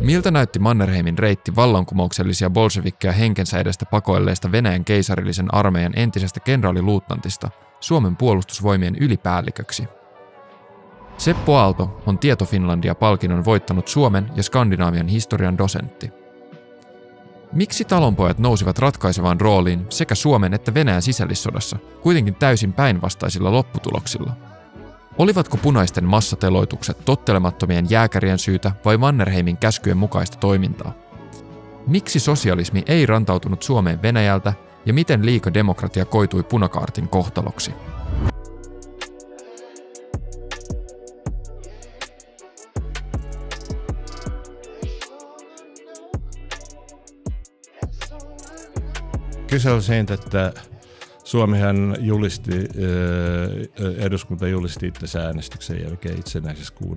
Miltä näytti Mannerheimin reitti vallankumouksellisia bolshevikkeja henkensä edestä pakoilleista Venäjän keisarillisen armeijan entisestä kenraaliluutnantista Suomen puolustusvoimien ylipäälliköksi? Seppo Aalto on Tieto Finlandia palkinnon voittanut Suomen ja Skandinaavian historian dosentti. Miksi talonpojat nousivat ratkaisevaan rooliin sekä Suomen että Venäjän sisällissodassa, kuitenkin täysin päinvastaisilla lopputuloksilla? Olivatko punaisten massateloitukset tottelemattomien jääkärien syytä vai Mannerheimin käskyjen mukaista toimintaa? Miksi sosialismi ei rantautunut Suomeen Venäjältä ja miten liikademokratia koitui punakaartin kohtaloksi? Kyse on siitä, että Suomihan julisti, eduskunta julisti itse äänestyksen jälkeen itsenäisessä 6.12.1917.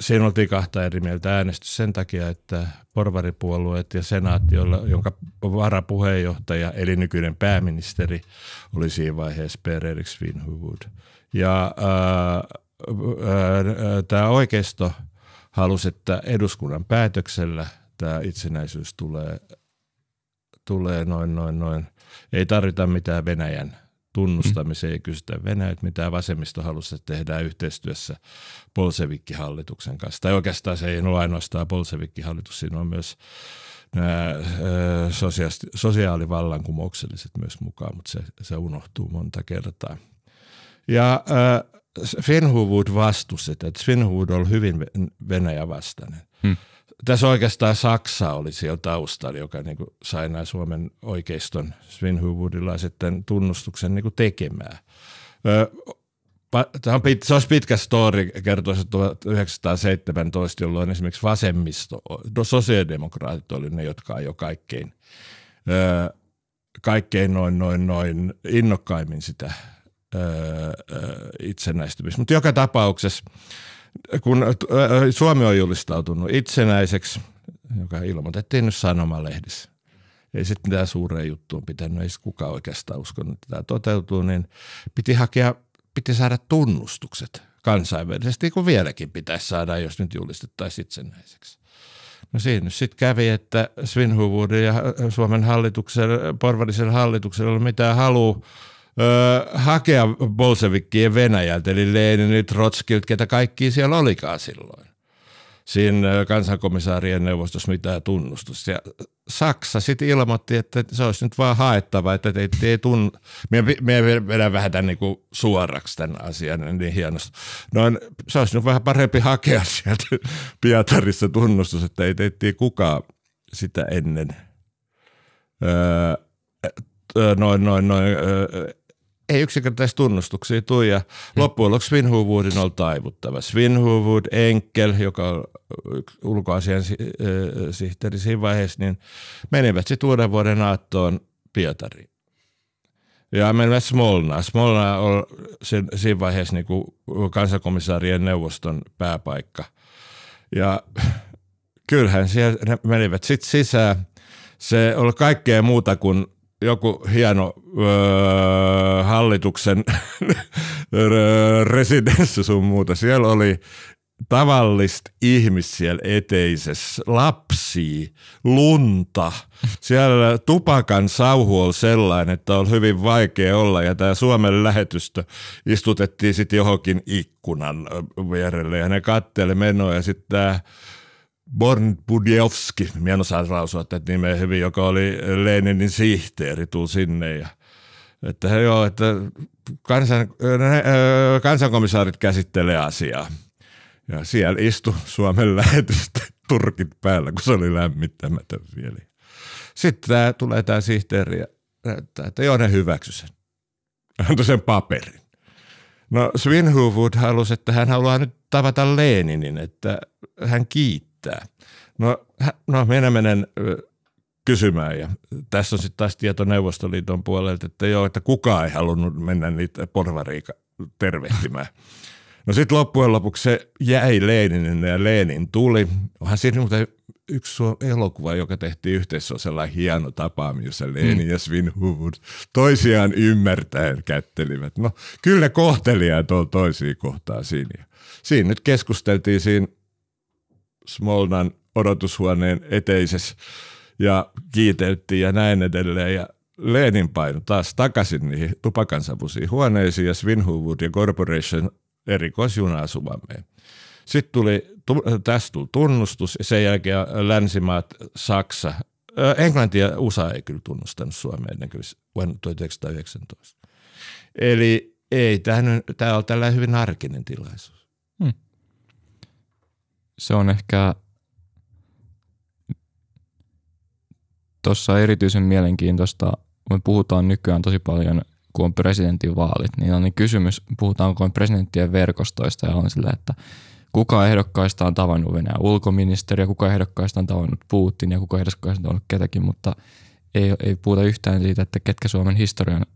Siinä oltiin kahta eri mieltä äänestys sen takia, että porvaripuolueet ja senaatti, jonka varapuheenjohtaja eli nykyinen pääministeri oli siinä vaiheessa Per Erik Svinhuvud. Ja tämä oikeisto – halusi, että eduskunnan päätöksellä tämä itsenäisyys tulee, tulee noin, noin, noin. Ei tarvita mitään Venäjän tunnustamiseen, ei kysytä Venäjät, mitä vasemmisto halusi, että tehdään yhteistyössä Bolsevikki-hallituksen kanssa. Tai oikeastaan se ei ole ainoastaan Bolsevikki-hallitus, siinä on myös nämä sosiaalivallankumoukselliset myös mukaan, mutta se, se unohtuu monta kertaa. Ja äh, Finhuvud vastusti, että Finhuvud oli hyvin Venäjä vastainen. Hmm. Tässä oikeastaan Saksa oli siellä taustalla, joka niin kuin sai nämä Suomen oikeiston sitten tunnustuksen niin kuin tekemään. Tämä on, se olisi pitkä story, kertoisi 1917, jolloin esimerkiksi vasemmisto, no sosiaalidemokraatit oli ne, jotka ajoi kaikkein, kaikkein noin, noin, noin innokkaimmin sitä itsenäistymistä. Mutta joka tapauksessa, kun Suomi on julistautunut itsenäiseksi, joka ilmoitettiin nyt sanomalehdissä, ei sitten mitään suurea juttua pitänyt, ei kukaan oikeastaan uskonut, että tämä toteutuu, niin piti hakea, piti saada tunnustukset kansainvälisesti, kun vieläkin pitäisi saada, jos nyt julistettaisiin itsenäiseksi. No siinä nyt sitten kävi, että Svinhuvudin ja Suomen hallituksen, porvarisella hallituksella ei ollut mitään halua öö, hakea bolsevikkien Venäjältä, eli Lenin, Trotskilta, ketä kaikki siellä olikaan silloin. Siinä kansankomissaarien neuvostossa mitään tunnustusta. Ja Saksa sitten ilmoitti, että se olisi nyt vaan haettava, että ei, ei tunnu. Me vedän vähän tämän niin kuin suoraksi tämän asian niin hienosti. No, se olisi nyt vähän parempi hakea sieltä Pietarissa tunnustus, että ei teittiin kukaan sitä ennen. Öö, noin, noin, noin, ei yksinkertaisesti tunnustuksia tule ja loppujen lopuksi Svinhuvudin on taivuttava. Svinhuvud, Enkel, joka on ulkoasian sihteeri siinä vaiheessa, niin menivät sitten uuden vuoden aattoon Pietariin. Ja menivät Smolna. Smolna on siinä vaiheessa niin kuin kansakomissaarien neuvoston pääpaikka. Ja kyllähän siellä menivät sitten sisään. Se oli kaikkea muuta kuin joku hieno öö, hallituksen residenssi sun muuta. Siellä oli tavallista ihmistä siellä eteisessä, lapsia, lunta. Siellä tupakan sauhu oli sellainen, että on hyvin vaikea olla ja tämä Suomen lähetystö istutettiin sitten johonkin ikkunan vierelle ja ne katteli menoa ja sitten tämä Born Budjovski, minä en osaa lausua tätä nimeä hyvin, joka oli Leninin sihteeri, tuu sinne ja että he joo, että kansan, kansankomissaarit käsittelee asiaa. Ja siellä istui Suomen lähetystä turkit päällä, kun se oli lämmittämätön vielä. Sitten tää, tulee tämä sihteeri ja näyttää, että joo, ne hyväksy sen. Antoi sen paperin. No Svinhuvud halusi, että hän haluaa nyt tavata Leninin, että hän kiittää riittää. No, no minä menen kysymään ja tässä on sitten taas tieto Neuvostoliiton puolelta, että joo, että kukaan ei halunnut mennä niitä porvariika tervehtimään. No sitten loppujen lopuksi se jäi Leninin ja Lenin tuli. Onhan siinä muuten yksi elokuva, joka tehtiin on sellainen hieno tapaaminen, jossa Lenin mm. ja Svinhuvud toisiaan ymmärtäen kättelivät. No kyllä kohtelijat tuolla toisiin kohtaan siinä. Siinä nyt keskusteltiin siinä Smolnan odotushuoneen eteisessä ja kiiteltiin ja näin edelleen. Ja Lenin paino taas takaisin niihin tupakansavuisiin huoneisiin ja Svinhuvud ja Corporation erikoisjunaa Suomeen. Sitten tuli, tästä tuli tunnustus ja sen jälkeen länsimaat, Saksa, Englanti ja USA ei kyllä tunnustanut Suomea ennen kuin vuonna 1919. Eli ei, tämä on tällainen hyvin arkinen tilaisuus. Hmm. Se on ehkä tuossa erityisen mielenkiintoista, me puhutaan nykyään tosi paljon, kun on presidentinvaalit, niin on niin kysymys, puhutaanko presidenttien verkostoista ja on sillä, että kuka ehdokkaista on tavannut Venäjän ulkoministeriä, kuka ehdokkaista on tavannut Putin ja kuka ehdokkaista on tavannut ketäkin, mutta ei, ei puhuta yhtään siitä, että ketkä Suomen historian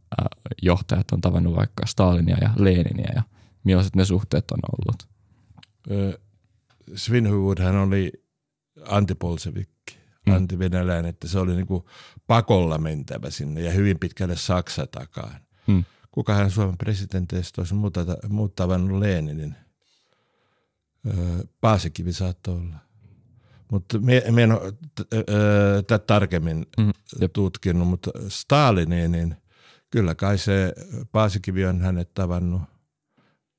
johtajat on tavannut vaikka Stalinia ja Leninia ja millaiset ne suhteet on ollut. Svinhuvud hän oli antipolsevikki, mm. antivenäläinen, että se oli niinku pakolla mentävä sinne ja hyvin pitkälle Saksa takaan. Mm. Kuka hän Suomen presidenteistä olisi tavannut Leninin? Paasikivi saattoi olla. Mutta me, en ole tätä tarkemmin mm, tutkinut, mutta Stalini, niin kyllä kai se Paasikivi on hänet tavannut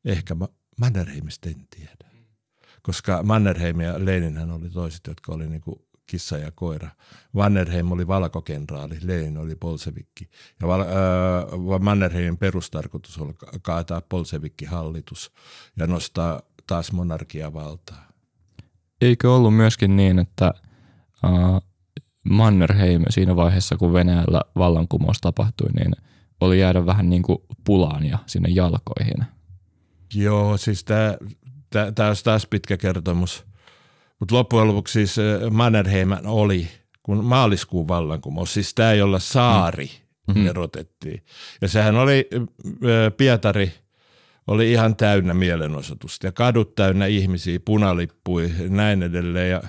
ehkä Mannerheimista en tiedä. Koska Mannerheim ja Leninhän oli toiset, jotka oli niinku kissa ja koira. Mannerheim oli valkokenraali, Lenin oli polsevikki. Ja val, äh, Mannerheimin perustarkoitus oli kaataa polsevikki hallitus ja nostaa taas monarkiavaltaa. Eikö ollut myöskin niin, että uh, Mannerheim siinä vaiheessa, kun Venäjällä vallankumous tapahtui, niin oli jäädä vähän niin kuin pulaan ja sinne jalkoihin? Joo, siis tämä olisi taas pitkä kertomus. Mutta loppujen lopuksi siis Mannerheim oli, kun maaliskuun vallankumous, siis tämä, jolla saari mm. erotettiin. Ja sehän oli Pietari – oli ihan täynnä mielenosoitusta ja kadut täynnä ihmisiä, punalippui näin edelleen. Ja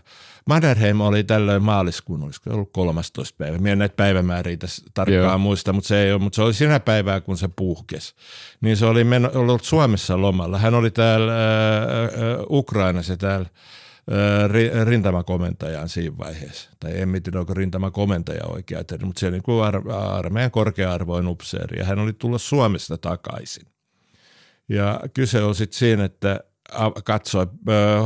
Mannerheim oli tällöin maaliskuun, olisiko ollut 13. päivä. Minä näitä päivämääriä tässä tarkkaan Joo. muista, mutta se ei ole, mutta se oli siinä päivää, kun se puhkesi. Niin se oli meno, ollut Suomessa lomalla. Hän oli täällä äh, äh, Ukrainassa täällä äh, rintamakomentajan siinä vaiheessa. Tai en tiedä, onko rintamakomentaja oikea termi, mutta se oli niin ar- armeijan korkea-arvoin upseeri. Ja hän oli tullut Suomesta takaisin. Ja kyse on sitten siinä, että katsoi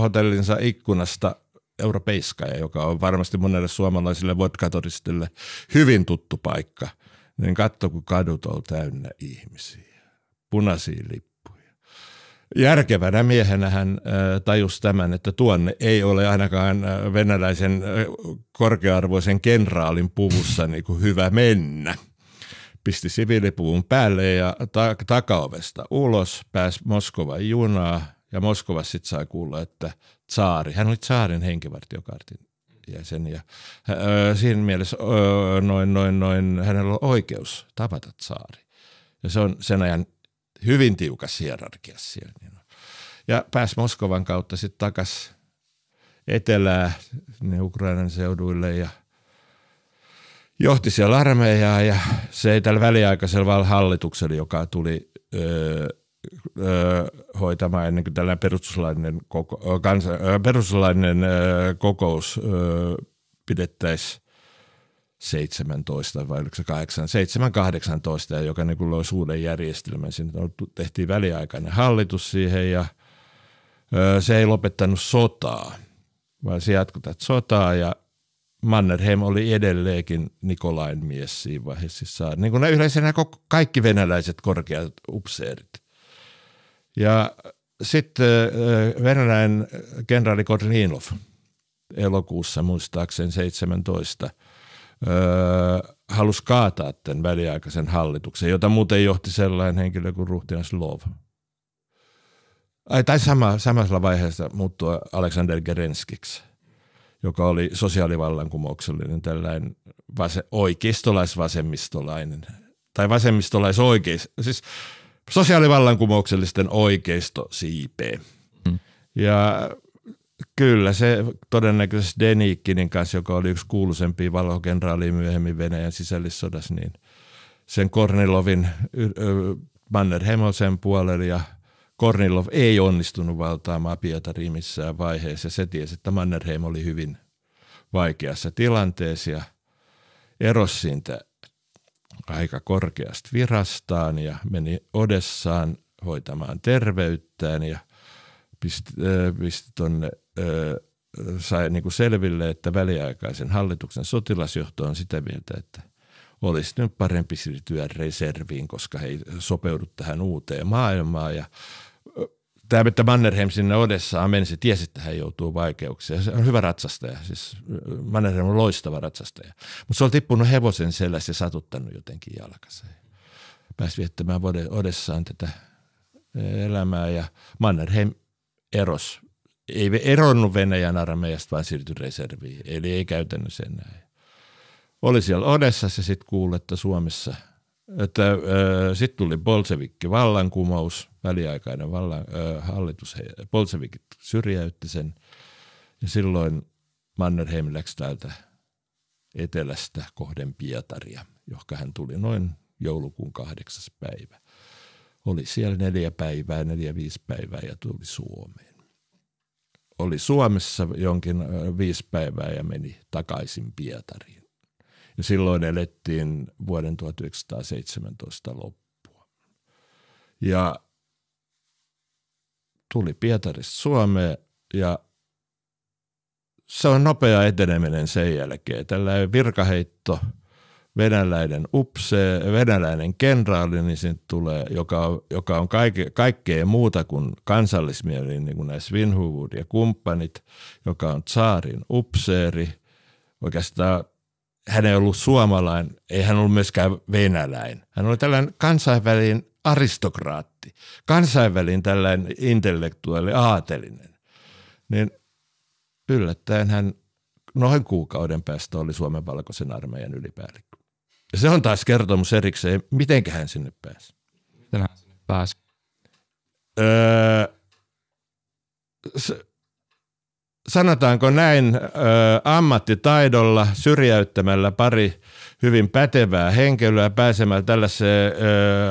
hotellinsa ikkunasta Europeiskaja, joka on varmasti monelle suomalaisille vodkatoristille hyvin tuttu paikka, niin katso, kun kadut on täynnä ihmisiä, punaisia lippuja. Järkevänä miehenä hän tajusi tämän, että tuonne ei ole ainakaan venäläisen korkearvoisen kenraalin puvussa niin kuin hyvä mennä – pisti siviilipuvun päälle ja ta- takaovesta ulos, pääsi Moskovan junaa ja Moskovassa sitten sai kuulla, että tsaari, hän oli tsaarin henkivartiokartin jäsen ja ö, siinä mielessä ö, noin, noin, noin, hänellä on oikeus tavata tsaari. Ja se on sen ajan hyvin tiukas hierarkia siellä. Niin ja pääsi Moskovan kautta sitten takaisin etelää ne Ukrainan seuduille ja – johti siellä armeijaa ja se ei tällä väliaikaisella hallituksella, joka tuli öö, hoitamaan ennen kuin tällainen perustuslainen, koko, kansa, perustuslainen kokous pidettäisiin 17 vai oliko se 8, 7, 18, joka niin loisi uuden järjestelmän. Sinne tehtiin väliaikainen hallitus siihen ja se ei lopettanut sotaa, vaan se jatkoi sotaa ja Mannerheim oli edelleenkin Nikolain mies siinä vaiheessa. Niin kuin yleensä kaikki venäläiset korkeat upseerit. Ja sitten venäläinen kenraali Korlinov elokuussa muistaakseni 17 halusi kaataa tämän väliaikaisen hallituksen, jota muuten johti sellainen henkilö kuin ruhtinas Lov. Ai, tai sama, samassa vaiheessa muuttua Aleksander Gerenskiksi joka oli sosiaalivallankumouksellinen tällainen vase, oikeistolaisvasemmistolainen tai vasemmistolaisoikeis, siis sosiaalivallankumouksellisten oikeisto siipe. Mm. Ja Kyllä, se todennäköisesti Denikkinin kanssa, joka oli yksi kuuluisempia valkokenraali myöhemmin Venäjän sisällissodassa, niin sen Kornilovin Mannerheim on sen puolella ja Kornilov ei onnistunut valtaamaan Pietariin missään vaiheessa. Se tiesi, että Mannerheim oli hyvin vaikeassa tilanteessa ja erosi siitä aika korkeasta virastaan ja meni Odessaan hoitamaan terveyttään ja pisti, pisti tonne, sai niin kuin selville, että väliaikaisen hallituksen sotilasjohto on sitä mieltä, että olisi nyt parempi siirtyä reserviin, koska he ei sopeudu tähän uuteen maailmaan ja tämä, että Mannerheim sinne Odessaan meni, se tiesi, että hän joutuu vaikeuksiin. Se on hyvä ratsastaja, siis Mannerheim on loistava ratsastaja. Mutta se oli tippunut hevosen selässä ja satuttanut jotenkin jalkansa. Pääsi viettämään Odessaan tätä elämää ja Mannerheim eros. Ei eronnut Venäjän armeijasta, vaan siirtyi reserviin. Eli ei käytännössä enää. Oli siellä Odessassa ja sitten kuuli, että Suomessa – että sitten tuli Bolsevikki vallankumous, väliaikainen vallan, äh, hallitus, Bolsevikit syrjäytti sen ja silloin Mannerheim läksi täältä etelästä kohden Pietaria, johon hän tuli noin joulukuun kahdeksas päivä. Oli siellä neljä päivää, neljä viisi päivää ja tuli Suomeen. Oli Suomessa jonkin viisi päivää ja meni takaisin Pietariin. Ja silloin elettiin vuoden 1917 loppua. Ja tuli Pietarista Suomeen ja se on nopea eteneminen sen jälkeen. Tällainen virkaheitto, venäläinen upse, venäläinen kenraali, niin tulee, joka on, joka on kaike, kaikkea muuta kuin kansallismielinen, niin kuin näissä Svinhuvud ja kumppanit, joka on tsaarin upseeri. Oikeastaan hän ei ollut suomalainen, ei hän ollut myöskään venäläinen. Hän oli tällainen kansainvälinen aristokraatti, kansainvälinen tällainen intellektuaali aatelinen. Niin yllättäen hän noin kuukauden päästä oli Suomen valkoisen armeijan ylipäällikkö. Ja se on taas kertomus erikseen, miten hän sinne pääsi. Miten hän sinne pääsi? Öö, se, sanotaanko näin, ammattitaidolla syrjäyttämällä pari hyvin pätevää henkilöä pääsemällä tällaiseen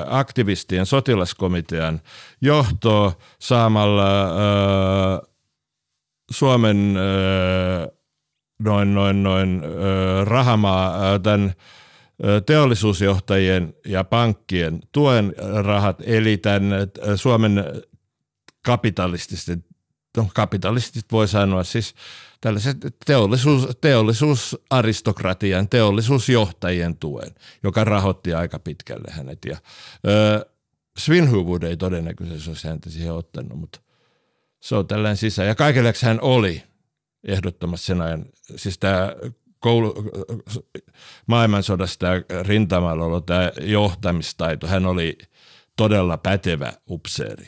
aktivistien sotilaskomitean johtoon saamalla Suomen noin, noin, noin rahamaa tämän teollisuusjohtajien ja pankkien tuen rahat, eli tämän Suomen kapitalististen no kapitalistit voi sanoa siis tällaiset teollisuus, teollisuusaristokratian, teollisuusjohtajien tuen, joka rahoitti aika pitkälle hänet. Ja, ö, ei todennäköisesti olisi häntä siihen ottanut, mutta se on tällainen sisään. Ja kaiken hän oli ehdottomasti sen ajan, siis tämä koulu, maailmansodassa tämä rintamalla ollut tämä johtamistaito, hän oli todella pätevä upseeri.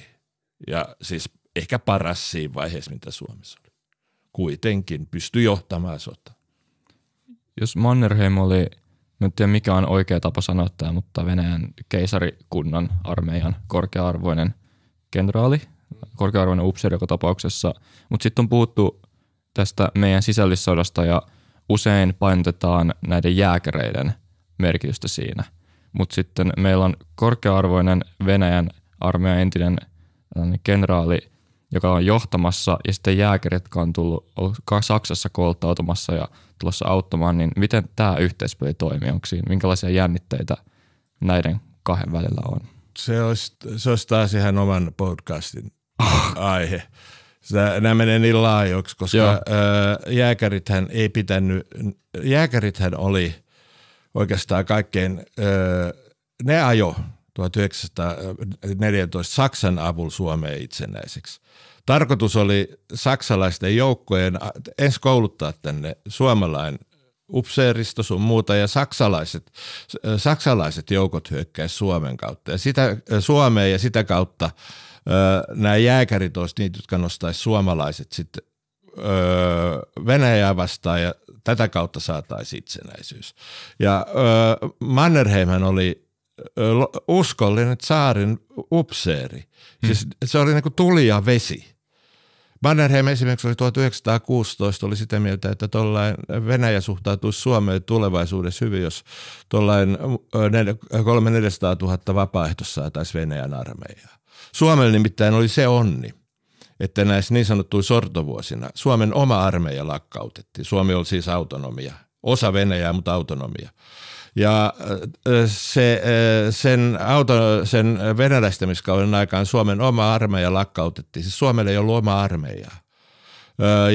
Ja siis ehkä paras siinä vaiheessa, mitä Suomessa oli. Kuitenkin pystyi johtamaan sotaa. Jos Mannerheim oli, en tiedä mikä on oikea tapa sanoa tämä, mutta Venäjän keisarikunnan armeijan korkea-arvoinen kenraali, korkea-arvoinen upseeri joka tapauksessa, mutta sitten on puhuttu tästä meidän sisällissodasta ja usein painotetaan näiden jääkäreiden merkitystä siinä. Mutta sitten meillä on korkea-arvoinen Venäjän armeijan entinen kenraali joka on johtamassa, ja sitten jääkärit, jotka on tullut Saksassa kouluttautumassa ja tulossa auttamaan, niin miten tämä yhteispeli toimii? Onko siinä, minkälaisia jännitteitä näiden kahden välillä on? Se olisi, se olisi taas ihan oman podcastin aihe. Sitä, nämä menee niin laajoiksi, koska Joo. jääkärithän ei pitänyt, jääkärithän oli oikeastaan kaikkein, ne ajo 1914 Saksan avulla Suomeen itsenäiseksi. Tarkoitus oli saksalaisten joukkojen ensi kouluttaa tänne suomalainen upseeristo sun muuta ja saksalaiset, saksalaiset joukot hyökkäisivät Suomen kautta. Ja sitä, Suomeen ja sitä kautta nämä jääkärit olisivat niitä, jotka nostaisivat suomalaiset sitten Venäjää vastaan ja tätä kautta saataisiin itsenäisyys. Ja Mannerheimhän oli uskollinen saarin upseeri. Hmm. Siis se oli niin kuin tuli ja vesi. Mannerheim esimerkiksi oli 1916 oli sitä mieltä, että Venäjä suhtautuisi Suomeen tulevaisuudessa hyvin, jos tuollainen 300 000 vapaaehtoista saataisiin Venäjän armeijaa. Suomelle nimittäin oli se onni, että näissä niin sanottuissa sortovuosina Suomen oma armeija lakkautettiin. Suomi oli siis autonomia, osa Venäjää, mutta autonomia. Ja se, sen, auto, sen venäläistämiskauden aikaan Suomen oma armeija lakkautettiin. Siis Suomelle ei ollut oma armeijaa.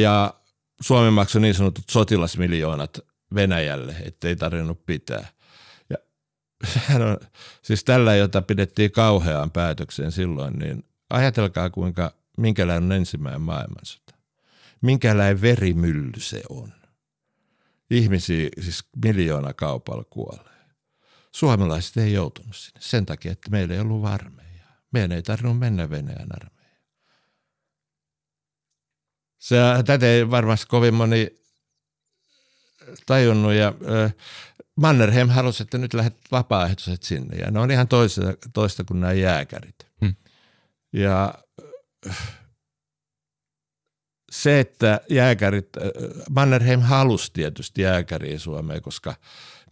Ja Suomi maksoi niin sanotut sotilasmiljoonat Venäjälle, ettei tarvinnut pitää. Ja sehän on, siis tällä, jota pidettiin kauheaan päätökseen silloin, niin ajatelkaa kuinka, minkälainen on ensimmäinen maailmansota. Minkälainen verimylly se on ihmisiä, siis miljoona kaupalla kuolee. Suomalaiset ei joutunut sinne sen takia, että meillä ei ollut armeijaa. Meidän ei tarvinnut mennä Venäjän armeijaan. Se, tätä ei varmasti kovin moni tajunnut ja äh, Mannerheim halusi, että nyt lähdet vapaaehtoiset sinne ja ne on ihan toista, toista kuin nämä jääkärit. Hmm. Ja äh, se, että jääkärit, äh, Mannerheim halusi tietysti jääkäriä Suomeen, koska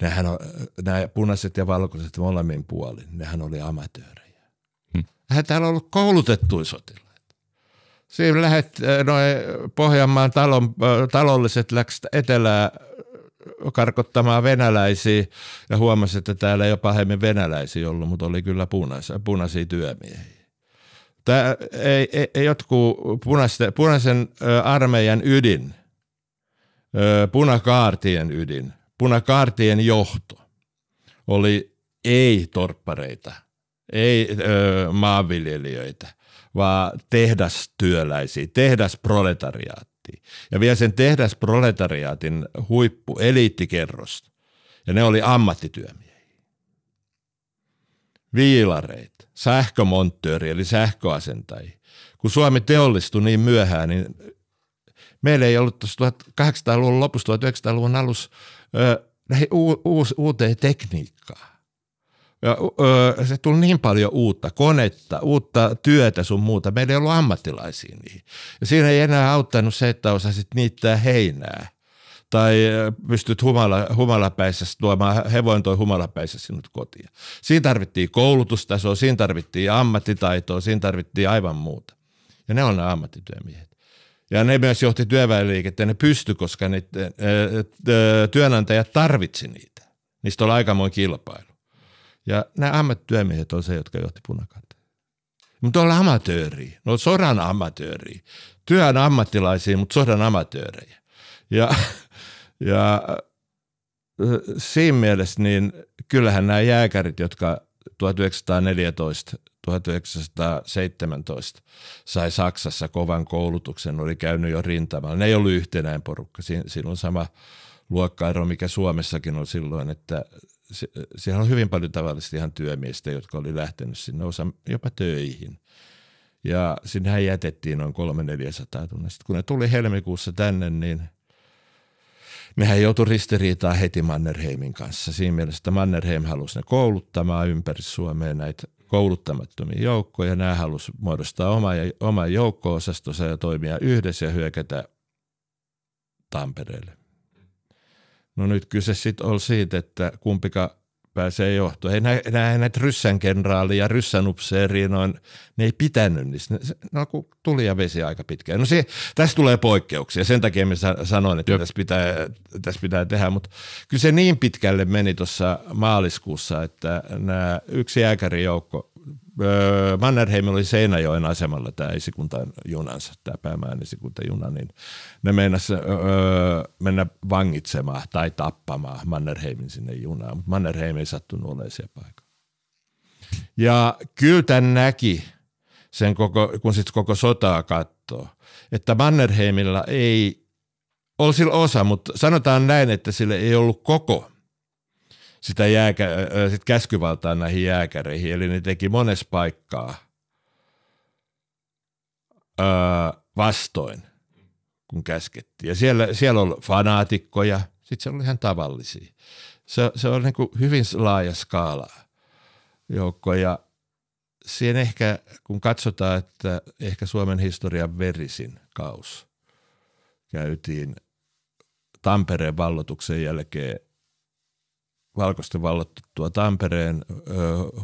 nehän on, nämä punaiset ja valkoiset molemmin puolin, nehän oli amatöörejä. Hmm. Hän täällä ollut koulutettuja sotilaita. Siinä lähet, äh, noin Pohjanmaan talon, äh, talolliset läks etelää karkottamaan venäläisiä ja huomasi, että täällä ei ole pahemmin venäläisiä ollut, mutta oli kyllä punaisia, punaisia työmiehiä. Tämä ei, ei, ei jotkut punaisten, punaisen armeijan ydin, punakaartien ydin, punakaartien johto oli ei-torppareita, ei ö, maanviljelijöitä, vaan tehdastyöläisiä, tehdasproletariaattia. Ja vielä sen tehdasproletariaatin huippu, eliittikerrosta. Ja ne oli ammattityömiehiä viilareita, sähkömonttööri eli sähköasentajia. Kun Suomi teollistui niin myöhään, niin meillä ei ollut tuossa 1800-luvun lopussa, 1900-luvun alussa uus, uuteen tekniikkaa. Ja, ö, se tuli niin paljon uutta konetta, uutta työtä sun muuta. Meillä ei ollut ammattilaisia niihin. Ja siinä ei enää auttanut se, että osasit niittää heinää tai pystyt humala, humalapäisessä tuomaan, hevoin toi humalapäisessä sinut kotiin. Siinä tarvittiin koulutustasoa, siinä tarvittiin ammattitaitoa, siinä tarvittiin aivan muuta. Ja ne on nämä ammattityömiehet. Ja ne myös johti työväenliikettä ne pysty, koska ne, työnantajat tarvitsi niitä. Niistä oli aikamoin kilpailu. Ja nämä ammattityömiehet on se, jotka johti punakanteen. Mutta on amatööriä, ne on sodan amatööriä. Työn ammattilaisia, mutta sodan amatöörejä. Ja ja siinä mielessä niin kyllähän nämä jääkärit, jotka 1914 1917 sai Saksassa kovan koulutuksen, oli käynyt jo rintamalla. Ne ei ollut yhtenäin porukka. On sama luokkaero, mikä Suomessakin on silloin, että siellä on hyvin paljon tavallisesti ihan työmiestä, jotka oli lähtenyt sinne osa jopa töihin. Ja sinnehän jätettiin noin 300-400 tunne. Sitten kun ne tuli helmikuussa tänne, niin – nehän joutui ristiriitaan heti Mannerheimin kanssa. Siinä mielessä, että Mannerheim halusi ne kouluttamaan ympäri Suomea näitä kouluttamattomia joukkoja. Nämä halusi muodostaa oma, joukko-osastonsa ja toimia yhdessä ja hyökätä Tampereelle. No nyt kyse sitten oli siitä, että kumpika pääsee johtoon. Ei nä, nä, näitä ryssän kenraali ja ryssän upseeri, noin, ne ei pitänyt niistä. Ne, kun tuli ja vesi aika pitkään. No se, tässä tulee poikkeuksia, sen takia mä sanoin, että tässä pitää, tässä pitää tehdä, mutta kyllä se niin pitkälle meni tuossa maaliskuussa, että nämä yksi jääkärijoukko Mannerheim oli Seinäjoen asemalla tämä esikuntan junansa, tämä päämään esikuntajuna, niin ne meinas öö, mennä vangitsemaan tai tappamaan Mannerheimin sinne junaan, mutta Mannerheim ei sattunut olemaan siellä paikalla. Ja kyllä tämän näki, sen koko, kun sitten koko sotaa katsoo, että Mannerheimilla ei, oli sillä osa, mutta sanotaan näin, että sille ei ollut koko sitä jääkä, sit käskyvaltaa näihin jääkäreihin, eli ne teki monessa paikkaa öö, vastoin, kun käskettiin. Ja siellä, siellä oli fanaatikkoja, sitten se oli ihan tavallisia. Se, se oli niin kuin hyvin laaja skaala joukko ja siinä ehkä, kun katsotaan, että ehkä Suomen historian verisin kaus käytiin Tampereen vallotuksen jälkeen valkoisten vallottua Tampereen ö,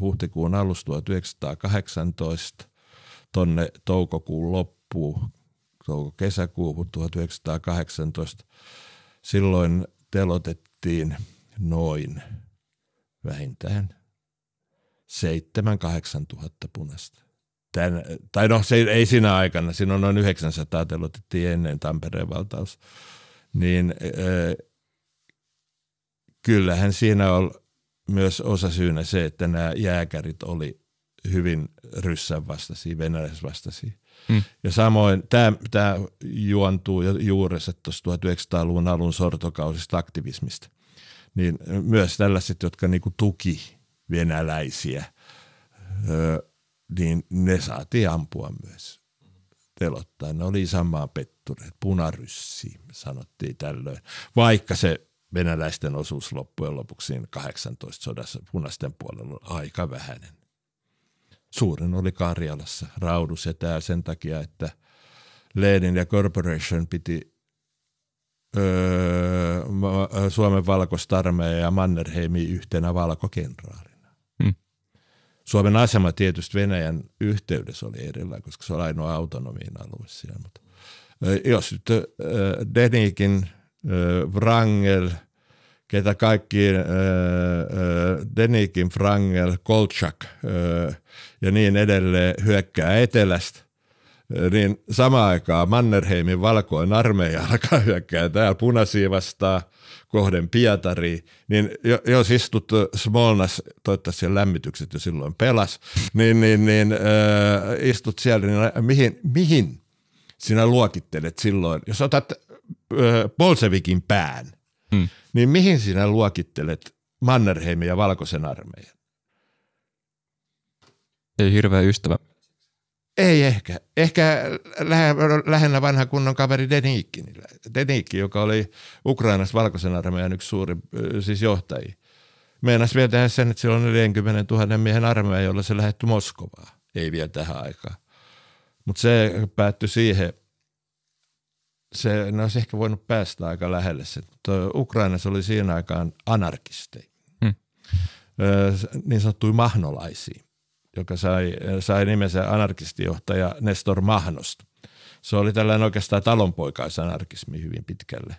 huhtikuun alusta 1918 tonne toukokuun loppuun, touko-kesäkuuhun 1918. Silloin telotettiin noin vähintään 7-8 tuhatta punasta. Tän, tai no se ei siinä aikana, siinä on noin 900 telotettiin ennen Tampereen valtaus. Niin äh, kyllähän siinä on myös osa syynä se, että nämä jääkärit oli hyvin ryssän vastaisia, venäläisvastaisia. Hmm. Ja samoin tämä, tämä juontuu juurensa tuossa 1900-luvun alun sortokausista aktivismista. Niin myös tällaiset, jotka niinku tuki venäläisiä, niin ne saatiin ampua myös telottaa. Ne oli isänmaan pettureet, punaryssi sanottiin tällöin, vaikka se venäläisten osuus loppujen lopuksi 18 sodassa punaisten puolella oli aika vähäinen. Suurin oli Karjalassa, Raudus ja tämä sen takia, että Lenin ja Corporation piti öö, Suomen valkostarmeja ja Mannerheimi yhtenä valkokenraalina. Hmm. Suomen asema tietysti Venäjän yhteydessä oli erilainen, koska se oli ainoa autonomiin alue siellä. Mutta, jos nyt Denikin – Wrangel, ketä kaikki, Denikin, Wrangel, Kolchak ja niin edelleen hyökkää etelästä, niin samaan aikaan Mannerheimin valkoinen armeija alkaa hyökkää täällä punaisia vastaan kohden Pietari, niin jos istut Smolnas, toivottavasti lämmitykset jo silloin pelas, niin, niin, niin äh, istut siellä, niin mihin, mihin sinä luokittelet silloin, jos otat Bolsevikin pään, hmm. niin mihin sinä luokittelet Mannerheimin ja Valkoisen armeijan? Ei hirveä ystävä. Ei ehkä. Ehkä lähinnä vanha kunnon kaveri Denikin. Denikki, joka oli Ukrainassa Valkoisen armeijan yksi suuri siis johtaja. Meinasi vielä tehdä sen, että sillä on 40 000 miehen armeija, jolla se lähetty Moskovaa. Ei vielä tähän aikaan. Mutta se päättyi siihen, se, ne olisi ehkä voinut päästä aika lähelle. Se, Ukrainassa oli siinä aikaan anarkisteja, hmm. niin sanottuja mahnolaisia, joka sai, sai nimensä anarkistijohtaja Nestor Mahnosta. Se oli tällainen oikeastaan talonpoikaisanarkismi hyvin pitkälle.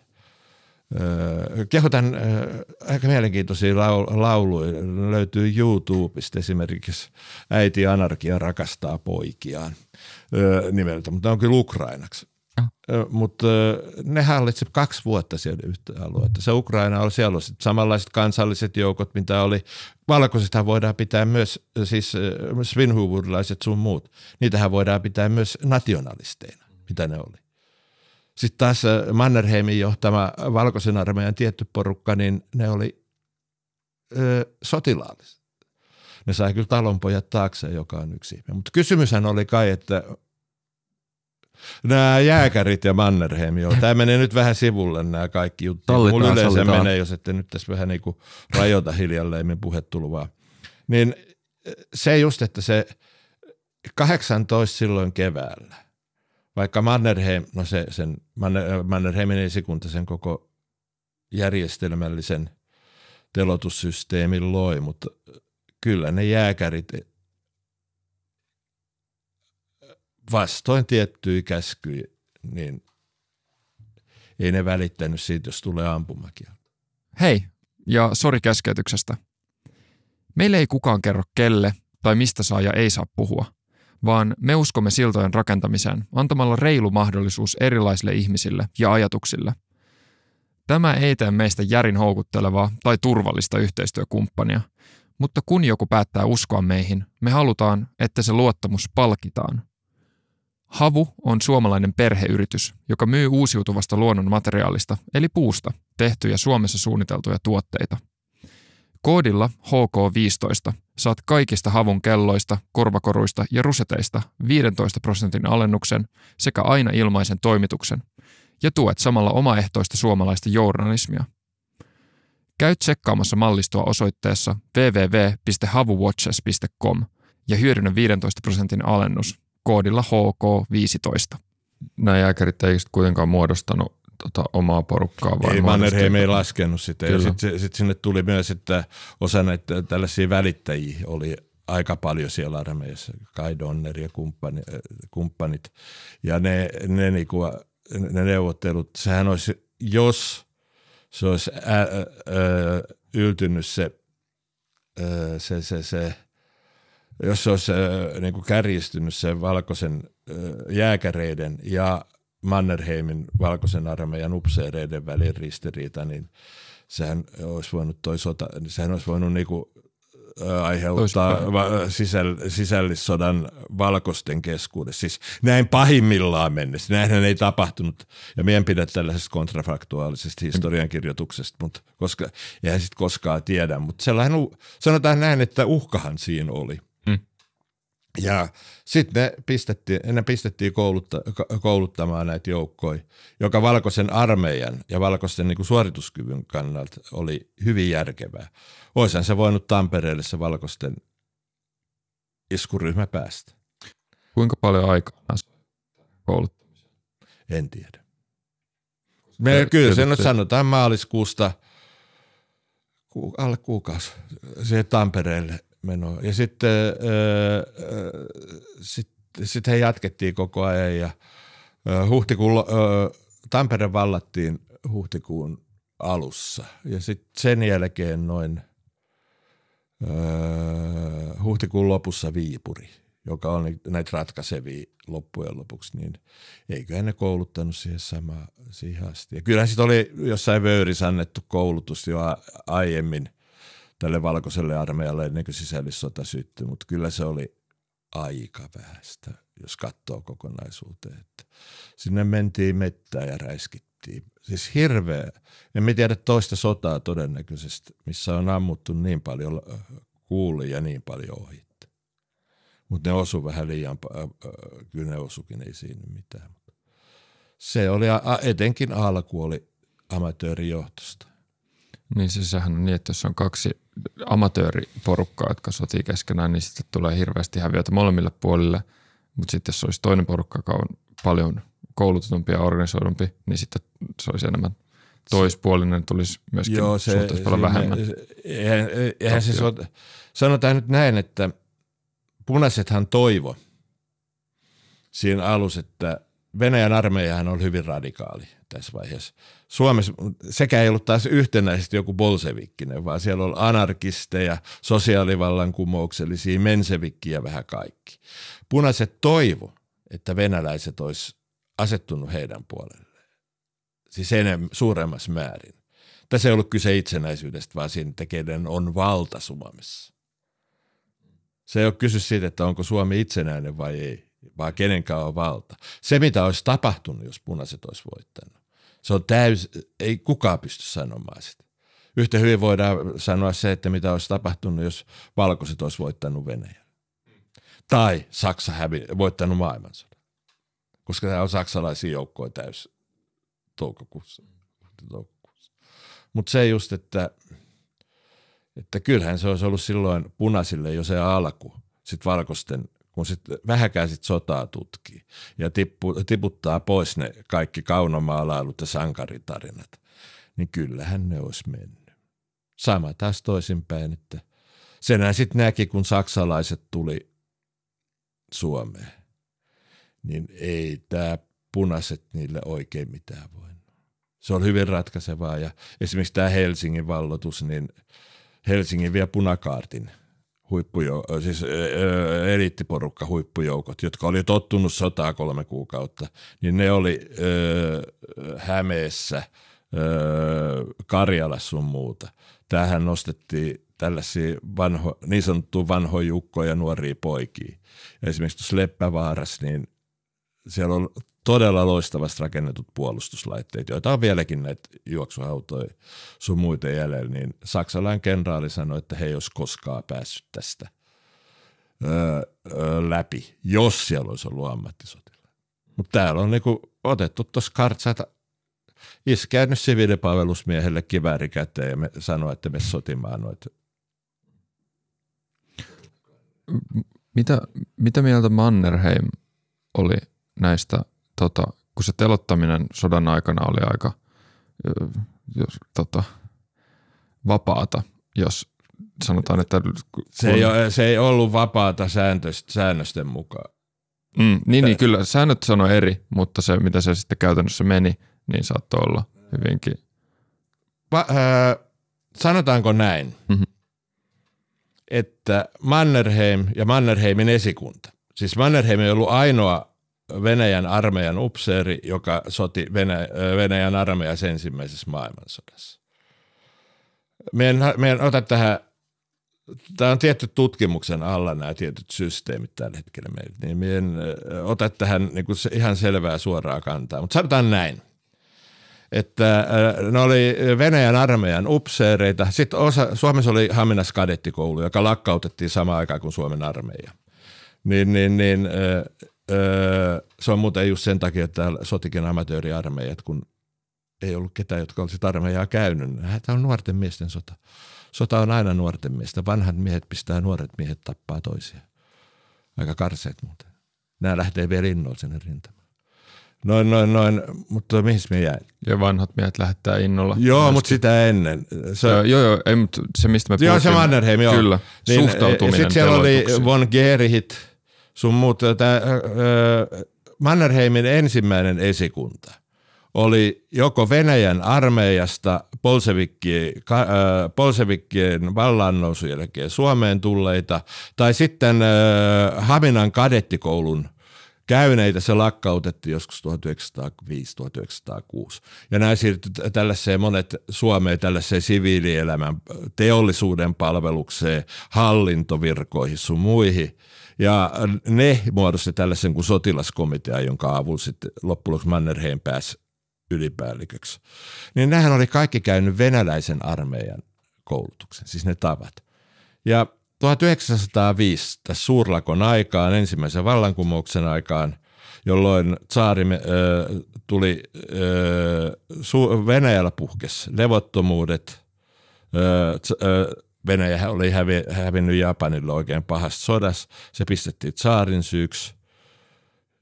Kehotan aika mielenkiintoisia lauluja. Löytyy YouTubesta esimerkiksi Äiti anarkia rakastaa poikiaan nimeltä, mutta on kyllä ukrainaksi. Mutta ne hallitsi kaksi vuotta siellä yhtä aluetta. Se Ukraina oli siellä oli samanlaiset kansalliset joukot, mitä oli. Valkoisethan voidaan pitää myös, siis svinhuvurilaiset sun muut, niitähän voidaan pitää myös nationalisteina, mitä ne oli. Sitten taas Mannerheimin johtama valkoisen armeijan tietty porukka, niin ne oli ö, sotilaalliset. Ne sai kyllä talonpojat taakse, joka on yksi. Mutta kysymyshän oli kai, että Nämä jääkärit ja Mannerheim, joo. Tämä menee nyt vähän sivulle nämä kaikki jutut. Mulla yleensä sallitaan. menee, jos ette nyt tässä vähän niin kuin rajoita hiljalleen puhetulvaa. Niin se just, että se 18 silloin keväällä, vaikka Mannerheim, no se, sen Mannerheimin esikunta sen koko järjestelmällisen telotussysteemin loi, mutta kyllä ne jääkärit vastoin tiettyjä käskyjä, niin ei ne välittänyt siitä, jos tulee ampumakielto. Hei, ja sori keskeytyksestä. Meille ei kukaan kerro kelle tai mistä saa ja ei saa puhua, vaan me uskomme siltojen rakentamiseen antamalla reilu mahdollisuus erilaisille ihmisille ja ajatuksille. Tämä ei tee meistä järin houkuttelevaa tai turvallista yhteistyökumppania, mutta kun joku päättää uskoa meihin, me halutaan, että se luottamus palkitaan – Havu on suomalainen perheyritys, joka myy uusiutuvasta luonnon materiaalista, eli puusta, tehtyjä Suomessa suunniteltuja tuotteita. Koodilla HK15 saat kaikista havun kelloista, korvakoruista ja ruseteista 15 prosentin alennuksen sekä aina ilmaisen toimituksen ja tuet samalla omaehtoista suomalaista journalismia. Käy tsekkaamassa mallistoa osoitteessa www.havuwatches.com ja hyödynnä 15 prosentin alennus koodilla HK15. Nämä jääkärit ei kuitenkaan muodostanut tota, omaa porukkaa. Vaan ei, Mannerheim ei laskenut sitä. Kyllä. Ja sitten sit sinne tuli myös, että osa näitä tällaisia välittäjiä oli aika paljon siellä armeijassa, Kai Donner ja kumppani, kumppanit. Ja ne, ne, niinku, ne neuvottelut, sehän olisi, jos se olisi ä, ä, yltynyt se, ä, se, se, se jos se olisi niin kuin kärjistynyt se valkoisen jääkäreiden ja Mannerheimin valkoisen armeijan upseereiden välin ristiriita, niin sehän olisi voinut toi sota, sehän olisi voinut niinku aiheuttaa sisäll, sisällissodan valkoisten keskuudessa. Siis näin pahimmillaan mennessä. Näinhän ei tapahtunut. Ja meidän pidä tällaisesta kontrafaktuaalisesta historiankirjoituksesta, mutta koska, eihän sitten koskaan tiedä. Mutta sellainen, sanotaan näin, että uhkahan siinä oli. Ja sitten ne pistettiin, ne pistettiin koulutta, kouluttamaan näitä joukkoja, joka valkoisen armeijan ja valkoisten niin suorituskyvyn kannalta oli hyvin järkevää. Oishan se voinut Tampereelle se valkoisten iskuryhmä päästä. Kuinka paljon aikaa kouluttamiseen? En tiedä. Me, kyllä se nyt sanotaan maaliskuusta ku, alle kuukausi siihen Tampereelle menoa. Ja sitten äh, sit, sit he jatkettiin koko ajan ja äh, äh, Tampere vallattiin huhtikuun alussa ja sitten sen jälkeen noin äh, huhtikuun lopussa Viipuri, joka on näitä ratkaisevia loppujen lopuksi, niin eikö ne kouluttanut siihen samaan siihen asti. Ja kyllähän sitten oli jossain vöyrissä annettu koulutus jo aiemmin – tälle valkoiselle armeijalle ennen kuin sisällissota syttyi, mutta kyllä se oli aika vähäistä, jos katsoo kokonaisuuteen. Että sinne mentiin mettään ja räiskittiin. Siis hirveä. En tiedä toista sotaa todennäköisesti, missä on ammuttu niin paljon kuuli ja niin paljon ohi. Mutta ne osu vähän liian, kyllä ne osukin, ei siinä mitään. Se oli, etenkin alku oli amatöörijohtosta. Niin se sehän on niin, että jos on kaksi amatööriporukkaa, jotka sotii keskenään, niin sitten tulee hirveästi häviötä molemmille puolille. Mutta sitten jos olisi toinen porukka, joka on paljon koulutetumpi ja organisoidumpi, niin sitten se olisi enemmän toispuolinen, tulisi myöskin Joo, se, suhteessa paljon vähemmän. Eihän, eihän se, sanotaan nyt näin, että punaisethan toivo siinä alussa, että Venäjän armeijahan on hyvin radikaali tässä vaiheessa. Suomessa sekä ei ollut taas yhtenäisesti joku bolsevikkinen, vaan siellä oli anarkisteja, sosiaalivallankumouksellisia, mensevikkiä vähän kaikki. Punaiset toivo, että venäläiset olisi asettunut heidän puolelleen. Siis enemmän, suuremmassa määrin. Tässä ei ollut kyse itsenäisyydestä, vaan siitä, että kenen on valta Suomessa. Se ei ole kysy siitä, että onko Suomi itsenäinen vai ei, vaan kenenkään on valta. Se, mitä olisi tapahtunut, jos punaiset olisi voittanut, se on täys, ei kukaan pysty sanomaan sitä. Yhtä hyvin voidaan sanoa se, että mitä olisi tapahtunut, jos valkoiset olisi voittanut Venäjän. Tai Saksa hävi, voittanut maailmansodan. Koska tämä on saksalaisia joukkoja täys toukokuussa. toukokuussa. Mutta se just, että, että kyllähän se olisi ollut silloin punaisille jo se alku, sitten valkoisten kun sitten vähäkään sit sotaa tutkii ja tippu, tiputtaa pois ne kaikki kaunomaalailut ja sankaritarinat, niin kyllähän ne olisi mennyt. Sama taas toisinpäin, että senhän sitten näki, kun saksalaiset tuli Suomeen, niin ei tämä punaiset niille oikein mitään voinut. Se on hyvin ratkaisevaa ja esimerkiksi tämä Helsingin vallotus, niin Helsingin vie punakaartin – huippujou- siis eliittiporukka huippujoukot, jotka oli tottunut sotaa kolme kuukautta, niin ne oli ö, Hämeessä, ö, Karjalassa sun muuta. Tähän nostettiin tällaisia vanho, niin sanottuja vanhoja jukkoja ja nuoria poikia. Esimerkiksi tuossa Leppävaarassa, niin siellä on todella loistavasti rakennetut puolustuslaitteet, joita on vieläkin näitä juoksuautoja sun muita jäljellä, niin saksalainen kenraali sanoi, että he ei olisi koskaan päässyt tästä öö, öö, läpi, jos siellä olisi ollut ammattisotilla. Mutta täällä on niinku otettu tuossa kartsata iskeä siviilipalvelusmiehelle kivääri käteen ja me sanoo, että me sotimaan noita. Mitä, mitä mieltä Mannerheim oli näistä, tota, kun se telottaminen sodan aikana oli aika jos, tota, vapaata, jos sanotaan, että... Kun, se, ei, ole, se ei ollut vapaata sääntöstä, säännösten mukaan. Mm, niin, niin, kyllä säännöt sanoi eri, mutta se, mitä se sitten käytännössä meni, niin saattoi olla hyvinkin. Va, äh, sanotaanko näin, mm-hmm. että Mannerheim ja Mannerheimin esikunta, siis Mannerheim ei ollut ainoa Venäjän armeijan upseeri, joka soti Venä, Venäjän armeijassa ensimmäisessä maailmansodassa. Meidän, meidän ota tähän, tämä on tietty tutkimuksen alla nämä tietyt systeemit tällä hetkellä meillä, niin meidän ota tähän niin kuin ihan selvää suoraa kantaa. Mutta sanotaan näin, että ne oli Venäjän armeijan upseereita. Sitten osa, Suomessa oli Haminas kadettikoulu, joka lakkautettiin samaan aikaan kuin Suomen armeija. Niin, niin, niin Öö, se on muuten just sen takia, että täällä sotikin amatööriarmeijat, kun ei ollut ketään, jotka olisivat armeijaa käynyt. Tämä on nuorten miesten sota. Sota on aina nuorten miestä. Vanhat miehet pistää nuoret miehet tappaa toisia. Aika karseet muuten. Nämä lähtee vielä innolla sinne rintamaan. Noin, noin, noin, mutta mihin me jäin? Ja vanhat miehet lähettää innolla. Joo, mutta sitä ennen. Se, joo, joo, ei, mutta se mistä me puhuttiin. Joo, se Mannerheim, joo. Kyllä, niin, suhtautuminen Sitten siellä oli von Gerihit – sun muut. Tämä, Mannerheimin ensimmäinen esikunta oli joko Venäjän armeijasta bolsevikkien, bolsevikkien vallannousun jälkeen Suomeen tulleita, tai sitten Haminan kadettikoulun käyneitä, se lakkautettiin joskus 1905-1906. Ja nämä siirtyi tällaiseen monet Suomeen tällaiseen siviilielämän teollisuuden palvelukseen, hallintovirkoihin sun muihin – ja ne muodosti tällaisen kuin sotilaskomitea, jonka avulla sitten loppujen Mannerheim pääsi ylipäälliköksi. Niin nämähän oli kaikki käynyt venäläisen armeijan koulutuksen, siis ne tavat. Ja 1905 tässä suurlakon aikaan, ensimmäisen vallankumouksen aikaan, jolloin tsaari äh, tuli, äh, Venäjällä puhkes levottomuudet, äh, Venäjä oli hävi, hävinnyt Japanille oikein pahassa sodassa. Se pistettiin saarin syyksi.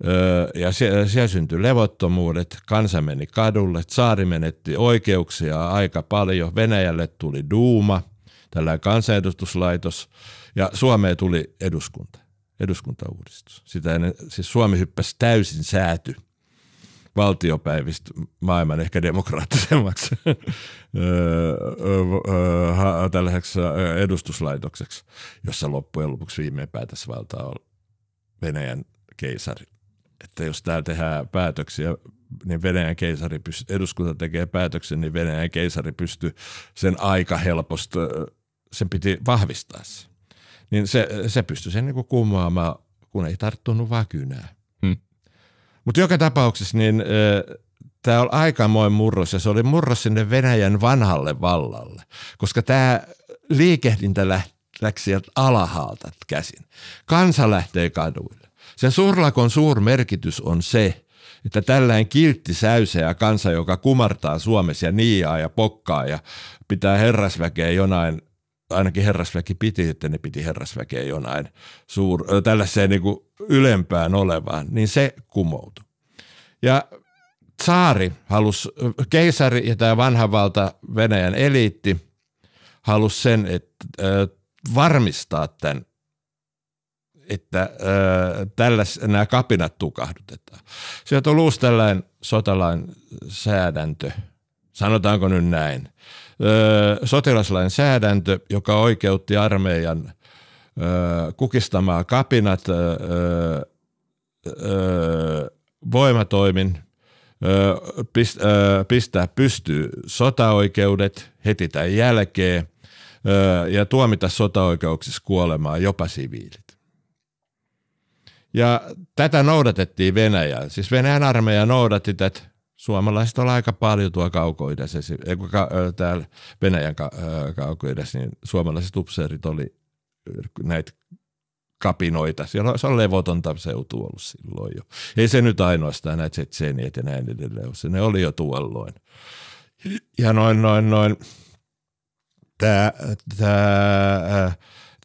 Öö, ja siellä, siellä syntyi levottomuudet, kansa meni kadulle, saari menetti oikeuksia aika paljon, Venäjälle tuli Duuma, tällainen kansanedustuslaitos, ja Suomeen tuli eduskunta, eduskuntauudistus. Sitä ennen, siis Suomi hyppäsi täysin sääty – valtiopäivistä maailman ehkä demokraattisemmaksi tällaiseksi edustuslaitokseksi, jossa loppujen lopuksi viimein päätösvalta on Venäjän keisari. Että jos täällä tehdään päätöksiä, niin Venäjän keisari, eduskunta tekee päätöksen, niin Venäjän keisari pystyy sen aika helposti, sen piti vahvistaa se. Niin se, se pystyi sen niin kumoamaan, kun ei tarttunut vaan kynää. Mutta joka tapauksessa niin tämä oli aikamoin murros ja se oli murros sinne Venäjän vanhalle vallalle, koska tämä liikehdintä lähti sieltä alhaalta käsin. Kansa lähtee kaduille. Sen suurlakon suur merkitys on se, että tällainen kiltti säyseä kansa, joka kumartaa Suomessa ja niiaa ja pokkaa ja pitää herrasväkeä jonain, ainakin herrasväki piti, että ne piti herrasväkeä jonain suur, tällaiseen niin ylempään olevaan, niin se kumoutui. Ja Saari halusi, keisari ja tämä vanha valta Venäjän eliitti halusi sen, että varmistaa tämän, että tälläs, nämä kapinat tukahdutetaan. Sieltä on uusi tällainen sotalain säädäntö, sanotaanko nyt näin. Sotilaslain säädäntö, joka oikeutti armeijan kukistamaan kapinat voimatoimin pistää pystyy sotaoikeudet heti tämän jälkeen ja tuomita sotaoikeuksissa kuolemaan jopa siviilit. Ja tätä noudatettiin Venäjä. Siis Venäjän armeija noudatti tätä. Suomalaiset oli aika paljon tuo kaukoidässä, täällä Venäjän kaukoidässä, niin suomalaiset upseerit oli näitä kapinoita. Siellä on, se on levotonta seutu ollut silloin jo. Ei se nyt ainoastaan näitä tsetseeniet ja näin edelleen. Se ne oli jo tuolloin. Ja noin, noin, noin. Tämä, tämä,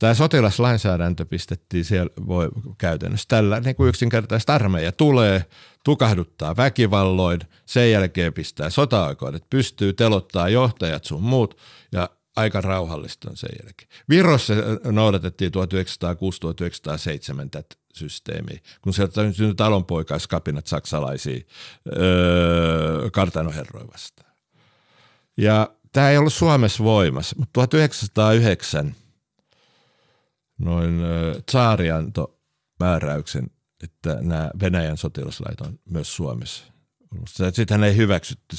Tämä sotilaslainsäädäntö pistettiin siellä voi, käytännössä tällä niin kuin yksinkertaista armeija tulee, tukahduttaa väkivalloin, sen jälkeen pistää sota-oikeudet pystyy, telottaa johtajat sun muut ja aika rauhallista on sen jälkeen. Virossa noudatettiin 1906-1907 tätä systeemiä, kun sieltä on syntynyt talonpoikaiskapinat saksalaisia öö, kartanoherroja vastaan. Ja tämä ei ollut Suomessa voimassa, mutta 1909 noin tsaari antoi määräyksen, että nämä Venäjän sotilaslait on myös Suomessa. Sitten ei hyväksytty.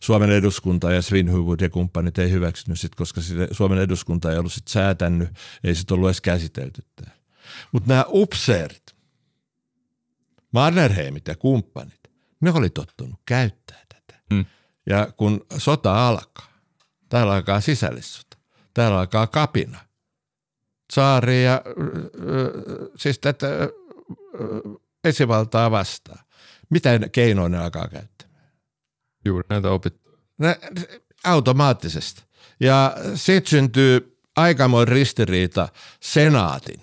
Suomen eduskunta ja Svinhuvud ja kumppanit ei hyväksynyt sit, koska Suomen eduskunta ei ollut sit säätänyt, ei sit ollut edes käsitelty täällä. Mutta nämä upseerit, Mannerheimit ja kumppanit, ne oli tottunut käyttää tätä. Mm. Ja kun sota alkaa, täällä alkaa sisällissota, täällä alkaa kapina. Saari ja siis tätä esivaltaa vastaan. Mitä keinoja ne alkaa käyttämään? Juuri näitä opittu. Ne, automaattisesti. Ja sitten syntyy aikamoin ristiriita senaatin,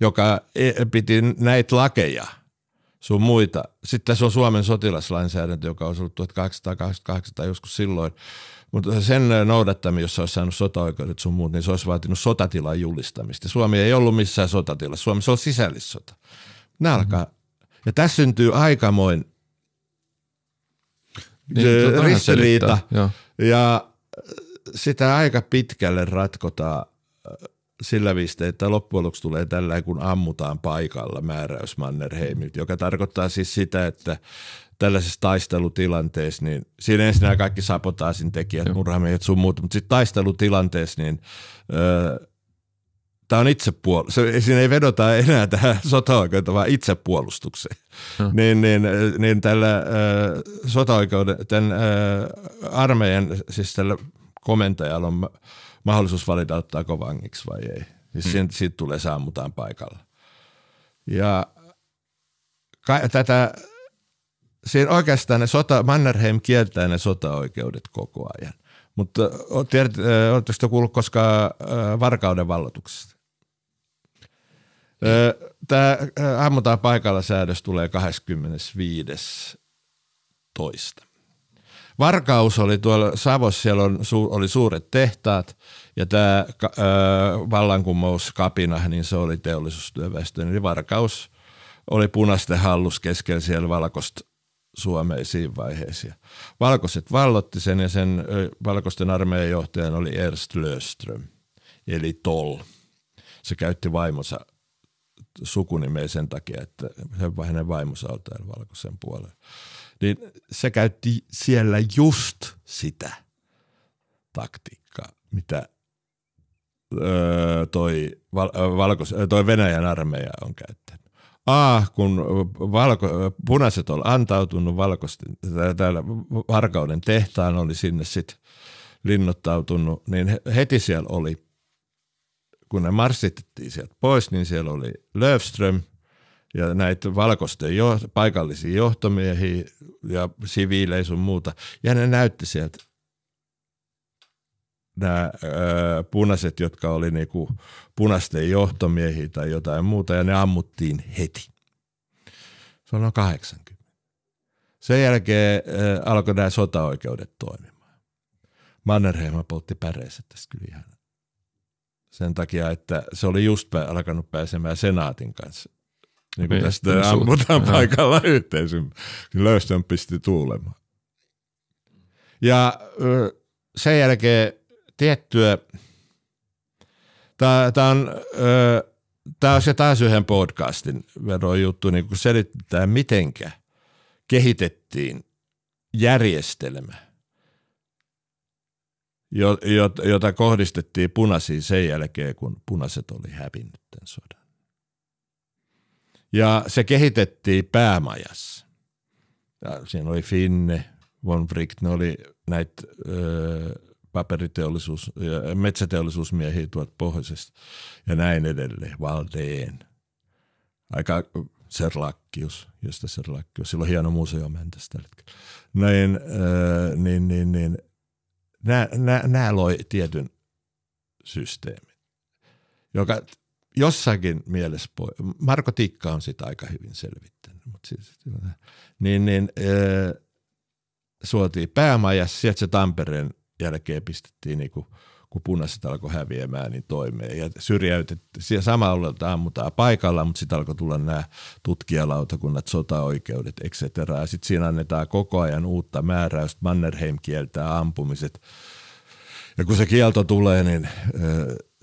joka e, piti näitä lakeja – sun muita. Sitten tässä on Suomen sotilaslainsäädäntö, joka on ollut 1888 tai joskus silloin. Mutta sen noudattaminen, jos olisi saanut sotaoikeudet sun muut, niin se olisi vaatinut sotatilan julistamista. Suomi ei ollut missään sotatilassa. Suomessa on sisällissota. Nämä mm-hmm. Ja tässä syntyy aikamoin niin, ristiriita. Ja sitä aika pitkälle ratkotaan sillä viste, että loppujen lopuksi tulee tällä kun ammutaan paikalla määräys Mannerheimilta, joka tarkoittaa siis sitä, että tällaisessa taistelutilanteessa, niin siinä ensin kaikki sabotaasin tekijät, murhamiehet sun muuta, mutta sitten taistelutilanteessa, niin öö, tämä on itsepuolustus. Siinä ei vedota enää tähän sotaoikeuteen, vaan itsepuolustukseen. Hmm. Niin, niin, niin tällä äh, sotaoikeuden, tämän äh, armeijan, siis tällä komentajalla on mahdollisuus valita ottaako vangiksi vai ei. Siis hmm. siitä tulee sammutaan paikalla. Ja ka- tätä, siinä oikeastaan ne sota, Mannerheim kieltää ne sotaoikeudet koko ajan. Mutta oletteko kuullut koskaan varkauden vallotuksesta? Tämä ammutaan paikalla säädös tulee 25. toista. Varkaus oli tuolla Savossa, siellä on, oli suuret tehtaat ja tämä vallankumouskapina, niin se oli teollisuustyöväestö. Eli Varkaus oli punaisten hallus keskellä siellä valkoista Suomea siinä vaiheessa. Valkoiset vallotti sen ja sen valkoisten armeijan johtajan oli Ernst Löström, eli Toll. Se käytti vaimonsa sukunimeä sen takia, että hänen vaimonsa on täällä valkoisen puolella niin se käytti siellä just sitä taktiikkaa, mitä öö, toi, val, valkos, toi Venäjän armeija on käyttänyt. A, kun valko, punaiset on antautunut valkoisten, täällä Varkauden tehtaan oli sinne sitten linnoittautunut, niin heti siellä oli, kun ne marssitettiin sieltä pois, niin siellä oli Löfström – ja näitä valkoisten jo, paikallisia johtomiehiä ja siviilejä sun muuta. Ja ne näytti sieltä nämä ö, punaiset, jotka oli niinku punaisten johtomiehiä tai jotain muuta, ja ne ammuttiin heti. Se on noin 80. Sen jälkeen ö, alkoi nämä sotaoikeudet toimimaan. Mannerheim poltti päreensä tästä kyllä ihan. Sen takia, että se oli just alkanut pääsemään senaatin kanssa niin kuin niin, tästä niin, ammutaan su- paikalla yhteisön. Löystön pisti tuulemaan. Ja sen jälkeen tiettyä, tämä on, tämä on se taas yhden podcastin veron juttu, niin kun selittää mitenkä kehitettiin järjestelmä, jota kohdistettiin punaisiin sen jälkeen, kun punaiset oli hävinnyt tämän sodan. Ja se kehitettiin päämajassa. Ja siinä oli Finne, Von Wright, ne oli näitä ö, paperiteollisuus- metsäteollisuusmiehiä tuolta pohjoisesta ja näin edelleen, Valdeen. Aika Serlakkius, josta Serlakkius, sillä on hieno museo Mäntässä tällä hetkellä. Näin, ö, niin, niin, niin, nämä loi tietyn systeemin. joka jossakin mielessä, Marko Tikka on sitä aika hyvin selvittänyt, mutta siis, niin, niin äh, suotiin päämajas, sieltä se Tampereen jälkeen pistettiin niin kuin, kun punaiset alkoi häviämään, niin toimeen. Ja syrjäytettiin, siellä samalla ammutaan paikalla, mutta sitten alkoi tulla nämä tutkijalautakunnat, sotaoikeudet, etc. Ja sitten siinä annetaan koko ajan uutta määräystä, Mannerheim kieltää ampumiset. Ja kun se kielto tulee, niin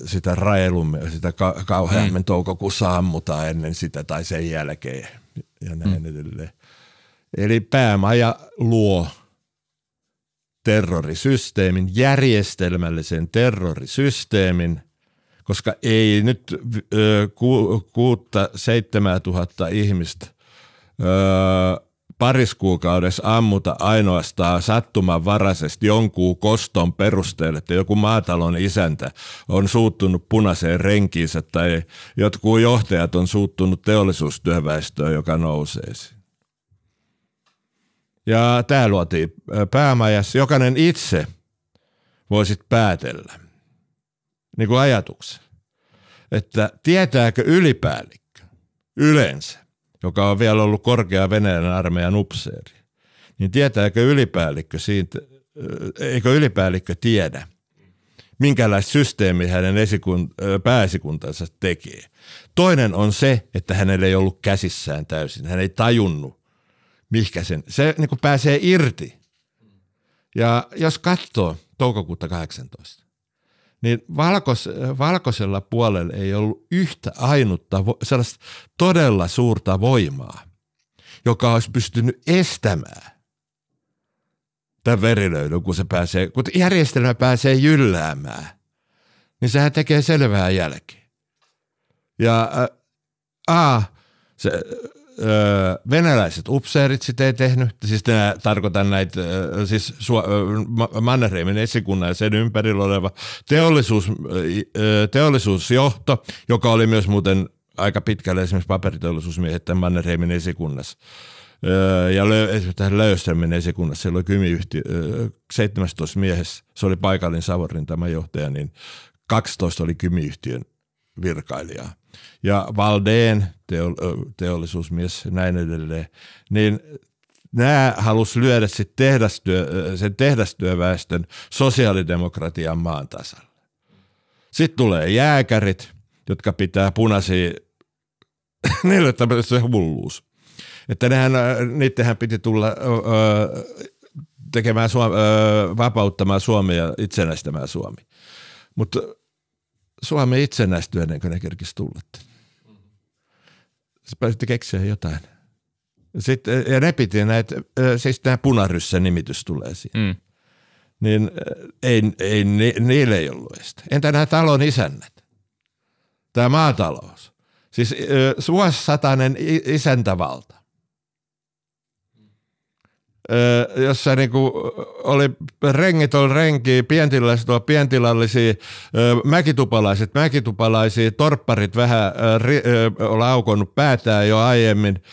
sitä raelumme, sitä ka- kauheammin mm. toukokuussa ammutaan ennen sitä tai sen jälkeen ja näin mm. edelleen. Eli päämaja luo terrorisysteemin, järjestelmällisen terrorisysteemin, koska ei nyt ku, kuutta, seitsemää tuhatta ihmistä ö, pariskuukaudessa ammuta ainoastaan sattumanvaraisesti jonkun koston perusteella, että joku maatalon isäntä on suuttunut punaiseen renkiinsä tai jotkut johtajat on suuttunut teollisuustyöväestöön, joka nousee. Ja tämä luotiin päämajassa. Jokainen itse voisit päätellä, niin kuin ajatuksen, että tietääkö ylipäällikkö yleensä, joka on vielä ollut korkea Venäjän armeijan upseeri, niin tietääkö ylipäällikkö siitä, eikö ylipäällikkö tiedä, minkälaista systeemiä hänen esikun, pääesikuntansa tekee. Toinen on se, että hänellä ei ollut käsissään täysin. Hän ei tajunnut, mihkä sen, se niin pääsee irti. Ja jos katsoo toukokuuta 18, niin valkos, valkoisella puolella ei ollut yhtä ainutta sellaista todella suurta voimaa, joka olisi pystynyt estämään tämän verilöydyn, kun, se pääsee, kun järjestelmä pääsee jylläämään, niin sehän tekee selvää jälkeä. Ja ää, A, se, venäläiset upseerit sitä ei tehnyt, siis nämä, tarkoitan näitä, siis Mannerheimin esikunnan ja sen ympärillä oleva teollisuus, teollisuusjohto, joka oli myös muuten aika pitkälle esimerkiksi paperiteollisuusmiehet tämän Mannerheimin esikunnassa. Ja esimerkiksi tähän Löyströmin esikunnassa, siellä oli kymiyhtiö, 17 miehessä, se oli paikallinen tämä johtaja, niin 12 oli kymiyhtiön virkailijaa ja Valdeen teollisuusmies näin edelleen, niin nämä halusi lyödä sit tehdastyö, sen tehdastyöväestön sosiaalidemokratian maan tasalle. Sitten tulee jääkärit, jotka pitää punaisia, niille tämmöistä hulluus. Että nehän, niittenhän piti tulla ö, tekemään Suom- ö, vapauttamaan Suomea ja itsenäistämään Suomi. Mutta Suomi itsenäistyi ennen kuin ne kerkisi tulla. Se pääsitte keksiä jotain. Sitten, ja ne piti näitä, siis tämä punaryssä nimitys tulee siihen. Mm. Niin ei, ei, ni, niille ei ollut estä. Entä nämä talon isännät? Tämä maatalous. Siis vuosisatainen isäntävalta jossa niinku oli rengit on renki, pientilaiset on pientilallisia, mäkitupalaiset mäkitupalaisia, torpparit vähän on aukonnut päätään jo aiemmin,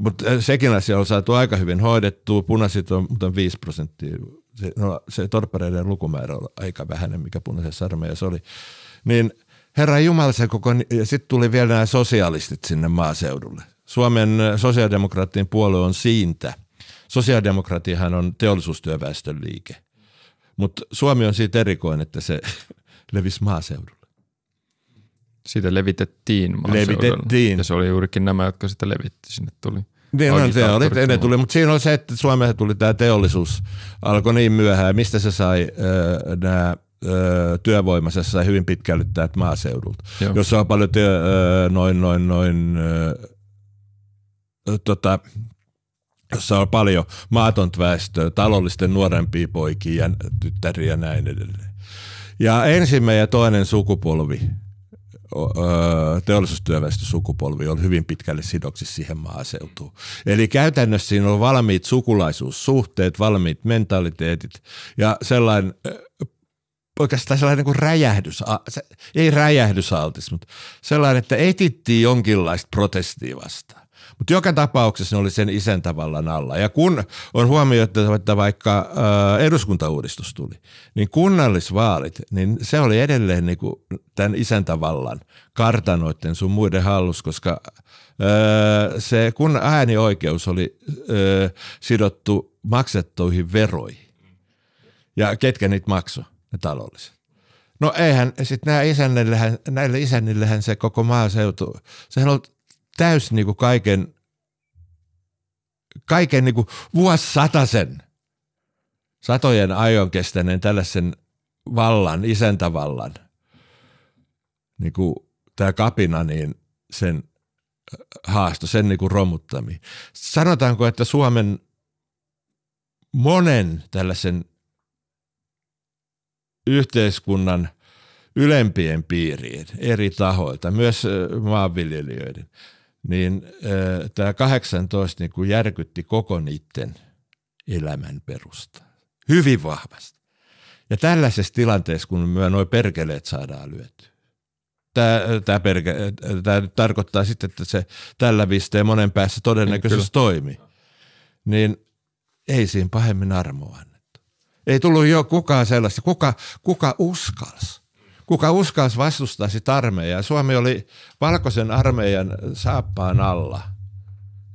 mutta sekin asia on saatu aika hyvin hoidettua, punaiset on muuten 5 prosenttia, se, no, se torppareiden lukumäärä on aika vähäinen, mikä punaisessa armeijassa oli, niin Herra Jumala se koko, ja sitten tuli vielä nämä sosialistit sinne maaseudulle. Suomen sosiaalidemokraattien puolue on siitä – Sosiaalidemokratiahan on teollisuustyöväestön liike, mutta Suomi on siitä erikoinen, että se levisi maaseudulle. Siitä levitettiin maaseudulle. Levitettiin. Ja se oli juurikin nämä, jotka sitä levitti sinne tuli. Niin, no, se oli, ne tuli, mutta siinä on se, että Suomeen tuli tämä teollisuus, alkoi niin myöhään. Mistä se sai äh, nämä se sai hyvin pitkälle täältä maaseudulta, Joo. jossa on paljon työ, noin, noin, noin tota, jossa on paljon maatonta väestöä, taloudellisten nuorempia poikia ja tyttäriä ja näin edelleen. Ja ensimmäinen ja toinen sukupolvi, sukupolvi on hyvin pitkälle sidoksissa siihen maaseutuun. Eli käytännössä siinä on valmiit sukulaisuussuhteet, valmiit mentaliteetit ja sellainen oikeastaan sellainen niin kuin räjähdys, ei räjähdysaltis, mutta sellainen, että etittiin jonkinlaista protestia vastaan. Mutta joka tapauksessa ne oli sen isäntävallan alla. Ja kun on huomioitu, että vaikka eduskuntauudistus tuli, niin kunnallisvaalit, niin se oli edelleen niin kuin tämän isäntävallan kartanoiden sun muiden hallus, koska se kun äänioikeus oli sidottu maksettuihin veroihin. Ja ketkä niitä maksoi, ne talolliset. No eihän, sitten näille isännillehän se koko maaseutu, sehän on täys niin kuin kaiken, kaiken niin kuin vuosisataisen, satojen ajon kestäneen tällaisen vallan, isäntävallan, niin kuin tämä kapina, niin sen haasto, sen niin kuin romuttami. Sanotaanko, että Suomen monen tällaisen yhteiskunnan ylempien piirien eri tahoilta, myös maanviljelijöiden, niin tämä 18 niin kuin järkytti koko niiden elämän perusta. Hyvin vahvasti. Ja tällaisessa tilanteessa, kun me noin perkeleet saadaan lyötyä. Tämä, tämä, perke, tämä tarkoittaa sitten, että se tällä visteen monen päässä todennäköisesti toimii. Niin ei siinä pahemmin armoa annettu. Ei tullut jo kukaan sellaista. Kuka, kuka uskalsi? Kuka uskalsi vastustaa sitä armeijaa? Suomi oli valkoisen armeijan saappaan alla.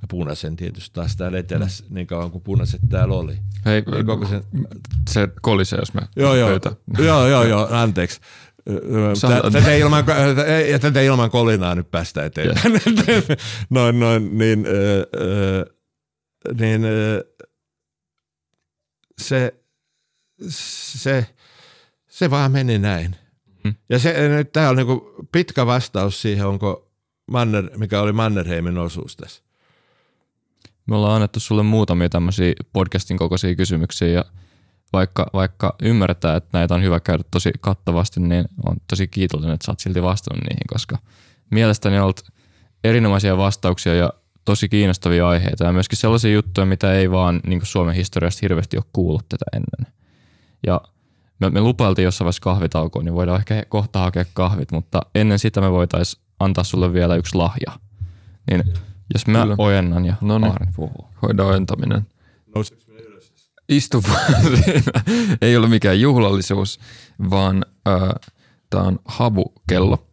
Ja punaisen tietysti taas täällä etelässä, mm. niin kauan kuin punaiset täällä oli. Hei, koko sen... se kolise, jos mä joo, joo, joo, joo, joo, anteeksi. Tätä ilman, tätä ilman kolinaa nyt päästä eteenpäin. noin, noin, niin, niin se, se, se vaan meni näin. Ja se, nyt tämä on niinku pitkä vastaus siihen, onko Manner, mikä oli Mannerheimin osuus tässä. Me ollaan annettu sulle muutamia tämmöisiä podcastin kokoisia kysymyksiä ja vaikka, vaikka ymmärretään, että näitä on hyvä käydä tosi kattavasti, niin on tosi kiitollinen, että sä oot silti vastannut niihin, koska mielestäni on ollut erinomaisia vastauksia ja tosi kiinnostavia aiheita ja myöskin sellaisia juttuja, mitä ei vaan niin Suomen historiasta hirveästi ole kuullut tätä ennen. Ja me, me lupailtiin jossain vaiheessa kahvitaukoon, niin voidaan ehkä kohta hakea kahvit, mutta ennen sitä me voitaisiin antaa sulle vielä yksi lahja. Niin jos mä Kyllä. ojennan ja no niin. puhuu. Hoida ojentaminen. Istu Ei ole mikään juhlallisuus, vaan äh, tämä on havukello.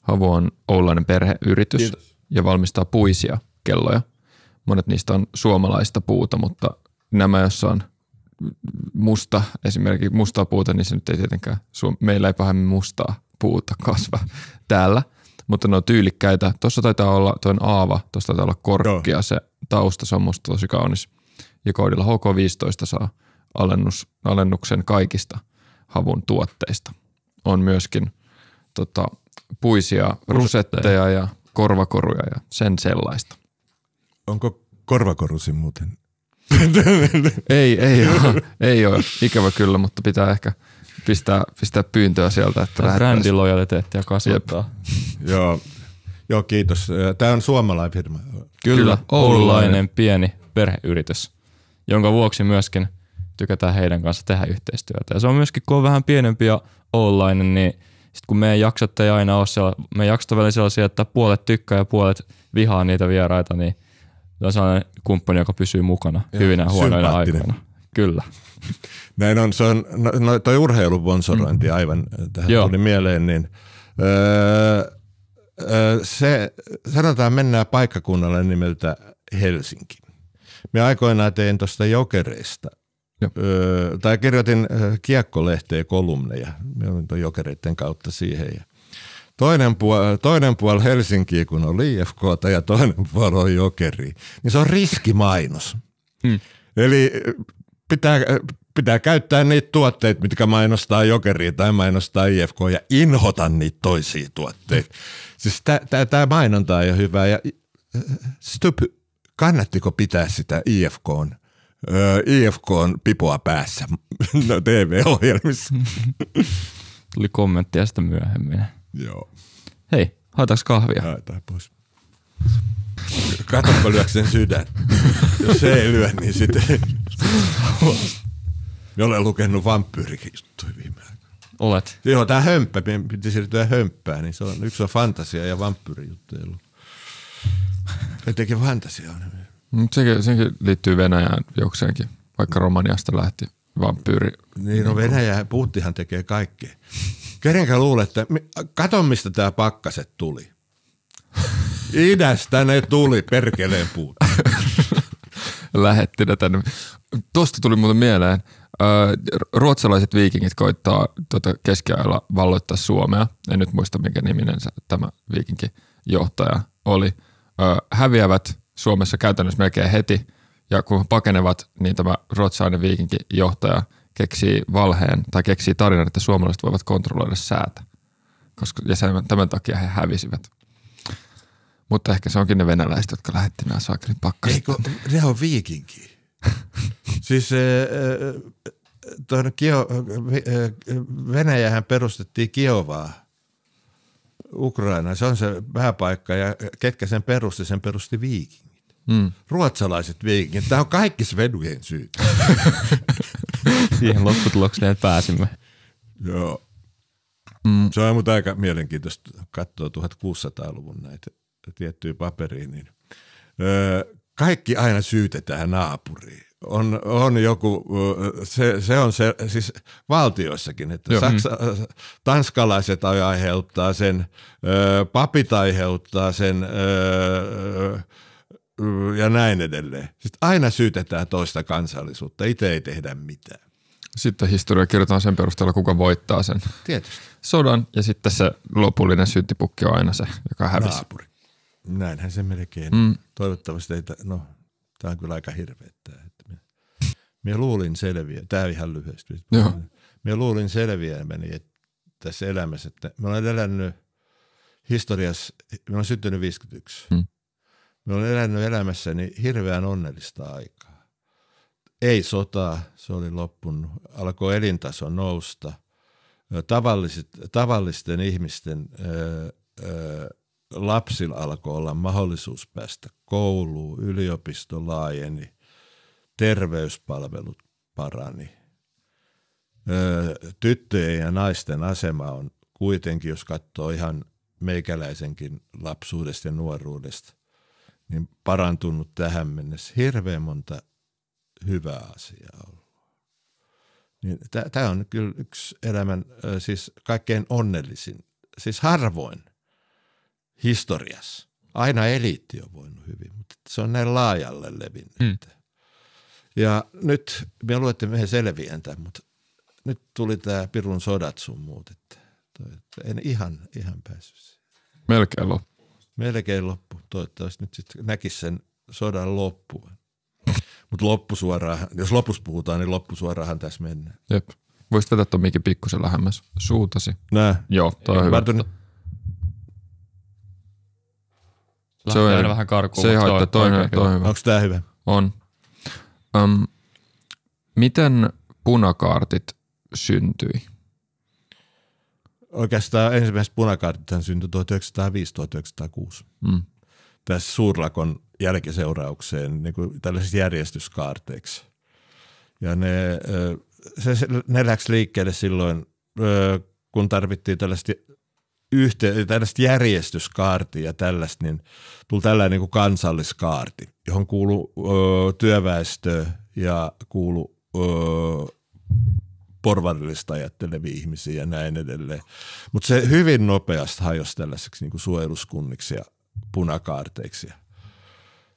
Havu on oulainen perheyritys Kiitos. ja valmistaa puisia kelloja. Monet niistä on suomalaista puuta, mutta nämä, joissa on musta, esimerkiksi mustaa puuta, niin se nyt ei tietenkään, meillä ei pahemmin mustaa puuta kasva täällä, mutta ne on tyylikkäitä. Tuossa taitaa olla, tuo Aava, tuossa taitaa olla korkkia no. se tausta, se on musta tosi kaunis. Ja koodilla HK15 saa alennus, alennuksen kaikista havun tuotteista. On myöskin tota, puisia rusetteja ja korvakoruja ja sen sellaista. Onko korvakorusi muuten? ei, ei ole, ei ole. Ikävä kyllä, mutta pitää ehkä pistää, pistää pyyntöä sieltä. Että brändilojaliteettia kasvattaa. Joo, Joo, kiitos. Tämä on suomalainen firma. Kyllä, Kyllä oululainen pieni perheyritys, jonka vuoksi myöskin tykätään heidän kanssa tehdä yhteistyötä. Ja se on myöskin, kun on vähän pienempi ja oululainen, niin sitten kun meidän jaksot ei aina ole siellä, meidän jaksot on välillä sellaisia, että puolet tykkää ja puolet vihaa niitä vieraita, niin – on sellainen kumppani, joka pysyy mukana ja, hyvinä huonoina aikoina. Kyllä. Näin on, se on, no, no toi urheilubonsorointi mm. aivan tähän Joo. tuli mieleen, niin öö, öö, se, sanotaan mennään paikkakunnalle nimeltä Helsinki. Me aikoinaan tein tuosta jokereista, öö, tai kirjoitin kiekkolehteen kolumneja, me olin jokereiden kautta siihen ja toinen puoli, toinen puoli Helsinkiä, kun on IFK ja toinen puoli on Jokeri, niin se on riskimainos. Hmm. Eli pitää, pitää käyttää niitä tuotteita, mitkä mainostaa Jokeria tai mainostaa IFK ja inhota niitä toisia tuotteita. Siis tämä mainonta on jo hyvä ja Stup, kannattiko pitää sitä IFKn IFK on pipoa päässä no, TV-ohjelmissa. Tuli kommenttia sitä myöhemmin. Joo. Hei, haetaanko kahvia? Haetaan pois. Katoppa lyökö sen sydän. Jos se ei lyö, niin sitten... Me olen lukenut vampyyrikin juttuja viime aikoina. Olet? Joo, tämä hömppä, piti siirtyä hömppään, niin se on yksi on fantasia ja vampyyrijuttuja. Jotenkin fantasia on. Sekin, sekin liittyy Venäjään jokseenkin, vaikka Romaniasta lähti vampyyri. Niin, no Venäjä, Putinhan tekee kaikkea. Kenenkä luulee, että kato mistä tämä pakkaset tuli. Idästä ne tuli, perkeleen puut. lähetti ne tänne. Tuosta tuli muuten mieleen, ruotsalaiset viikingit koittaa tota keskiajalla valloittaa Suomea. En nyt muista, minkä niminen tämä viikinkin johtaja oli. Häviävät Suomessa käytännössä melkein heti, ja kun pakenevat, niin tämä ruotsalainen viikinkin johtaja keksii valheen tai keksii tarinan, että suomalaiset voivat kontrolloida säätä. Koska, ja sen, tämän takia he hävisivät. Mutta ehkä se onkin ne venäläiset, jotka lähetti nämä saakelin pakkaset. Eikö, ne on viikinki. siis tuonne Kio, äh, Venäjähän perustettiin Kiovaa, Ukraina. Se on se pääpaikka ja ketkä sen perusti, sen perusti viikingit. Mm. Ruotsalaiset viikingit. Tämä on kaikki Svedujen syyt. Siihen lopputulokseen pääsimme. Joo. Mm. Se on mutta aika mielenkiintoista katsoa 1600-luvun näitä tiettyjä paperia, niin öö, kaikki aina syytetään naapuriin. On, on joku, se, se on se, siis valtioissakin, että Joo. Saksa, tanskalaiset aiheuttaa sen, öö, papit aiheuttaa sen öö, ja näin edelleen. Sitten aina syytetään toista kansallisuutta, itse ei tehdä mitään. Sitten historia kirjoitetaan sen perusteella, kuka voittaa sen Tietysti. sodan, ja sitten se lopullinen syntipukki on aina se, joka hävisi. naapuri. Näinhän se melkein. Mm. Mm. Toivottavasti ei, ta- no tämä on kyllä aika hirveä. Että me, me luulin selviä, tämä ihan lyhyesti. Joo. Me luulin selviämäni että tässä elämässä, että mä olen elänyt historiassa, mä olen syntynyt 51. Mm. Mä olen elänyt elämässäni hirveän onnellista aikaa. Ei sotaa, se oli loppunut. Alkoi elintaso nousta. Tavalliset, tavallisten ihmisten ö, ö, lapsilla alkoi olla mahdollisuus päästä kouluun, yliopisto laajeni, terveyspalvelut parani. Ö, Tyttöjen ja naisten asema on kuitenkin, jos katsoo ihan meikäläisenkin lapsuudesta ja nuoruudesta, niin parantunut tähän mennessä hirveän monta hyvää asiaa ollut. Niin Tämä on kyllä yksi elämän siis kaikkein onnellisin, siis harvoin historiassa. Aina eliitti on voinut hyvin, mutta se on näin laajalle levinnyt. Mm. Ja nyt me luette meidän selviän tämän, mutta nyt tuli tämä Pirun sodat sun muut, että, että en ihan, ihan päässyt siihen. Melkein loppu. Melkein loppu. Toivottavasti nyt sitten näkisi sen sodan loppua. Mutta loppusuoraan, jos lopussa puhutaan, niin loppusuorahan tässä mennään. Jep. Voisit vetää tuon mikin pikkusen lähemmäs suutasi. Nää. Joo, toi on hyvä. Vartuni, Se on- aina vähän karkuun. Se ei haittaa, toi- toi, toi hyvä. onko tämä hyvä? On. Um, miten punakaartit syntyi? Oikeastaan ensimmäiset punakaartithan syntyi 1905-1906. Mm. Tässä suurlakon jälkiseuraukseen niin kuin tällaisiksi järjestyskaarteiksi. Ja ne, se, ne läksi liikkeelle silloin, kun tarvittiin tällaista, yhte, tällaista järjestyskaartia ja tällaista, niin tuli tällainen niin kuin kansalliskaarti, johon kuuluu ö, työväestö ja kuulu ö, porvarillista ajattelevia ihmisiä ja näin edelleen. Mutta se hyvin nopeasti hajosi tällaiseksi niin kuin suojeluskunniksi ja punakaarteiksi.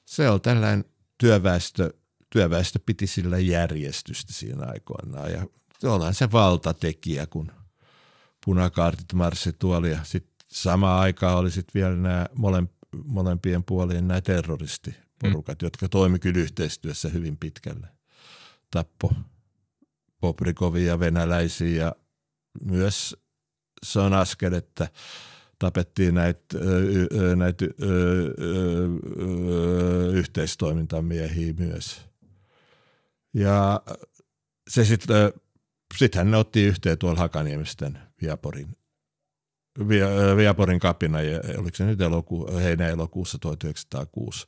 Se on tällainen työväestö, työväestö piti sillä järjestystä siinä aikoinaan ja se ollaan se valtatekijä, kun punakaartit marssi tuolla ja sitten samaan aikaan oli sitten vielä nämä molempien puolien nämä terroristiporukat, mm. jotka toimi kyllä yhteistyössä hyvin pitkälle. Tappo Poprikovia, venäläisiä ja myös se on askel, että tapettiin näitä, näitä yhteistoimintamiehiä myös. Ja se sitten, sittenhän ne otti yhteen tuolla Hakaniemesten Viaporin, Viaporin kapina, ja oliko se nyt eloku, heinä elokuussa 1906,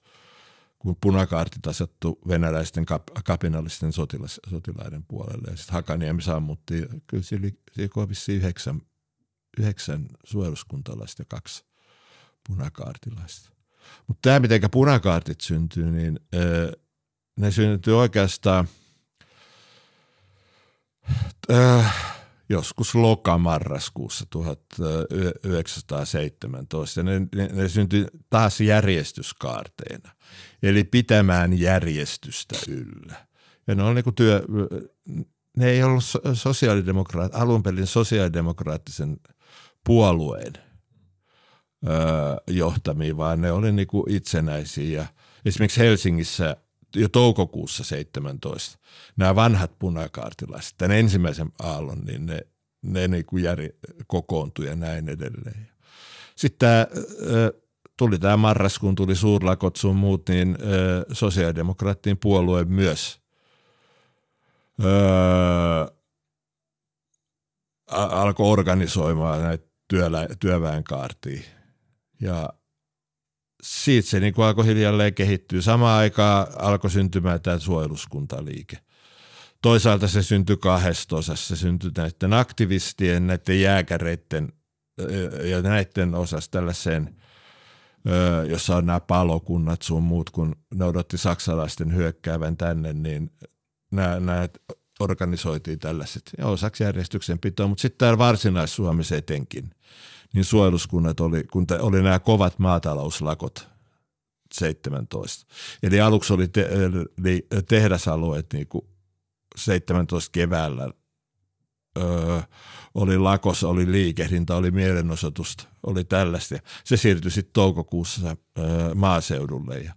kun punakaartit asettu venäläisten kap, kapinallisten sotilas, sotilaiden puolelle. Ja sitten Hakaniemi sammuttiin, kyllä siellä siellä oli vissiin yhdeksän, yhdeksän suojeluskuntalaista ja kaksi punakaartilaista. Mutta tämä, miten punakaartit syntyy, niin ö, ne syntyy oikeastaan ö, joskus lokamarraskuussa 1917. Ja ne, ne, ne syntyi taas järjestyskaarteina, eli pitämään järjestystä yllä. Ja ne, on niin työ, ne ei ollut sosiaalidemokraat, alun perin sosiaalidemokraattisen puolueen ö, johtamia, vaan ne oli niin itsenäisiä. Esimerkiksi Helsingissä jo toukokuussa 17 nämä vanhat punakaartilaiset, tämän ensimmäisen aallon, niin ne, ne niin kuin järi, kokoontui ja näin edelleen. Sitten tämä, tuli tämä marraskuun, tuli suurlakot sun muut, niin sosiaalidemokraattien puolue myös alkoi organisoimaan näitä työlä, työväenkaartia. Ja siitä se niin kuin alkoi hiljalleen kehittyä. Samaan aikaan alkoi syntymään tämä suojeluskuntaliike. Toisaalta se syntyi kahdesta osassa. Se syntyi näiden aktivistien, näiden jääkäreiden ja näiden osassa tällaiseen, jossa on nämä palokunnat sun muut, kun ne odotti saksalaisten hyökkäävän tänne, niin nämä, nämä organisoitiin tällaiset ja osaksi järjestyksenpitoa, mutta sitten täällä varsinais-Suomessa etenkin, niin suojeluskunnat oli, kun te, oli nämä kovat maatalouslakot 17. Eli aluksi oli te, eli tehdasalueet niin kuin 17 keväällä öö, oli lakos, oli liikehdintä, oli mielenosoitusta, oli tällaista. Se siirtyi sitten toukokuussa öö, maaseudulle ja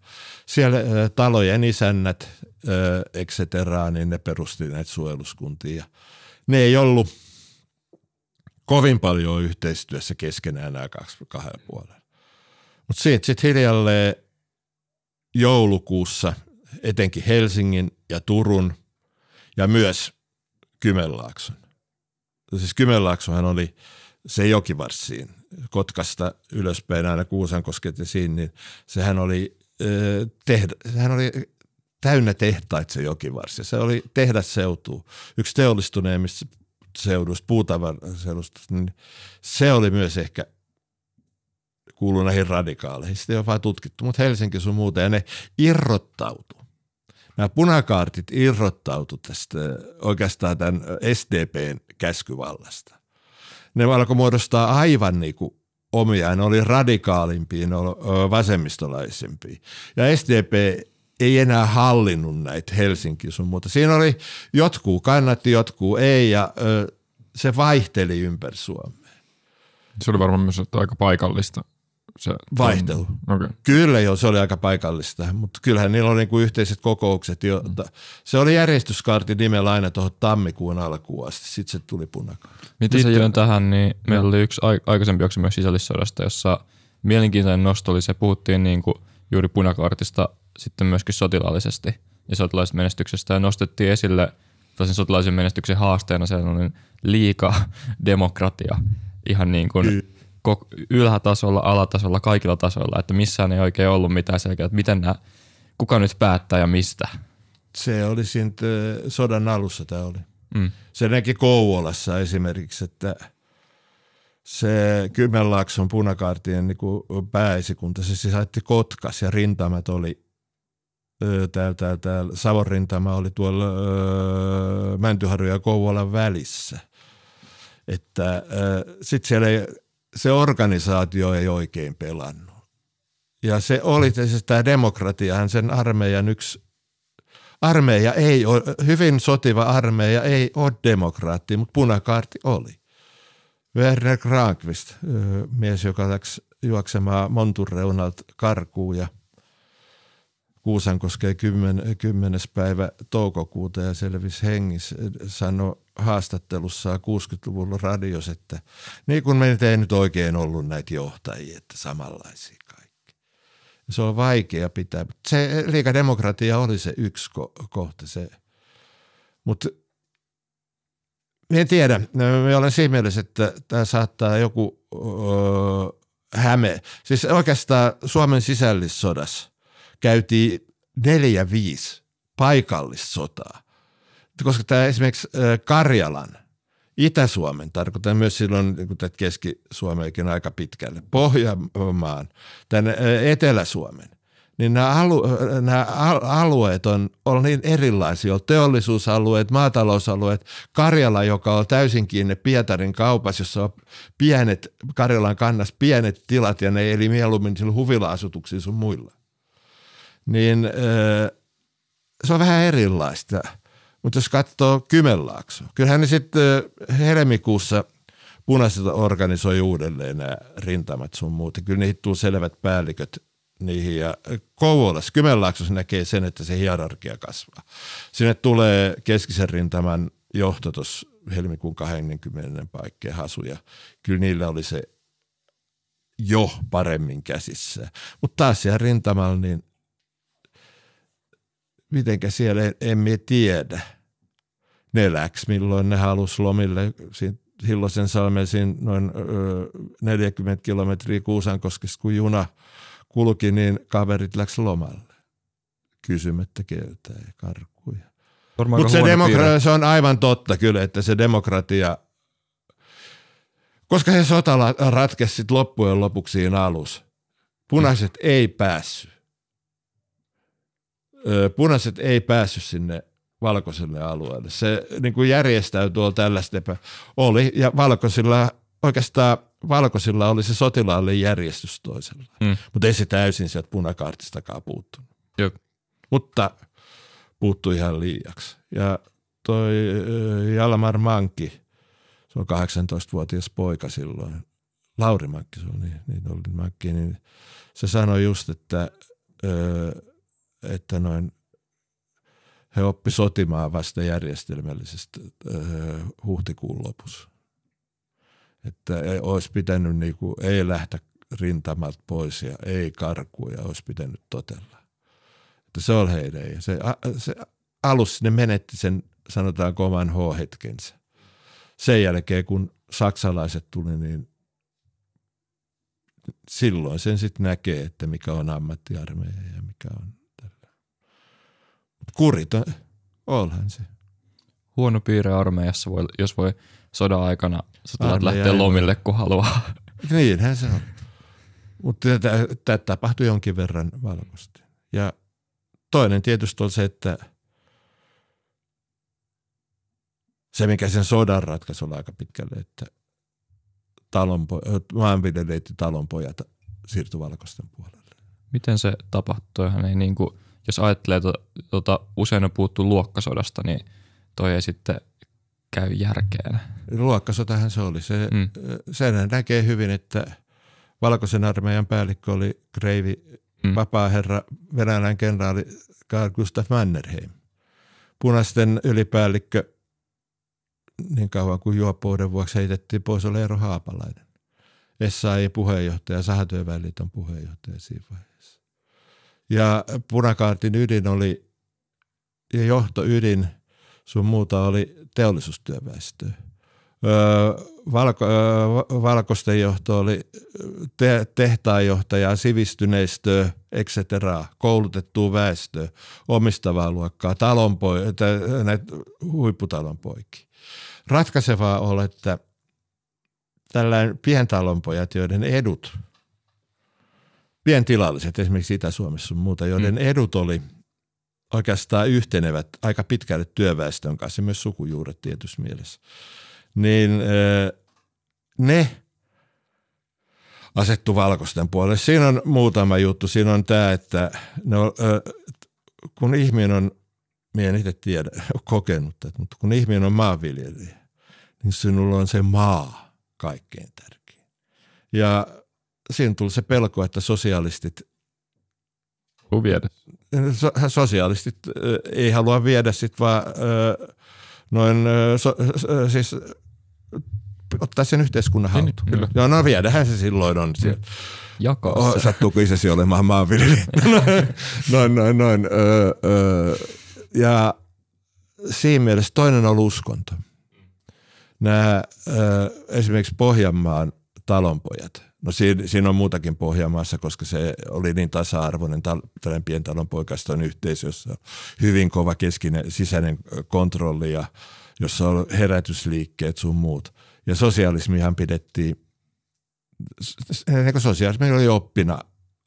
siellä öö, talojen isännät, öö, et cetera, niin ne perusti näitä suojeluskuntia. Ne ei ollut kovin paljon yhteistyössä keskenään nämä kaksi kahden puolella. Mutta siitä sitten hiljalleen joulukuussa etenkin Helsingin ja Turun ja myös Kymenlaakson. Siis Kymenlaaksohan oli se jokivarsiin Kotkasta ylöspäin aina Kuusankosket ja siinä, niin sehän oli, tehdä, sehän oli täynnä tehtaita se jokivarsi. Se oli tehdasseutu, yksi teollistuneimmista seudusta, puutavarseudusta, niin se oli myös ehkä kuuluu näihin radikaaleihin. Sitä ei ole vain tutkittu, mutta Helsinki sun muuta, ja ne irrottautu. Nämä punakaartit irrottautu tästä oikeastaan tämän SDPn käskyvallasta. Ne alkoi muodostaa aivan niin kuin omia, ne oli radikaalimpia, ne oli vasemmistolaisempia. Ja SDP ei enää hallinnut näitä Helsinki sun muuta. Siinä oli jotkut kannatti, jotkut ei ja ö, se vaihteli ympäri Suomea. Se oli varmaan myös aika paikallista. Se, Vaihtelu. Okay. Kyllä joo, se oli aika paikallista, mutta kyllähän niillä oli niinku yhteiset kokoukset. Jo, mm. Se oli järjestyskaarti nimellä aina tuohon tammikuun alkuun asti, sitten se tuli punakaarti. Miten se jön tähän, niin meillä oli yksi aikaisempi jakso myös sisällissodasta, jossa mielenkiintoinen nosto oli se, puhuttiin niinku juuri punakaartista sitten myöskin sotilaallisesti ja sotilaallisesta menestyksestä ja nostettiin esille tällaisen sotilaallisen menestyksen haasteena sellainen liika demokratia ihan niin kuin ylhätasolla, alatasolla, kaikilla tasoilla, että missään ei oikein ollut mitään selkeää, että miten nämä, kuka nyt päättää ja mistä. Se oli siinä sodan alussa tämä oli. Mm. Se näki Kouvolassa esimerkiksi, että se Kymenlaakson punakaartien niin pääesikunta, se sisälti Kotkas ja rintamat oli täällä, täällä, täällä Savon rintama oli tuolla öö, Mäntyharju ja Kouvolan välissä. Että sitten siellä ei, se organisaatio ei oikein pelannut. Ja se oli siis tämä demokratiahan sen armeijan yksi, armeija ei ole, hyvin sotiva armeija ei ole demokraatti, mutta punakaarti oli. Werner Kranqvist, mies, joka läksi juoksemaan montun reunalta karkuun ja – Kuusankoskeen 10, 10. päivä toukokuuta ja selvisi hengissä, sanoi haastattelussa 60-luvulla radios, että niin kuin meitä ei nyt oikein ollut näitä johtajia, että samanlaisia kaikki. Se on vaikea pitää. Se liikademokratia oli se yksi ko- kohta. Se. Mutta en tiedä, me olen siinä mielessä, että tämä saattaa joku öö, häme. Siis oikeastaan Suomen sisällissodassa käytiin neljä viisi paikallista sotaa. Koska tämä esimerkiksi Karjalan Itä-Suomen, tarkoitan myös silloin niin Keski-Suomeenkin aika pitkälle, Pohjanmaan, tänne Etelä-Suomen, niin nämä, alu, nämä alueet on, on niin erilaisia. On teollisuusalueet, maatalousalueet, Karjala, joka on täysin kiinni Pietarin kaupassa, jossa on pienet, Karjalan kannas pienet tilat ja ne eli mieluummin huvila-asutuksissa sun muilla. Niin se on vähän erilaista. Mutta jos katsoo Kymenlaaksoa, kyllähän ne sitten helmikuussa punaiset organisoi uudelleen nämä rintamat sun muuta. Kyllä niihin tuu selvät päälliköt niihin. Ja Kouvolassa, Kymenlaaksossa näkee sen, että se hierarkia kasvaa. Sinne tulee keskisen rintaman johto tuossa helmikuun 20. paikkeen hasuja. Kyllä niillä oli se jo paremmin käsissä. Mutta taas siellä rintamalla, niin mitenkä siellä emme tiedä. Ne läks, milloin ne halus lomille Hillosen salmen noin 40 kilometriä Kuusankoskessa, kun juna – kulki, niin kaverit läks lomalle. Kysymättä keltä ja karkuja. Mutta se, demokratia, se on aivan totta kyllä, että se demokratia, koska se sota ratkesi loppujen lopuksi siinä alus. Punaiset mm. ei päässyt. Punaiset ei päässyt sinne valkoiselle alueelle. Se niin kuin järjestäytyi tuolla tällaista oli, ja valkoisilla oikeastaan valkoisilla oli se sotilaallinen järjestys toisella. Mm. Mutta ei se täysin sieltä punakaartistakaan puuttunut. Jop. Mutta puuttui ihan liiaksi. Ja toi Jalmar Mankki, se on 18-vuotias poika silloin, Lauri Mankki, se oli niin, niin oli Mankki, niin se sanoi just, että, että noin he oppi sotimaan vasta järjestelmällisesti huhtikuun lopussa että olisi pitänyt niin kuin, ei lähteä rintamalta pois ja ei karkuja olisi pitänyt totella. Että se oli heidän. Se, se alussa ne menetti sen sanotaan kovan H-hetkensä. Sen jälkeen kun saksalaiset tuli, niin silloin sen sitten näkee, että mikä on ammattiarmeija ja mikä on. Kurit on, olhan se. Huono piirre armeijassa, voi, jos voi sodan aikana sotilaat lähteä lomille, kun haluaa. Niinhän se on. Mutta tämä tapahtui jonkin verran valkoisesti. Ja toinen tietysti on se, että se, mikä sen sodan ratkaisi oli aika pitkälle, että talonpo- maanviljelijät ja talonpojat siirtyi valkoisten puolelle. Miten se tapahtui? Ei niin kuin, jos ajattelee, että tuota, usein on puhuttu luokkasodasta, niin toi ei sitten käy järkeen. Luokkasotahan se oli. Se, mm. Sen näkee hyvin, että valkoisen armeijan päällikkö oli kreivi mm. vapaaherra venäläinen kenraali Carl Gustav Mannerheim. Punaisten ylipäällikkö niin kauan kuin juoppouden vuoksi heitettiin pois oli Eero Haapalainen. SAI puheenjohtaja, Sahatyöväenliiton puheenjohtaja siinä vaiheessa. Ja punakaartin ydin oli, ja johto ydin sun muuta oli teollisuustyöväestöä. valko, valkoisten johto oli te, tehtaanjohtaja, sivistyneistöä, etc., koulutettua väestöä, omistavaa luokkaa, talonpoi, näitä huipputalonpoikia. Ratkaisevaa on, että tällainen pientalonpojat, joiden edut, pientilalliset esimerkiksi Itä-Suomessa on muuta, joiden mm. edut oli – oikeastaan yhtenevät aika pitkälle työväestön kanssa, myös sukujuuret tietyssä mielessä, niin ne asettu valkoisten puolelle. Siinä on muutama juttu. Siinä on tämä, että ne on, kun ihminen on, minä en itse tiedä, kokenut tätä, mutta kun ihminen on maanviljelijä, niin sinulla on se maa kaikkein tärkein. Ja siinä tuli se pelko, että sosialistit viedä. So, sosialistit ei halua viedä sit vaan noin, so, siis ottaa sen yhteiskunnan niin, haltuun. Kyllä. Joo, no viedähän se silloin on siellä. Jakaa oh, Sattuuko isäsi olemaan maanviljelijä? noin, noin, noin. Öö, öö. Ja siinä mielessä toinen on uskonto. Nämä öö, esimerkiksi Pohjanmaan talonpojat – No siinä, siinä on muutakin Pohjanmaassa, koska se oli niin tasa-arvoinen tällainen pientalon poikaston yhteisö, jossa hyvin kova keskinen sisäinen kontrolli ja jossa on herätysliikkeet sun muut. Ja sosialismihan pidettiin, kuin sosialismi oli oppina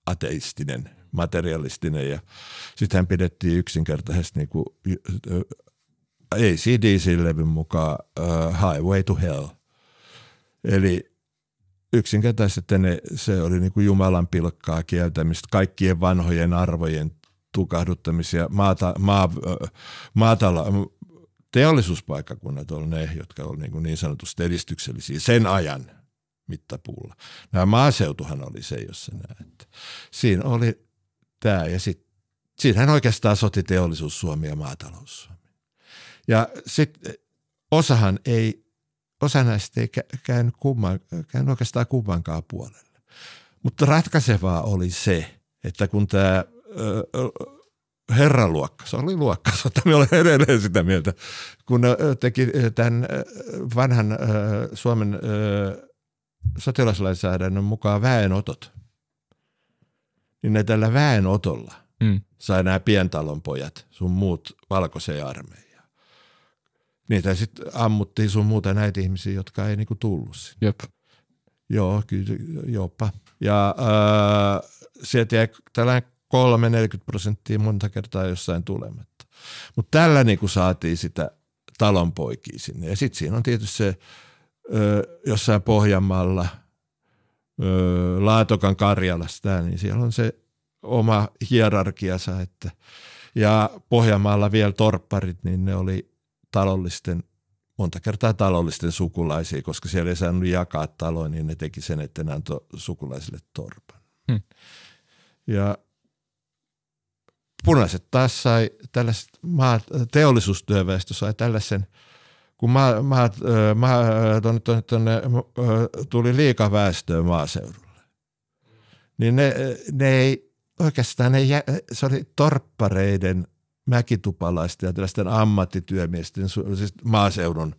ateistinen, materialistinen ja sitten hän pidettiin yksinkertaisesti niin kuin, ACDC-levyn mukaan uh, Highway to Hell. Eli yksinkertaisesti ne, se oli niin kuin Jumalan pilkkaa kieltämistä, kaikkien vanhojen arvojen tukahduttamisia, maata, maa, maatala, teollisuuspaikkakunnat oli ne, jotka olivat niin, niin sanotusti edistyksellisiä sen ajan mittapuulla. Nämä maaseutuhan oli se, jossa näet. Siinä oli tämä ja sitten siinähän oikeastaan soti teollisuus Suomi ja maatalous Suomi. Ja sitten osahan ei, osa näistä ei käynyt, kumman, käynyt oikeastaan kummankaan puolelle. Mutta ratkaisevaa oli se, että kun tämä herraluokka, se oli luokkasota, me olemme edelleen sitä mieltä, kun teki tämän vanhan Suomen sotilaslainsäädännön mukaan väenotot, niin ne tällä väenotolla mm. sai nämä pientalon pojat, sun muut valkoiseen armeijaan. Niitä sitten ammuttiin sun muuta näitä ihmisiä, jotka ei niinku tullut sinne. Jep. Joo, kyllä, jopa. Ja äh, sieltä jäi tällainen 3-40 prosenttia monta kertaa jossain tulematta. Mutta tällä niin kuin saatiin sitä talonpoikia sinne. Ja sitten siinä on tietysti se ö, jossain Pohjanmaalla, ö, Laatokan Karjalassa, niin siellä on se oma hierarkiansa. Että, ja Pohjanmaalla vielä torpparit, niin ne oli talollisten monta kertaa talollisten sukulaisia, koska siellä ei saanut jakaa taloa, niin ne teki sen, että ne antoi sukulaisille torpan. Hmm. Ja punaiset taas sai tällaiset maat, teollisuustyöväestö sai tällaisen, kun maa, maat, maa, tonne, tonne, tonne, tuli liikaväestöä maaseudulle, niin ne, ne ei oikeastaan, ne, se oli torppareiden, mäkitupalaisten ja tällaisten ammattityömiesten, siis maaseudun,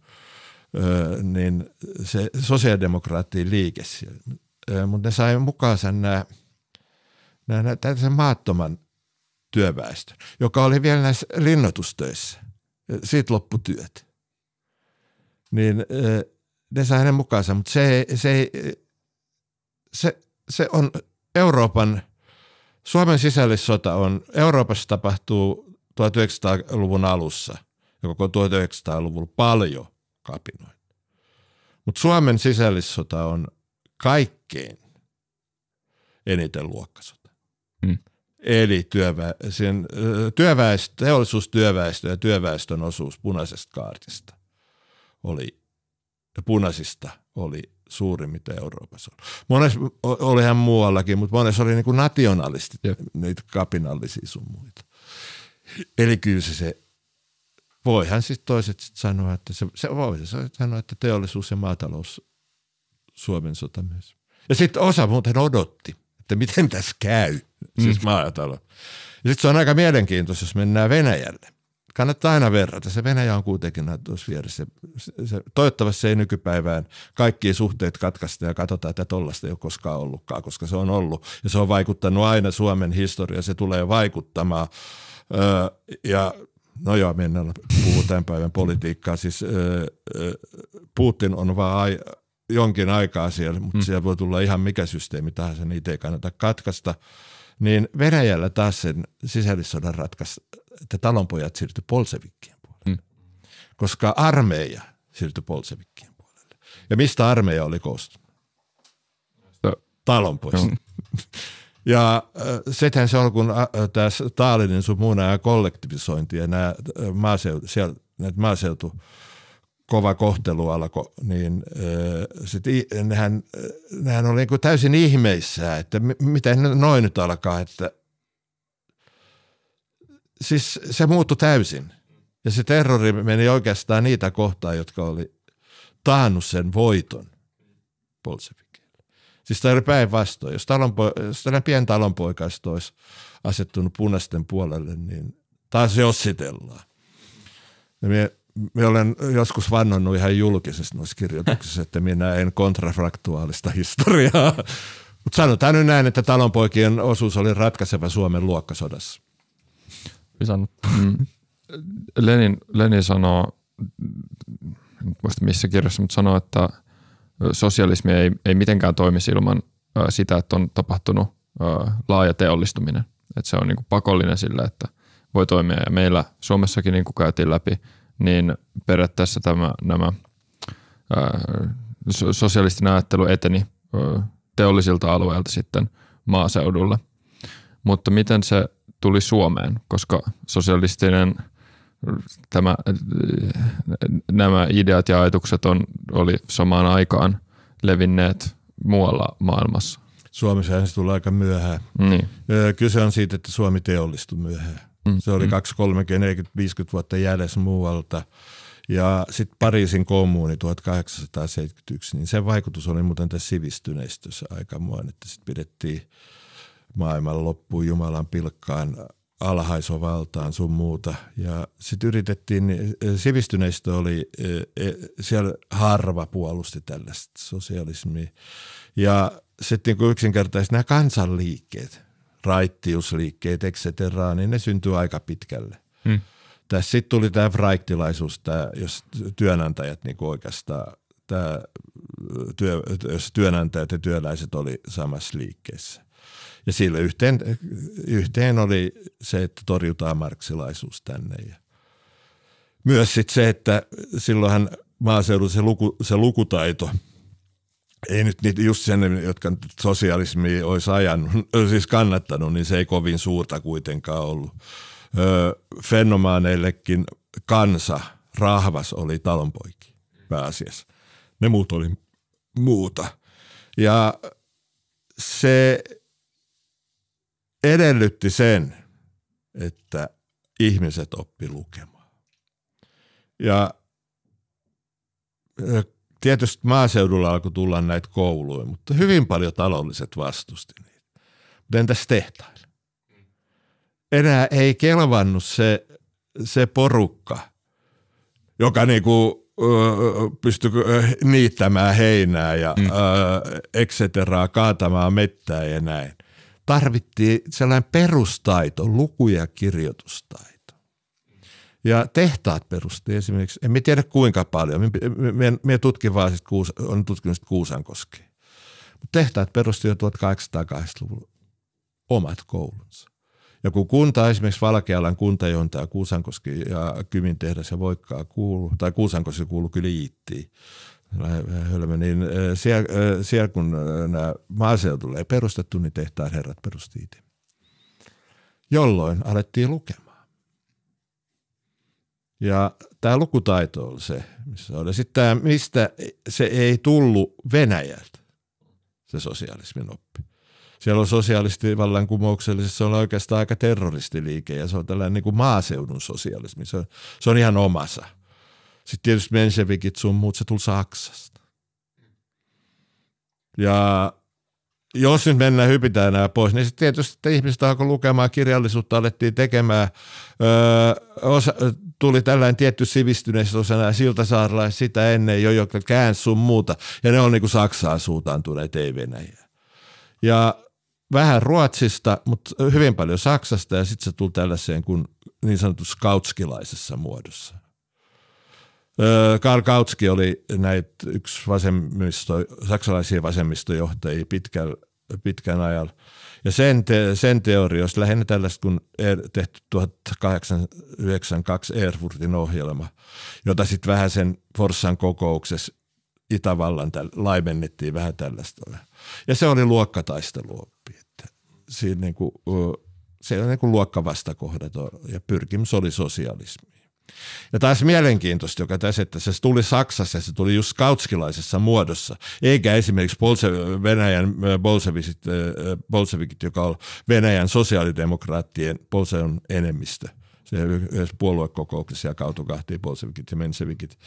niin se sosiaalidemokraattiin liike. Mutta ne sai mukaansa nämä, nämä tällaisen maattoman työväestön, joka oli vielä näissä linnoitustöissä. Siitä loppu työt. Niin ne sai hänen mukaansa, mutta se, se, se, se on Euroopan, Suomen sisällissota on, Euroopassa tapahtuu 1900-luvun alussa ja koko 1900-luvulla paljon kapinoita. Mutta Suomen sisällissota on kaikkein eniten luokkasota. Hmm. Eli työvä, sen, työväestö, teollisuustyöväestö ja työväestön osuus punaisesta kaartista oli, punaisista oli suuri, mitä Euroopassa oli. Monessa olihan muuallakin, mutta monessa oli niin kuin nationalistit, Jep. niitä kapinallisia sun muita. Eli kyllä se, se voihan sitten toiset sit sanoa, että se, se voi sanoa, että teollisuus ja maatalous Suomen sota myös. Ja sitten osa muuten odotti, että miten tässä käy, siis mm. maatalo. Ja sitten se on aika mielenkiintoista, jos mennään Venäjälle. Kannattaa aina verrata. Se Venäjä on kuitenkin tuossa vieressä. Se, se, toivottavasti se ei nykypäivään kaikki suhteet katkaista ja katsotaan, että tollasta ei ole koskaan ollutkaan, koska se on ollut. Ja se on vaikuttanut aina Suomen historiaan. Se tulee vaikuttamaan. Öö, ja no joo, mennään puhuu tämän päivän politiikkaa. Siis öö, Putin on vaan jonkin aikaa siellä, mutta mm. siellä voi tulla ihan mikä systeemi tahansa, niitä ei kannata katkaista. Niin Venäjällä taas sen sisällissodan ratkaisi, että talonpojat siirtyi polsevikkien puolelle. Mm. Koska armeija siirtyi polsevikkien puolelle. Ja mistä armeija oli koostunut? Talonpojista. Mm. Ja äh, sehän se on, kun äh, tämä Stalinin sun muun ajan kollektivisointi ja nämä äh, maaseutu, siellä, näitä maaseutu kova kohtelu alkoi, niin äh, sit, nehän, nehän oli niin täysin ihmeissä, että miten noin nyt alkaa, että siis se muuttui täysin. Ja se terrori meni oikeastaan niitä kohtaan, jotka oli taannut sen voiton bolsevikeille. Siis tämä oli päinvastoin. Jos, talonpo- jos tällainen pieni talonpoikaista olisi asettunut punaisten puolelle, niin taas jossitellaan. Ja me me olen joskus vannonnut ihan julkisesti noissa kirjoituksissa, että minä en kontrafraktuaalista historiaa. Mutta sanotaan nyt näin, että talonpoikien osuus oli ratkaiseva Suomen luokkasodassa. Mm. Lenin, Lenin sanoo muista missä kirjassa, mutta sanoo, että sosialismi ei, ei mitenkään toimisi ilman sitä, että on tapahtunut laaja teollistuminen. Että se on niin kuin pakollinen sille, että voi toimia. Ja meillä Suomessakin, niin kuin käytiin läpi, niin periaatteessa tämä, nämä sosialistinen ajattelu eteni teollisilta alueilta sitten maaseudulle. Mutta miten se tuli Suomeen, koska sosialistinen tämä, nämä ideat ja ajatukset on, oli samaan aikaan levinneet muualla maailmassa. Suomessa se tuli aika myöhään. Niin. Kyse on siitä, että Suomi teollistui myöhään. Mm. Se oli mm. 2, 30, 40, 50 vuotta jäljessä muualta. Ja sitten Pariisin kommuuni 1871, niin sen vaikutus oli muuten tässä sivistyneistössä aikamoinen, että sitten pidettiin maailman loppuun Jumalan pilkkaan alhaisovaltaan sun muuta. Ja sitten yritettiin, niin, sivistyneistö oli, e, siellä harva puolusti tällaista sosialismia. Ja sitten niin yksinkertaisesti nämä kansanliikkeet, raittiusliikkeet, et cetera, niin ne syntyy aika pitkälle. Hmm. Tässä sitten tuli tämä fraiktilaisuus, tämä, jos työnantajat niin oikeastaan, tämä työ, jos työnantajat ja työläiset oli samassa liikkeessä. Ja sillä yhteen, yhteen oli se, että torjutaan marksilaisuus tänne. Ja myös sit se, että silloinhan maaseudulla se, luku, se lukutaito, ei nyt niitä just sen, jotka sosialismi olisi ajanut, siis kannattanut, niin se ei kovin suurta kuitenkaan ollut. Öö, fenomaaneillekin kansa, rahvas oli talonpoiki pääasiassa. Ne muut oli muuta. Ja se edellytti sen, että ihmiset oppi lukemaan. Ja tietysti maaseudulla alkoi tulla näitä kouluja, mutta hyvin paljon taloudelliset vastusti niitä. Mutta entäs tehtailla? Enää ei kelvannut se, se porukka, joka niinku, pystyi niittämään heinää ja mm. et cetera, kaatamaan mettää ja näin tarvittiin sellainen perustaito, luku- ja kirjoitustaito. Ja tehtaat perusti esimerkiksi, en tiedä kuinka paljon, minä tutkin vaan sit kuus, on tutkinut sit Kuusankoskea. Mutta tehtaat perusti jo 1880-luvulla omat koulunsa. Ja kun kunta, esimerkiksi Valkealan kunta, johon tämä Kuusankoski ja Kymin tehdas ja Voikkaa kuulu, tai Kuusankoski kuulu kyllä Iittiin, hölmö, niin siellä, siellä kun nämä maaseutulle ei perustettu, niin tehtaan herrat perusti itse. Jolloin alettiin lukemaan. Ja tämä lukutaito oli se, missä oli. Sitten tämä, mistä se ei tullut Venäjältä, se sosialismin oppi. Siellä on sosialistivallankumouksellisessa, se on oikeastaan aika terroristiliike ja se on tällainen niin kuin maaseudun sosialismi. Se on, se on ihan omassa – sitten tietysti mensevikit sun muut, se tuli Saksasta. Ja jos nyt mennään hypitään nämä pois, niin sitten tietysti että ihmiset alkoi lukemaan kirjallisuutta, alettiin tekemään. Öö, osa, tuli tällainen tietty sivistyneistä osa nämä siltasaaralaiset sitä ennen jo, jotka käänsi sun muuta. Ja ne on niin kuin Saksaa suuntautuneet, ei Venäjää. Ja vähän Ruotsista, mutta hyvin paljon Saksasta ja sitten se tuli tällaiseen kuin niin sanotussa kautskilaisessa muodossa. Karl Kautski oli näitä yksi vasemmisto, saksalaisia vasemmistojohtajia pitkän, pitkän ajan. Ja sen, te, sen teorioista lähinnä tällaista, kun er, tehty 1892 Erfurtin ohjelma, jota sitten vähän sen Forssan kokouksessa Itävallan täl, laimennettiin vähän tällaista. Ja se oli luokkataisteluoppi. Että siinä niin kuin, se on niin kuin luokkavastakohdat ja pyrkimys oli sosialismi. Ja taas mielenkiintoista, joka tässä, että se tuli Saksassa ja se tuli just skautskilaisessa muodossa, eikä esimerkiksi Bolse- Venäjän bolsevikit, bolsevikit, joka on Venäjän sosiaalidemokraattien Bolseon enemmistö. Se yhdessä puoluekokouksessa jakautui kahtiin bolsevikit ja mensevikit,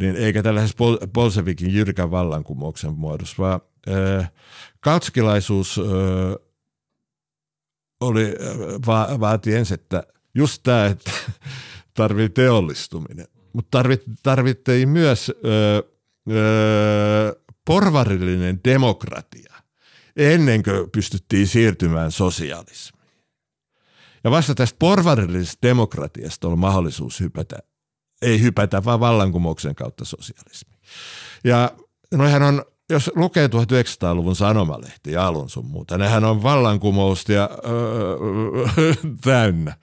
niin eikä tällaisessa bolsevikin jyrkän vallankumouksen muodossa, vaan kautskilaisuus oli, va, vaati ensin, että just tämä, että tarvii teollistuminen, mutta tarvit, tarvittiin myös ö, ö, porvarillinen demokratia ennen kuin pystyttiin siirtymään sosialismiin. Ja vasta tästä porvarillisesta demokratiasta on mahdollisuus hypätä ei hypätä, vaan vallankumouksen kautta sosialismi. Ja noihän on, jos lukee 1900-luvun sanomalehti alun sun muuta, nehän on vallankumousta ja öö, täynnä.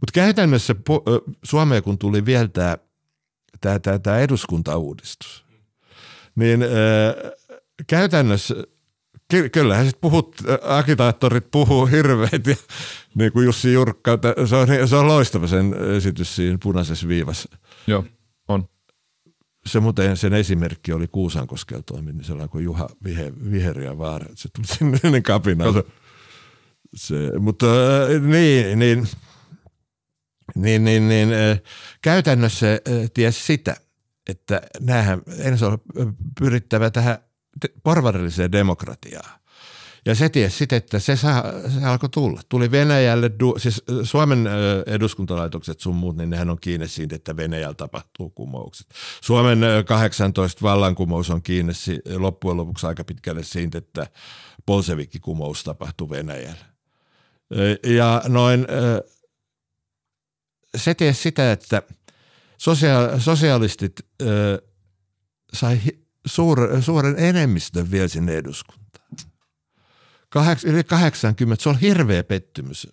Mutta käytännössä Suomeen kun tuli vielä tämä tää, tää, tää eduskuntauudistus, niin öö, käytännössä ky- kyllähän sitten puhut, agitaattorit puhuu hirveät ja niin kuin Jussi Jurkka, se on, se on loistava sen esitys siinä punaisessa viivassa. Joo, on. Se muuten sen esimerkki oli Kuusankoskella toiminut sellainen kuin Juha Vihe, Viher ja Vaara. Se tuli sinne ennen kapinaa. Se, mutta niin, niin, niin, niin, niin käytännössä ties sitä, että näähän ensin on pyrittävä tähän porvarilliseen demokratiaan. Ja se tiesi sitten, että se, saa, se alkoi tulla. Tuli Venäjälle, siis Suomen eduskuntalaitokset sun muut, niin nehän on kiinni siitä, että Venäjällä tapahtuu kumoukset. Suomen 18 vallankumous on kiinni loppujen lopuksi aika pitkälle siitä, että Bolsevikki-kumous tapahtuu Venäjällä. Ja noin, se tiesi sitä, että sosialistit sai suuren enemmistön vielä sinne eduskuntaan kaheks, yli 80, se on hirveä pettymys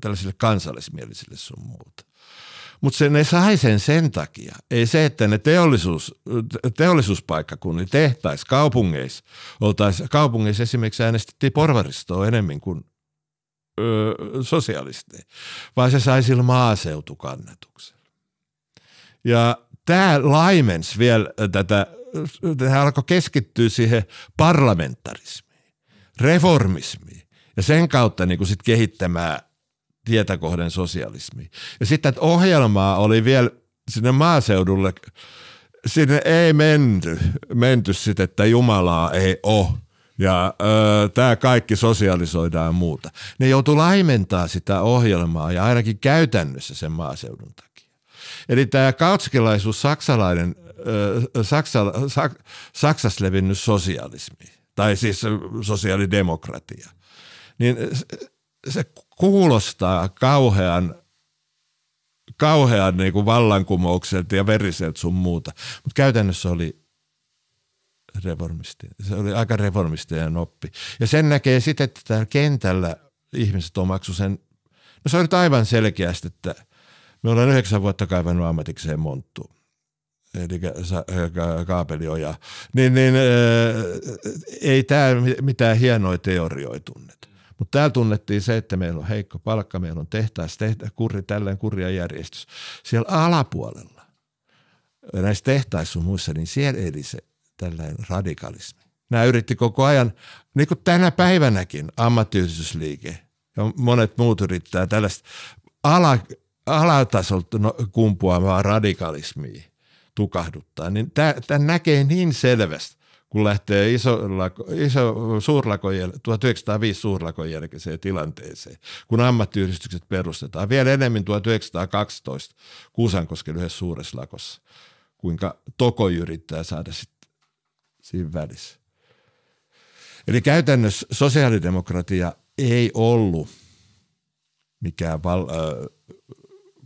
tällaisille kansallismielisille sun muuta. Mutta ne sai sen sen takia. Ei se, että ne teollisuus, teollisuuspaikkakunnilla tehtäisiin kaupungeissa, oltaisiin kaupungeissa esimerkiksi äänestettiin porvaristoa enemmän kuin ö, sosialisteja, vaan se sai sillä maaseutukannatuksen. Ja tämä laimens vielä tätä, tämä alkoi keskittyä siihen parlamentarismiin reformismi ja sen kautta niin kuin sit kehittämään tietä kohden sosialismi. Ja sitten ohjelmaa oli vielä sinne maaseudulle, sinne ei menty, menty sitten, että Jumalaa ei ole. Ja öö, tämä kaikki sosialisoidaan ja muuta. Ne joutuu laimentaa sitä ohjelmaa ja ainakin käytännössä sen maaseudun takia. Eli tämä kautskilaisuus, saksalainen, öö, Saksa, Sak, Saksassa levinnyt sosialismi – tai siis sosiaalidemokratia, niin se kuulostaa kauhean, kauhean niin kuin vallankumoukselta ja veriseltä sun muuta, mutta käytännössä oli reformisti. Se oli aika reformistien oppi. Ja sen näkee sitten, että täällä kentällä ihmiset omaksu sen, no se on nyt aivan selkeästi, että me ollaan yhdeksän vuotta kaivannut ammatikseen monttuun eli kaapelioja, niin, niin ei tämä mitään hienoja teorioita tunneta. Mutta täällä tunnettiin se, että meillä on heikko palkka, meillä on tehtaassa tehtä, kurri, tällainen kurja järjestys. Siellä alapuolella, näissä tehtaissa muissa, niin siellä eli se tällainen radikalismi. Nämä yritti koko ajan, niin kuin tänä päivänäkin, ammattiyhdistysliike ja monet muut yrittää tällaista ala, alatasolta no, kumpuavaa radikalismia tukahduttaa, niin tämä näkee niin selvästi, kun lähtee iso, iso suurlakon, 1905 suurlakon jälkeiseen tilanteeseen, kun ammattiyhdistykset perustetaan. Vielä enemmän 1912 Kuusankosken yhdessä suuressa lakossa, kuinka Toko yrittää saada sitten siinä välissä. Eli käytännössä sosiaalidemokratia ei ollut mikään val, äh,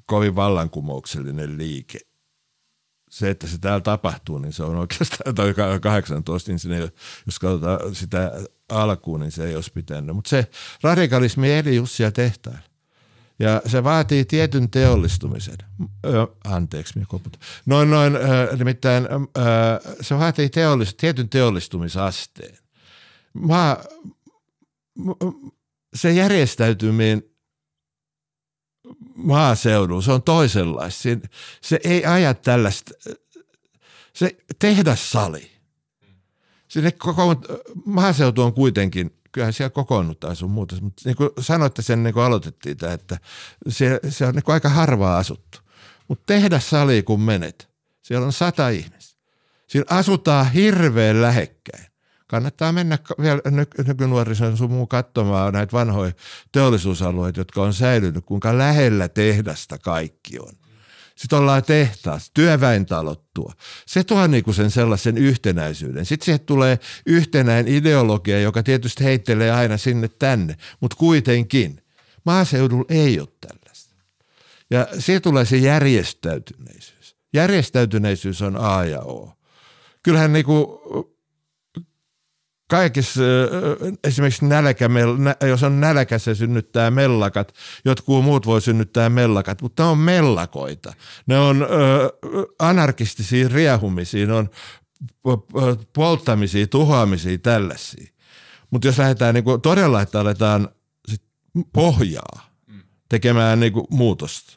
kovin vallankumouksellinen liike – se, että se täällä tapahtuu, niin se on oikeastaan, tai 18, niin sinne, jos katsotaan sitä alkuun, niin se ei olisi pitänyt. Mutta se radikalismi eli just siellä tehtailla. Ja se vaatii tietyn teollistumisen. Ö, anteeksi, minä koput. Noin, noin, äh, nimittäin äh, se vaatii teollist, tietyn teollistumisasteen. Mä, se järjestäytyminen maaseudulla, se on toisenlaista. Se, se ei aja tällaista, se tehdassali. Sinne koko, maaseutu on kuitenkin, kyllähän siellä kokoonnutaan sun muuta, mutta niin kuin sanoitte sen, niin kuin aloitettiin tämä, että se, se on niin kuin aika harvaa asuttu. Mutta tehdassali kun menet, siellä on sata ihmistä. Siinä asutaan hirveän lähekkäin kannattaa mennä vielä nykynuorison sun muu katsomaan näitä vanhoja teollisuusalueita, jotka on säilynyt, kuinka lähellä tehdasta kaikki on. Sitten ollaan tehtaassa, työväentalottua. Se tuo niinku sen sellaisen yhtenäisyyden. Sitten siihen tulee yhtenäinen ideologia, joka tietysti heittelee aina sinne tänne, mutta kuitenkin. Maaseudulla ei ole tällaista. Ja siitä tulee se järjestäytyneisyys. Järjestäytyneisyys on A ja O. Kyllähän niinku kaikissa, esimerkiksi nälkä, jos on nälkä, se synnyttää mellakat. Jotkut muut voi synnyttää mellakat, mutta ne on mellakoita. Ne on anarkistisia riehumisia, ne on polttamisia, tuhoamisia, tällaisia. Mutta jos lähdetään niinku todella, että aletaan sit pohjaa tekemään niinku muutosta,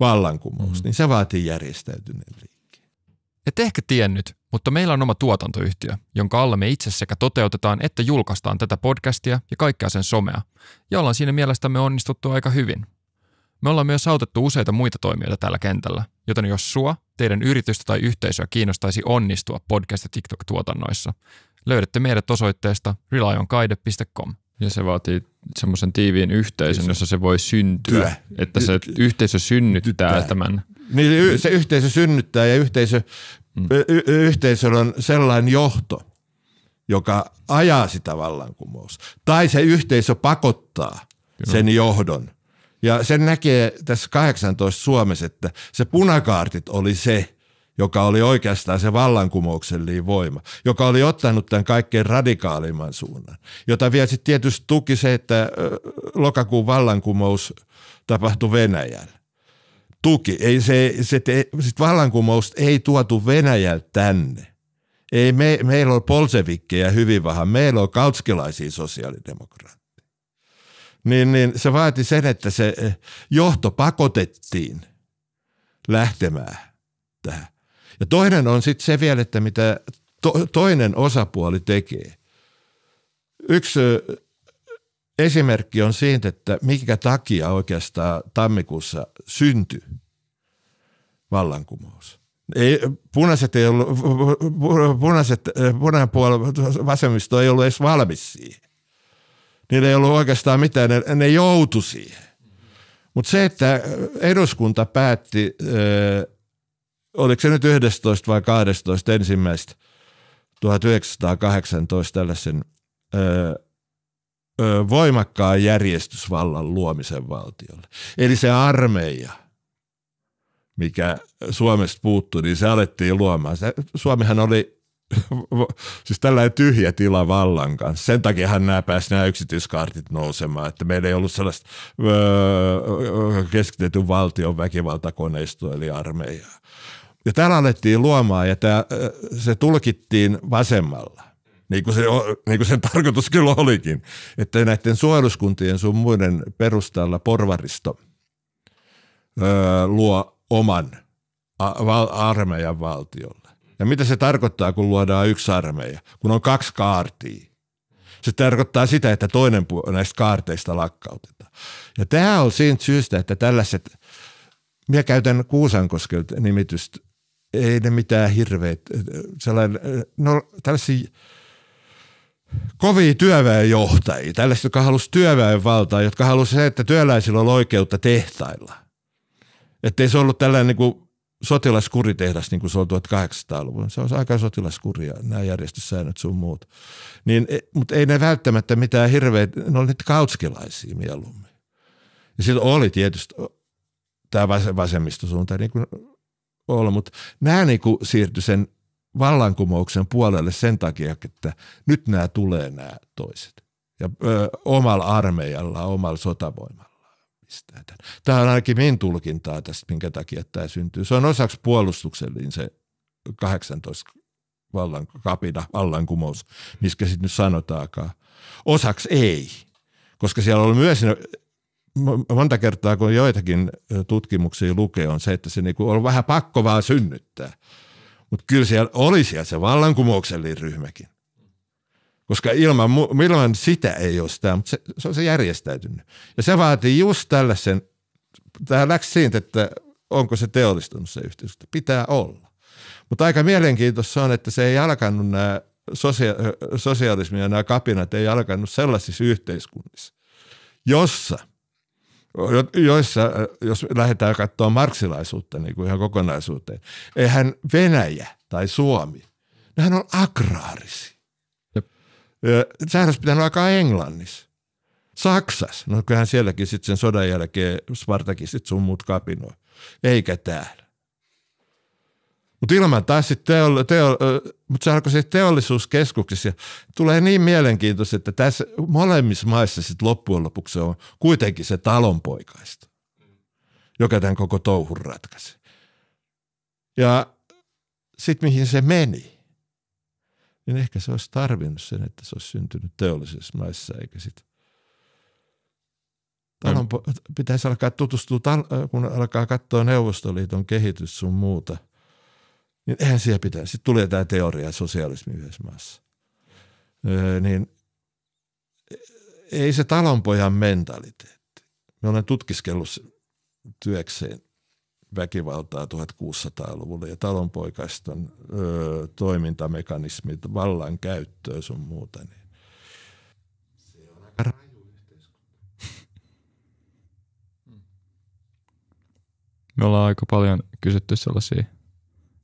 vallankumousta, mm. niin se vaatii järjestäytyneen liikkeen. Et ehkä tiennyt, mutta meillä on oma tuotantoyhtiö, jonka alla me itse sekä toteutetaan että julkaistaan tätä podcastia ja kaikkea sen somea, ja ollaan siinä mielestämme onnistuttu aika hyvin. Me ollaan myös autettu useita muita toimijoita tällä kentällä, joten jos sua, teidän yritystä tai yhteisöä kiinnostaisi onnistua podcast- ja TikTok-tuotannoissa, löydätte meidät osoitteesta relyonkaide.com. Ja se vaatii semmoisen tiiviin yhteisön, jossa se voi syntyä, Työ. että se yhteisö synnyttää tämän. Niin se yhteisö synnyttää ja yhteisö. Y- yhteisöllä on sellainen johto, joka ajaa sitä vallankumousta. Tai se yhteisö pakottaa Kyllä. sen johdon. Ja sen näkee tässä 18 Suomessa, että se punakaartit oli se, joka oli oikeastaan se vallankumouksellinen voima, joka oli ottanut tämän kaikkein radikaalimman suunnan, jota vielä sitten tietysti tuki se, että lokakuun vallankumous tapahtui Venäjällä. Tuki, ei se, se te, sit vallankumousta ei tuotu Venäjältä tänne. Ei me, meillä ole polsevikkejä hyvin vähän, meillä on kautskilaisia sosiaalidemokraatteja. Niin, niin se vaati sen, että se johto pakotettiin lähtemään tähän. Ja toinen on sitten se vielä, että mitä to, toinen osapuoli tekee. Yksi esimerkki on siitä, että mikä takia oikeastaan tammikuussa syntyi vallankumous. Ei, punaiset ei ollut, punaiset, punainen puolue, vasemmisto ei ollut edes valmis siihen. Niillä ei ollut oikeastaan mitään, ne, ne joutu siihen. Mutta se, että eduskunta päätti oliko se nyt 11 vai 12 ensimmäistä 1918 tällaisen ö, ö, voimakkaan järjestysvallan luomisen valtiolle. Eli se armeija, mikä Suomesta puuttui, niin se alettiin luomaan. Se, Suomihan oli siis tällainen tyhjä tila vallan kanssa. Sen takiahan nämä pääsivät nämä yksityiskaartit nousemaan, että meillä ei ollut sellaista öö, keskitetyn valtion väkivaltakoneistoa eli armeijaa. Ja täällä alettiin luomaan ja tämä, se tulkittiin vasemmalla. Niin kuin, se, niin kuin sen tarkoitus kyllä olikin, että näiden suojeluskuntien sun muiden perustalla porvaristo öö, luo oman armeijan valtiolle. Ja mitä se tarkoittaa, kun luodaan yksi armeija, kun on kaksi kaartia? Se tarkoittaa sitä, että toinen näistä kaarteista lakkautetaan. Ja tämä on siitä syystä, että tällaiset, minä käytän Kuusankoskelta nimitystä ei ne mitään hirveät, sellainen, no tällaisia kovia työväenjohtajia, tällaiset, jotka halusivat työväenvaltaa, jotka halusivat se, että työläisillä on oikeutta tehtailla. Että ei se ollut tällainen niin kuin sotilaskuritehdas, niin kuin se on 1800-luvulla. Se on aika sotilaskuria, nämä järjestyssäännöt sun muut. Niin, e, mutta ei ne välttämättä mitään hirveitä, ne oli niitä kautskilaisia mieluummin. Ja silloin oli tietysti tämä vasemmistosuunta, niin kuin olla, mutta nämä niin kuin siirtyi sen vallankumouksen puolelle sen takia, että nyt nämä tulee nämä toiset. Ja ö, omalla armeijalla, omalla sotavoimalla. Tämä on ainakin minun tulkintaa tästä, minkä takia tämä syntyy. Se on osaksi puolustuksellinen se 18 vallan, kapina, vallankumous, miskä sitten nyt sanotaakaan. Osaksi ei, koska siellä on myös monta kertaa, kun joitakin tutkimuksia lukee, on se, että se niinku on vähän pakko vaan synnyttää. Mutta kyllä siellä oli siellä se vallankumouksellinen ryhmäkin. Koska ilman, ilman sitä ei ole sitä, mutta se, se on se järjestäytynyt. Ja se vaatii just tällaisen, tämä läksi siitä, että onko se teollistunut se yhteiskunta. Pitää olla. Mutta aika mielenkiintoista on, että se ei alkanut nämä sosia- sosialismi ja nämä kapinat ei alkanut sellaisissa yhteiskunnissa, jossa – joissa, jos lähdetään katsomaan marksilaisuutta niin kuin ihan kokonaisuuteen, eihän Venäjä tai Suomi, nehän on agraarisi. Sehän olisi pitänyt alkaa Englannissa. Saksassa, no kyllähän sielläkin sitten sen sodan jälkeen Spartakistit sun muut kapinoi, eikä täällä. Mutta ilman taas sitten teo, teo, mutta se alkoi sitten teollisuuskeskuksissa ja tulee niin mielenkiintoista, että tässä molemmissa maissa sitten loppujen lopuksi on kuitenkin se talonpoikaista, joka tämän koko touhun ratkaisi. Ja sitten mihin se meni, niin ehkä se olisi tarvinnut sen, että se olisi syntynyt teollisissa maissa, eikä sitten Talon, pitäisi alkaa tutustua, kun alkaa katsoa Neuvostoliiton kehitys sun muuta – niin eihän siellä pitää. Sitten tulee tämä teoria sosialismi yhdessä maassa. Öö, niin ei se talonpojan mentaliteetti. Me olen tutkiskellut työkseen väkivaltaa 1600-luvulla ja talonpoikaiston öö, toimintamekanismit, vallan käyttöä sun muuta. Niin se on aika raju Me ollaan aika paljon kysytty sellaisia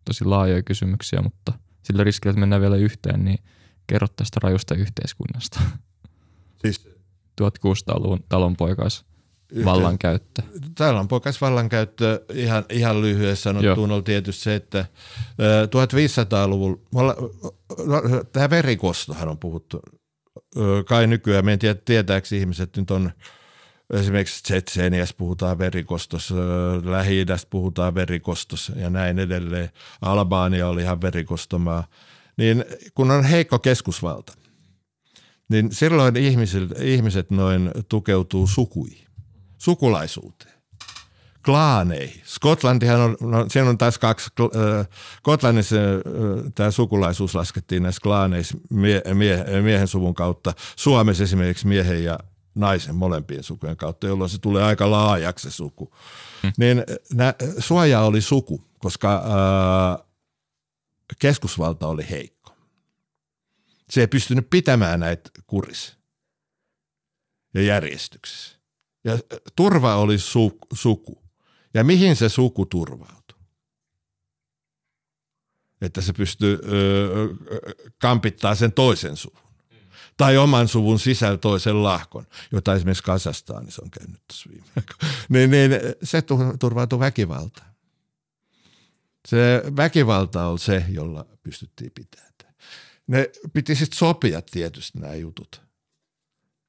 tosi laajoja kysymyksiä, mutta sillä riskillä, että mennään vielä yhteen, niin kerro tästä rajusta yhteiskunnasta. Siis 1600-luvun talonpoikais vallankäyttö. Talonpoikais vallankäyttö ihan, ihan lyhyesti sanottuun on tietysti se, että 1500-luvulla, tämä verikostohan on puhuttu, kai nykyään, me en tiedä tietääkö ihmiset nyt on Esimerkiksi Tsetseeniässä puhutaan verikostossa, lähi puhutaan verikostossa ja näin edelleen. Albania oli ihan verikostomaa. Niin kun on heikko keskusvalta, niin silloin ihmiset, ihmiset noin tukeutuu sukuihin, sukulaisuuteen klaaneihin. Skotlantihan on, no, siellä on taas kaksi, äh, Skotlannissa äh, tämä sukulaisuus laskettiin näissä klaaneissa mie, mie, miehen suvun kautta. Suomessa esimerkiksi miehen ja naisen molempien sukujen kautta, jolloin se tulee aika laajaksi se suku. Hmm. Niin nä, suoja oli suku, koska ää, keskusvalta oli heikko. Se ei pystynyt pitämään näitä kurissa ja järjestyksessä. Ja turva oli su, suku. Ja mihin se suku turvautui? Että se pystyy öö, kampittaa sen toisen suvun tai oman suvun sisällä toisen lahkon, jota esimerkiksi Kasastani on käynyt tässä viime niin, niin se turvautuu väkivaltaan. Se väkivalta on se, jolla pystyttiin pitämään. Ne piti sitten sopia tietysti nämä jutut.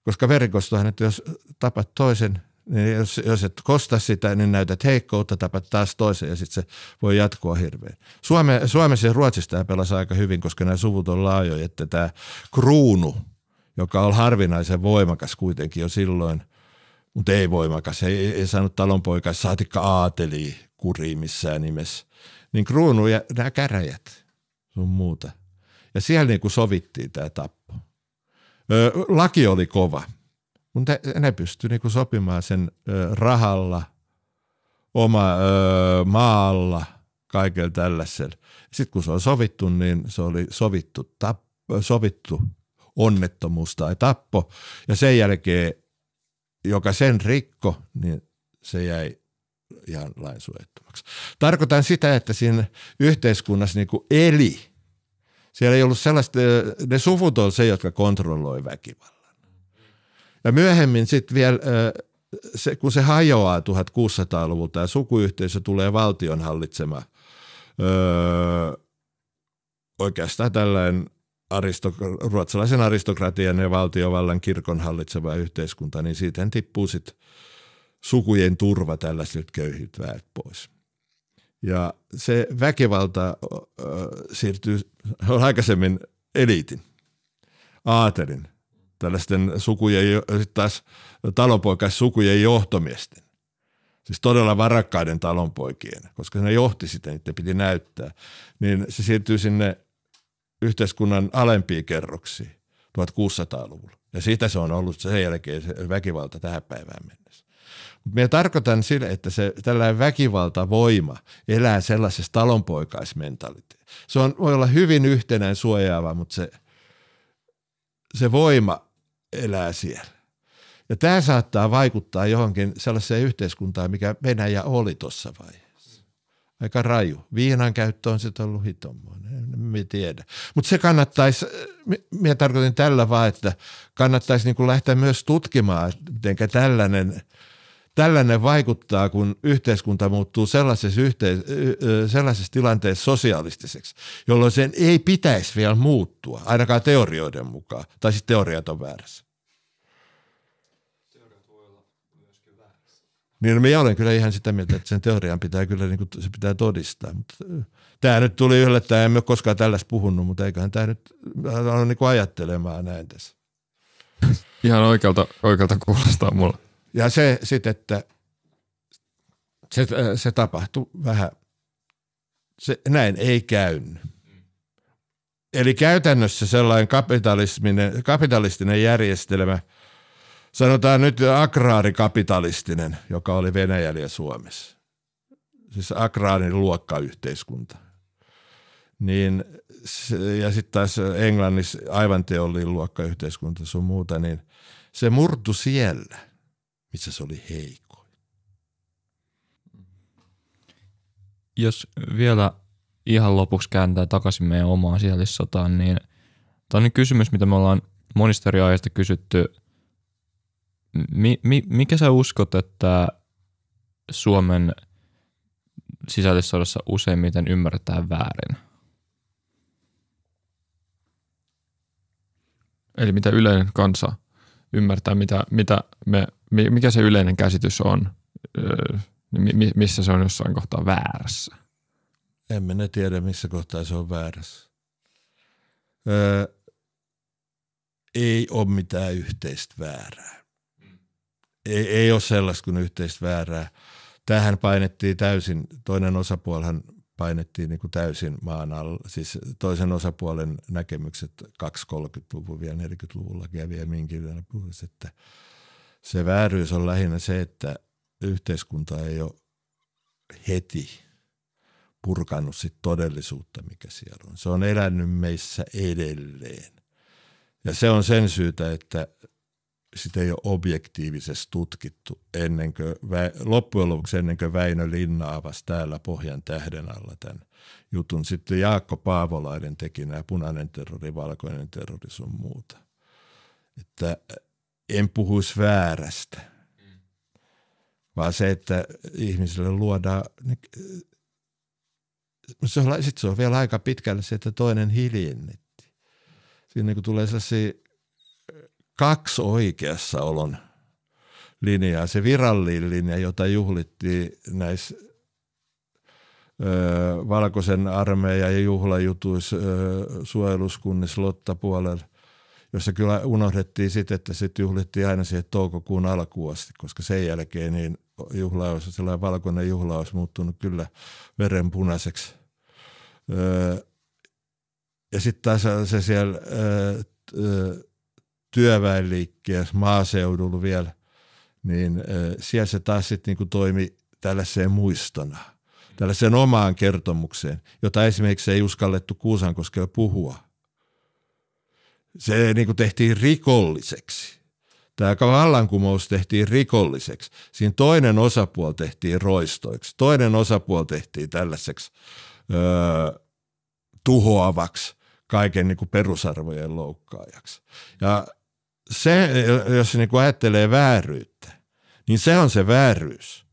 Koska verikostohan, että jos tapat toisen, niin jos, jos et kosta sitä, niin näytät heikkoutta, tapat taas toisen ja sitten se voi jatkua hirveän. Suome, Suomessa ja Ruotsissa tämä pelasi aika hyvin, koska nämä suvut on laajoja, että tämä kruunu – joka on harvinaisen voimakas kuitenkin jo silloin, mutta ei voimakas. Ei, ei saanut talonpoikas, saatikka aateli kuriin missään nimessä. Niin kruunu ja nämä käräjät sun muuta. Ja siellä niin kuin sovittiin tämä tappo. Ö, laki oli kova, mutta ne pystyi niin kuin sopimaan sen ö, rahalla, oma ö, maalla, kaikella tällaisella. Sitten kun se on sovittu, niin se oli sovittu, tap, sovittu onnettomuus tai tappo. Ja sen jälkeen, joka sen rikko, niin se jäi ihan lainsuojattomaksi. Tarkoitan sitä, että siinä yhteiskunnassa niin kuin eli. Siellä ei ollut sellaista, ne suvut on se, jotka kontrolloi väkivallan. Ja myöhemmin sitten vielä, se, kun se hajoaa 1600-luvulta ja sukuyhteisö tulee valtion hallitsema, öö, oikeastaan tällainen aristokra- ruotsalaisen aristokratian ja valtiovallan kirkon hallitseva yhteiskunta, niin siitä tippuu sitten sukujen turva tällaisilta köyhiltä väet pois. Ja se väkivalta äh, siirtyy on aikaisemmin eliitin, aatelin, tällaisten sukujen, taas talonpoikaissukujen johtomiesten. Siis todella varakkaiden talonpoikien, koska ne johti sitä, niitä piti näyttää. Niin se siirtyy sinne yhteiskunnan alempiin kerroksiin 1600-luvulla. Ja siitä se on ollut sen jälkeen se väkivalta tähän päivään mennessä. Mutta tarkoitan sille, että se tällainen väkivaltavoima elää sellaisessa talonpoikaismentaliteetissa. Se on, voi olla hyvin yhtenäin suojaava, mutta se, se voima elää siellä. Ja tämä saattaa vaikuttaa johonkin sellaiseen yhteiskuntaan, mikä Venäjä oli tuossa vaiheessa aika raju. Viinan käyttö on sitten ollut hitommoinen, en mä tiedä. Mutta se kannattaisi, minä tarkoitin tällä vaan, että kannattaisi niin kuin lähteä myös tutkimaan, miten tällainen, tällainen vaikuttaa, kun yhteiskunta muuttuu sellaisessa, yhteis- sellaisessa tilanteessa sosialistiseksi, jolloin sen ei pitäisi vielä muuttua, ainakaan teorioiden mukaan, tai sitten teoriat on väärässä. Niin minä olen kyllä ihan sitä mieltä, että sen teorian pitää kyllä niin kuin, se pitää todistaa. Tämä nyt tuli yllättäen, emme ole koskaan tällaista puhunut, mutta eiköhän tämä nyt ole niin kuin ajattelemaan näin tässä. Ihan oikealta, oikealta kuulostaa mulle. Ja se sitten, että se, se tapahtui vähän, se, näin ei käynyt. Eli käytännössä sellainen kapitalistinen, kapitalistinen järjestelmä, sanotaan nyt agraarikapitalistinen, joka oli Venäjällä ja Suomessa, siis agraarin luokkayhteiskunta, niin ja sitten taas Englannissa aivan teollinen luokkayhteiskunta sun muuta, niin se murtu siellä, missä se oli heikoin. Jos vielä ihan lopuksi kääntää takaisin meidän omaan sisällissotaan, niin tämä on kysymys, mitä me ollaan monista eri aiheista kysytty. Mi, mi, mikä sä uskot, että Suomen sisällissodassa useimmiten ymmärretään väärin? Eli mitä yleinen kansa ymmärtää, mitä, mitä me, mikä se yleinen käsitys on, niin missä se on jossain kohtaa väärässä. Emme ne tiedä, missä kohtaa se on väärässä. Öö, ei ole mitään yhteistä väärää. Ei, ei ole sellaista kuin yhteistä väärää. Tähän painettiin täysin, toinen osapuolhan painettiin niin kuin täysin maan alla. Siis toisen osapuolen näkemykset 230-luvun vielä 40-luvulla kävi ja minkin vielä puhuisi, että se vääryys on lähinnä se, että yhteiskunta ei ole heti purkanut sit todellisuutta, mikä siellä on. Se on elänyt meissä edelleen. Ja se on sen syytä, että sitä ei ole objektiivisesti tutkittu ennen kuin, loppujen lopuksi ennen kuin Väinö Linna avasi täällä Pohjan tähden alla tämän jutun. Sitten Jaakko Paavolainen teki nämä punainen terrori, valkoinen terrori sun muuta. Että en puhuisi väärästä, vaan se, että ihmisille luodaan, se on, se on vielä aika pitkälle se, että toinen hiljennetti. Siinä niin tulee sellaisia kaksi oikeassa olon linjaa. Se virallinen linja, jota juhlittiin näissä ö, valkoisen armeijan ja juhlajutuissa ö, suojeluskunnissa Lotta-puolella, jossa kyllä unohdettiin sitten, että sitten juhlittiin aina siihen toukokuun alkuun asti, koska sen jälkeen niin juhlaus, sellainen valkoinen juhla olisi muuttunut kyllä verenpunaiseksi. Öö, ja sitten taas se siellä öö, työväenliikkeessä maaseudulla vielä, niin siellä se taas sitten niinku toimi tällaiseen muistona, tällaiseen omaan kertomukseen, jota esimerkiksi ei uskallettu Kuusankoskella puhua. Se niinku tehtiin rikolliseksi. Tämä vallankumous tehtiin rikolliseksi. Siinä toinen osapuoli tehtiin roistoiksi. Toinen osapuoli tehtiin tällaiseksi öö, tuhoavaksi kaiken niin kuin perusarvojen loukkaajaksi. Ja se, jos niin kuin ajattelee vääryyttä, niin se on se vääryys.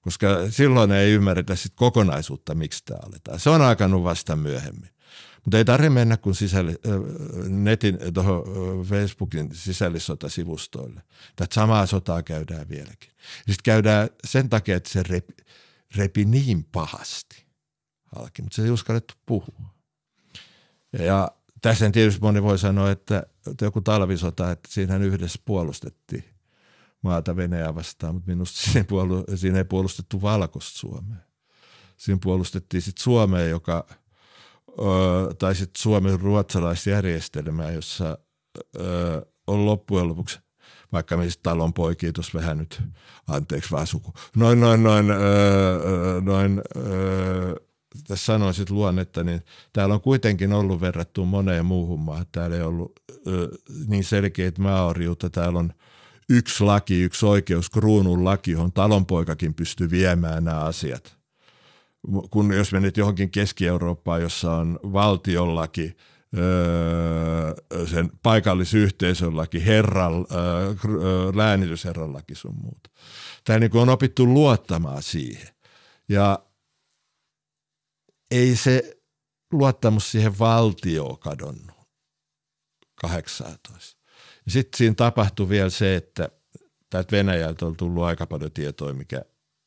Koska silloin ei ymmärretä sit kokonaisuutta, miksi tämä aletaan. Se on alkanut vasta myöhemmin. Mutta ei tarvitse mennä kuin sisälli, netin, tuohon Facebookin sisällissotasivustoille. Tätä samaa sotaa käydään vieläkin. Sitten käydään sen takia, että se repi, repi niin pahasti halki, mutta se ei uskallettu puhua. Ja tässä tietysti moni voi sanoa, että joku talvisota, että siinähän yhdessä puolustettiin maata Venäjää vastaan, mutta minusta siinä ei, puolu, siinä ei puolustettu valkoista Suomea. Siinä puolustettiin sitten Suomea, joka, tai sitten Suomen ruotsalaisjärjestelmää, jossa on loppujen lopuksi vaikka meistä talon poikia tuossa vähän nyt, anteeksi vaan suku, noin, noin, noin, öö, noin öö, tässä sanoisit luonnetta, niin täällä on kuitenkin ollut verrattu moneen muuhun maahan. Täällä ei ollut ö, niin selkeät maaorjuutta. Täällä on yksi laki, yksi oikeus, kruunun laki, johon talonpoikakin pystyy viemään nämä asiat. Kun jos menet johonkin Keski-Eurooppaan, jossa on valtionlaki, öö, sen paikallisyhteisölläkin, herran, öö, läänitysherrallakin sun muuta. Tämä niin on opittu luottamaan siihen. Ja ei se luottamus siihen valtioon kadonnut 18. Ja sitten siinä tapahtui vielä se, että täältä Venäjältä on tullut aika paljon tietoa, mikä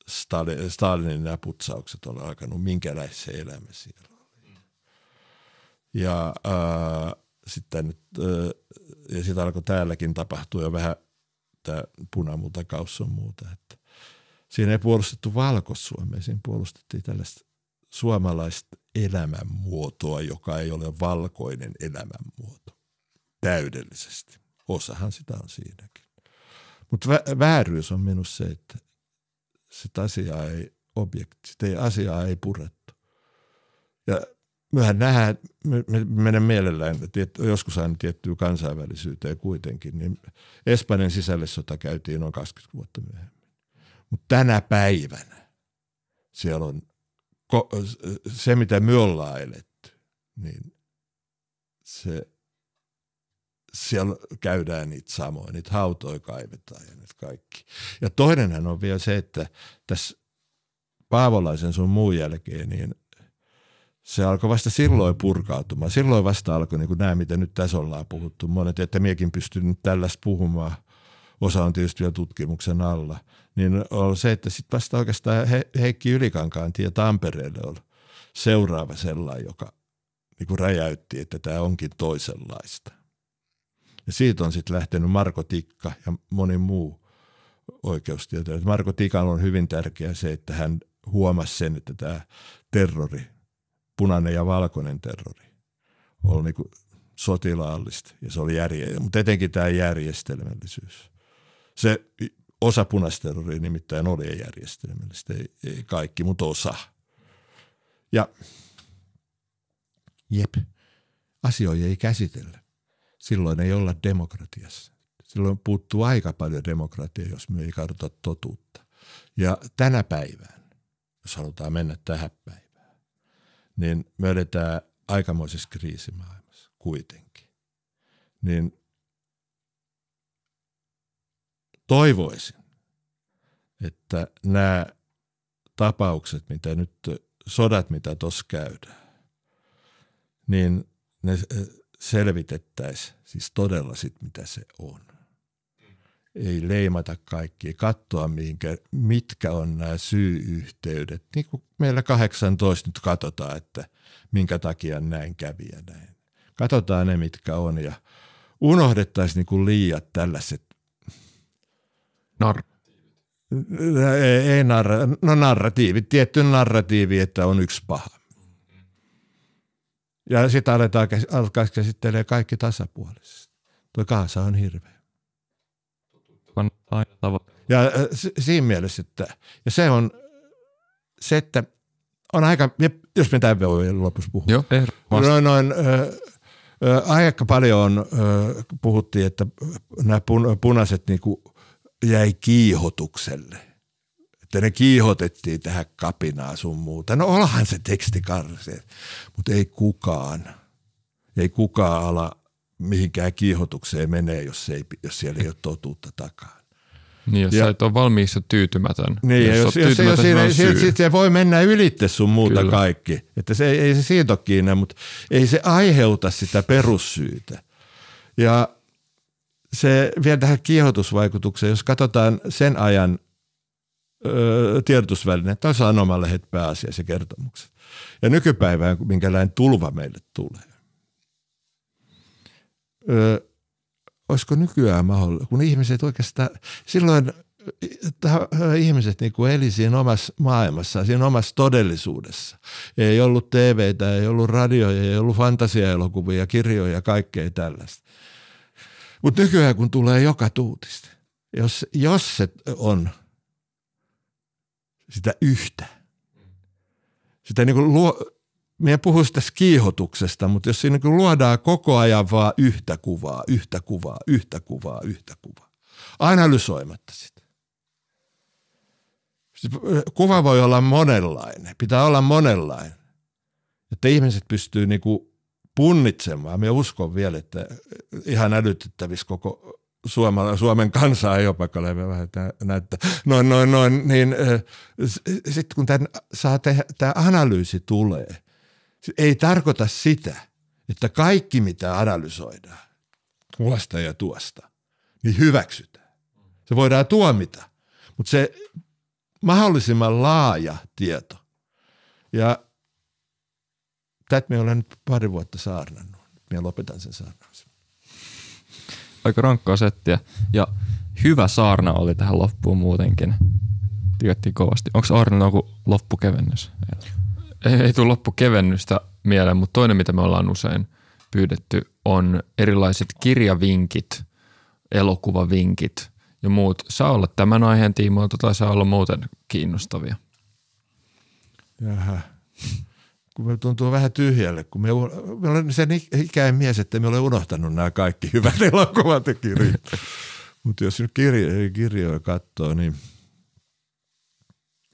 Stalin, Stalinin nämä putsaukset on alkanut, minkälaisen elämä siellä oli. Ja äh, sitten nyt, äh, ja sitten alkoi täälläkin tapahtua jo vähän tämä punamultakaus on muuta, että siinä ei puolustettu valkosuomea, siinä puolustettiin tällaista suomalaista elämänmuotoa, joka ei ole valkoinen elämänmuoto täydellisesti. Osahan sitä on siinäkin. Mutta vä- vääryys on minusta se, että sitä asiaa ei objekti, sitä ei, asiaa ei purettu. Ja mehän nähdään, me, me menen mielellään, tiet, joskus aina tiettyä kansainvälisyyteen kuitenkin, niin Espanjan sisällissota käytiin noin 20 vuotta myöhemmin. Mutta tänä päivänä siellä on se, mitä me ollaan eletty, niin se, siellä käydään niitä samoja, niitä hautoja kaivetaan ja niitä kaikki. Ja toinenhan on vielä se, että tässä Paavolaisen sun muun jälkeen, niin se alkoi vasta silloin purkautumaan. Silloin vasta alkoi niin kuin nämä, mitä nyt tässä ollaan puhuttu. Monet, että miekin pystyn nyt tällaista puhumaan. Osa on tietysti vielä tutkimuksen alla. Niin on se, että sitten vasta oikeastaan He, Heikki Ylikankaan tie Tampereelle on seuraava sellainen, joka niin kuin räjäytti, että tämä onkin toisenlaista. Ja siitä on sitten lähtenyt Marko Tikka ja moni muu oikeustieteilija. Marko Tikalla on hyvin tärkeää se, että hän huomasi sen, että tämä terrori, punainen ja valkoinen terrori, oli niin kuin sotilaallista ja se oli järje, mutta etenkin tämä järjestelmällisyys. Se osa punaisterroria nimittäin oli järjestelmällistä, ei, ei kaikki, mutta osa. Ja jep, asioita ei käsitellä silloin ei olla demokratiassa. Silloin puuttuu aika paljon demokratia, jos me ei katsota totuutta. Ja tänä päivään, jos halutaan mennä tähän päivään, niin me edetään aikamoisessa kriisimaailmassa kuitenkin. Niin toivoisin, että nämä tapaukset, mitä nyt, sodat, mitä tuossa käydään, niin ne selvitettäisiin siis todella sit, mitä se on. Ei leimata kaikkia, katsoa mihinkä, mitkä on nämä syy-yhteydet. Niin kuin meillä 18 nyt katsotaan, että minkä takia näin kävi ja näin. Katsotaan ne, mitkä on ja unohdettaisiin niin kuin liiat tällaiset. Nar- ei, ei narra, no narratiivit, tietty narratiivi, että on yksi paha. Ja sitten aletaan alkaa käsittelee kaikki tasapuolisesti. Tuo kaasa on hirveä. Ja äh, siinä mielessä, että ja se on se, että on aika, jos me tämän voi lopussa puhua. Joo, noin, noin, äh, aika paljon on, äh, puhuttiin, että nämä punaiset niin jäi kiihotukselle että ne kiihotettiin tähän kapinaan sun muuta. No olahan se teksti karse, mutta ei kukaan, ei kukaan ala mihinkään kiihotukseen menee, jos, ei, jos siellä ei ole totuutta takaa. Niin, jos ja, sä et ole valmiiksi tyytymätön. Niin, jos, jos, jos, jos siinä, sit, sit se voi mennä ylitte sun muuta Kyllä. kaikki. Että se, ei se siitä ole kiinni, mutta ei se aiheuta sitä perussyytä. Ja se vielä tähän kiihotusvaikutukseen, jos katsotaan sen ajan öö, tiedotusvälineet tai sanomalehdet pääasiassa kertomukset. Ja nykypäivään, minkälainen tulva meille tulee. Öö, olisiko nykyään mahdollista, kun ihmiset oikeastaan, silloin ihmiset niin kuin eli siinä omassa maailmassa, siinä omassa todellisuudessa. Ei ollut TVtä, ei ollut radioja, ei ollut fantasiaelokuvia, kirjoja, kaikkea tällaista. Mutta nykyään kun tulee joka tuutista, jos, jos se on sitä yhtä. Sitä niin kuin luo, me puhu tästä kiihotuksesta, mutta jos siinä niin luodaan koko ajan vaan yhtä kuvaa, yhtä kuvaa, yhtä kuvaa, yhtä kuvaa, analysoimatta sitä. Kuva voi olla monenlainen, pitää olla monenlainen, että ihmiset pystyy niin kuin punnitsemaan. Minä uskon vielä, että ihan älytettävissä koko Suomella, Suomen kansaa jopa kaleve vähän näyttää. Noin, noin, noin, niin sitten kun tämän, saa tehdä, tämä analyysi tulee, ei tarkoita sitä, että kaikki mitä analysoidaan tuosta ja tuosta, niin hyväksytään. Se voidaan tuomita, mutta se mahdollisimman laaja tieto. Ja tätä me olen nyt pari vuotta saarnannut. Minä lopetan sen saarnaamisen. Aika rankkaa settiä. Ja hyvä saarna oli tähän loppuun muutenkin. Tykättiin kovasti. Onko Arne joku loppukevennys? Ei, ei tule loppukevennystä mieleen, mutta toinen, mitä me ollaan usein pyydetty, on erilaiset kirjavinkit, elokuvavinkit ja muut. Saa olla tämän aiheen tiimoilta tai saa olla muuten kiinnostavia. Jaha kun me tuntuu vähän tyhjälle, kun me, me olen sen ikäinen mies, että me ole unohtanut nämä kaikki hyvät elokuvat ja kirjat. Mutta jos nyt kirjo, kirjoja katsoo, niin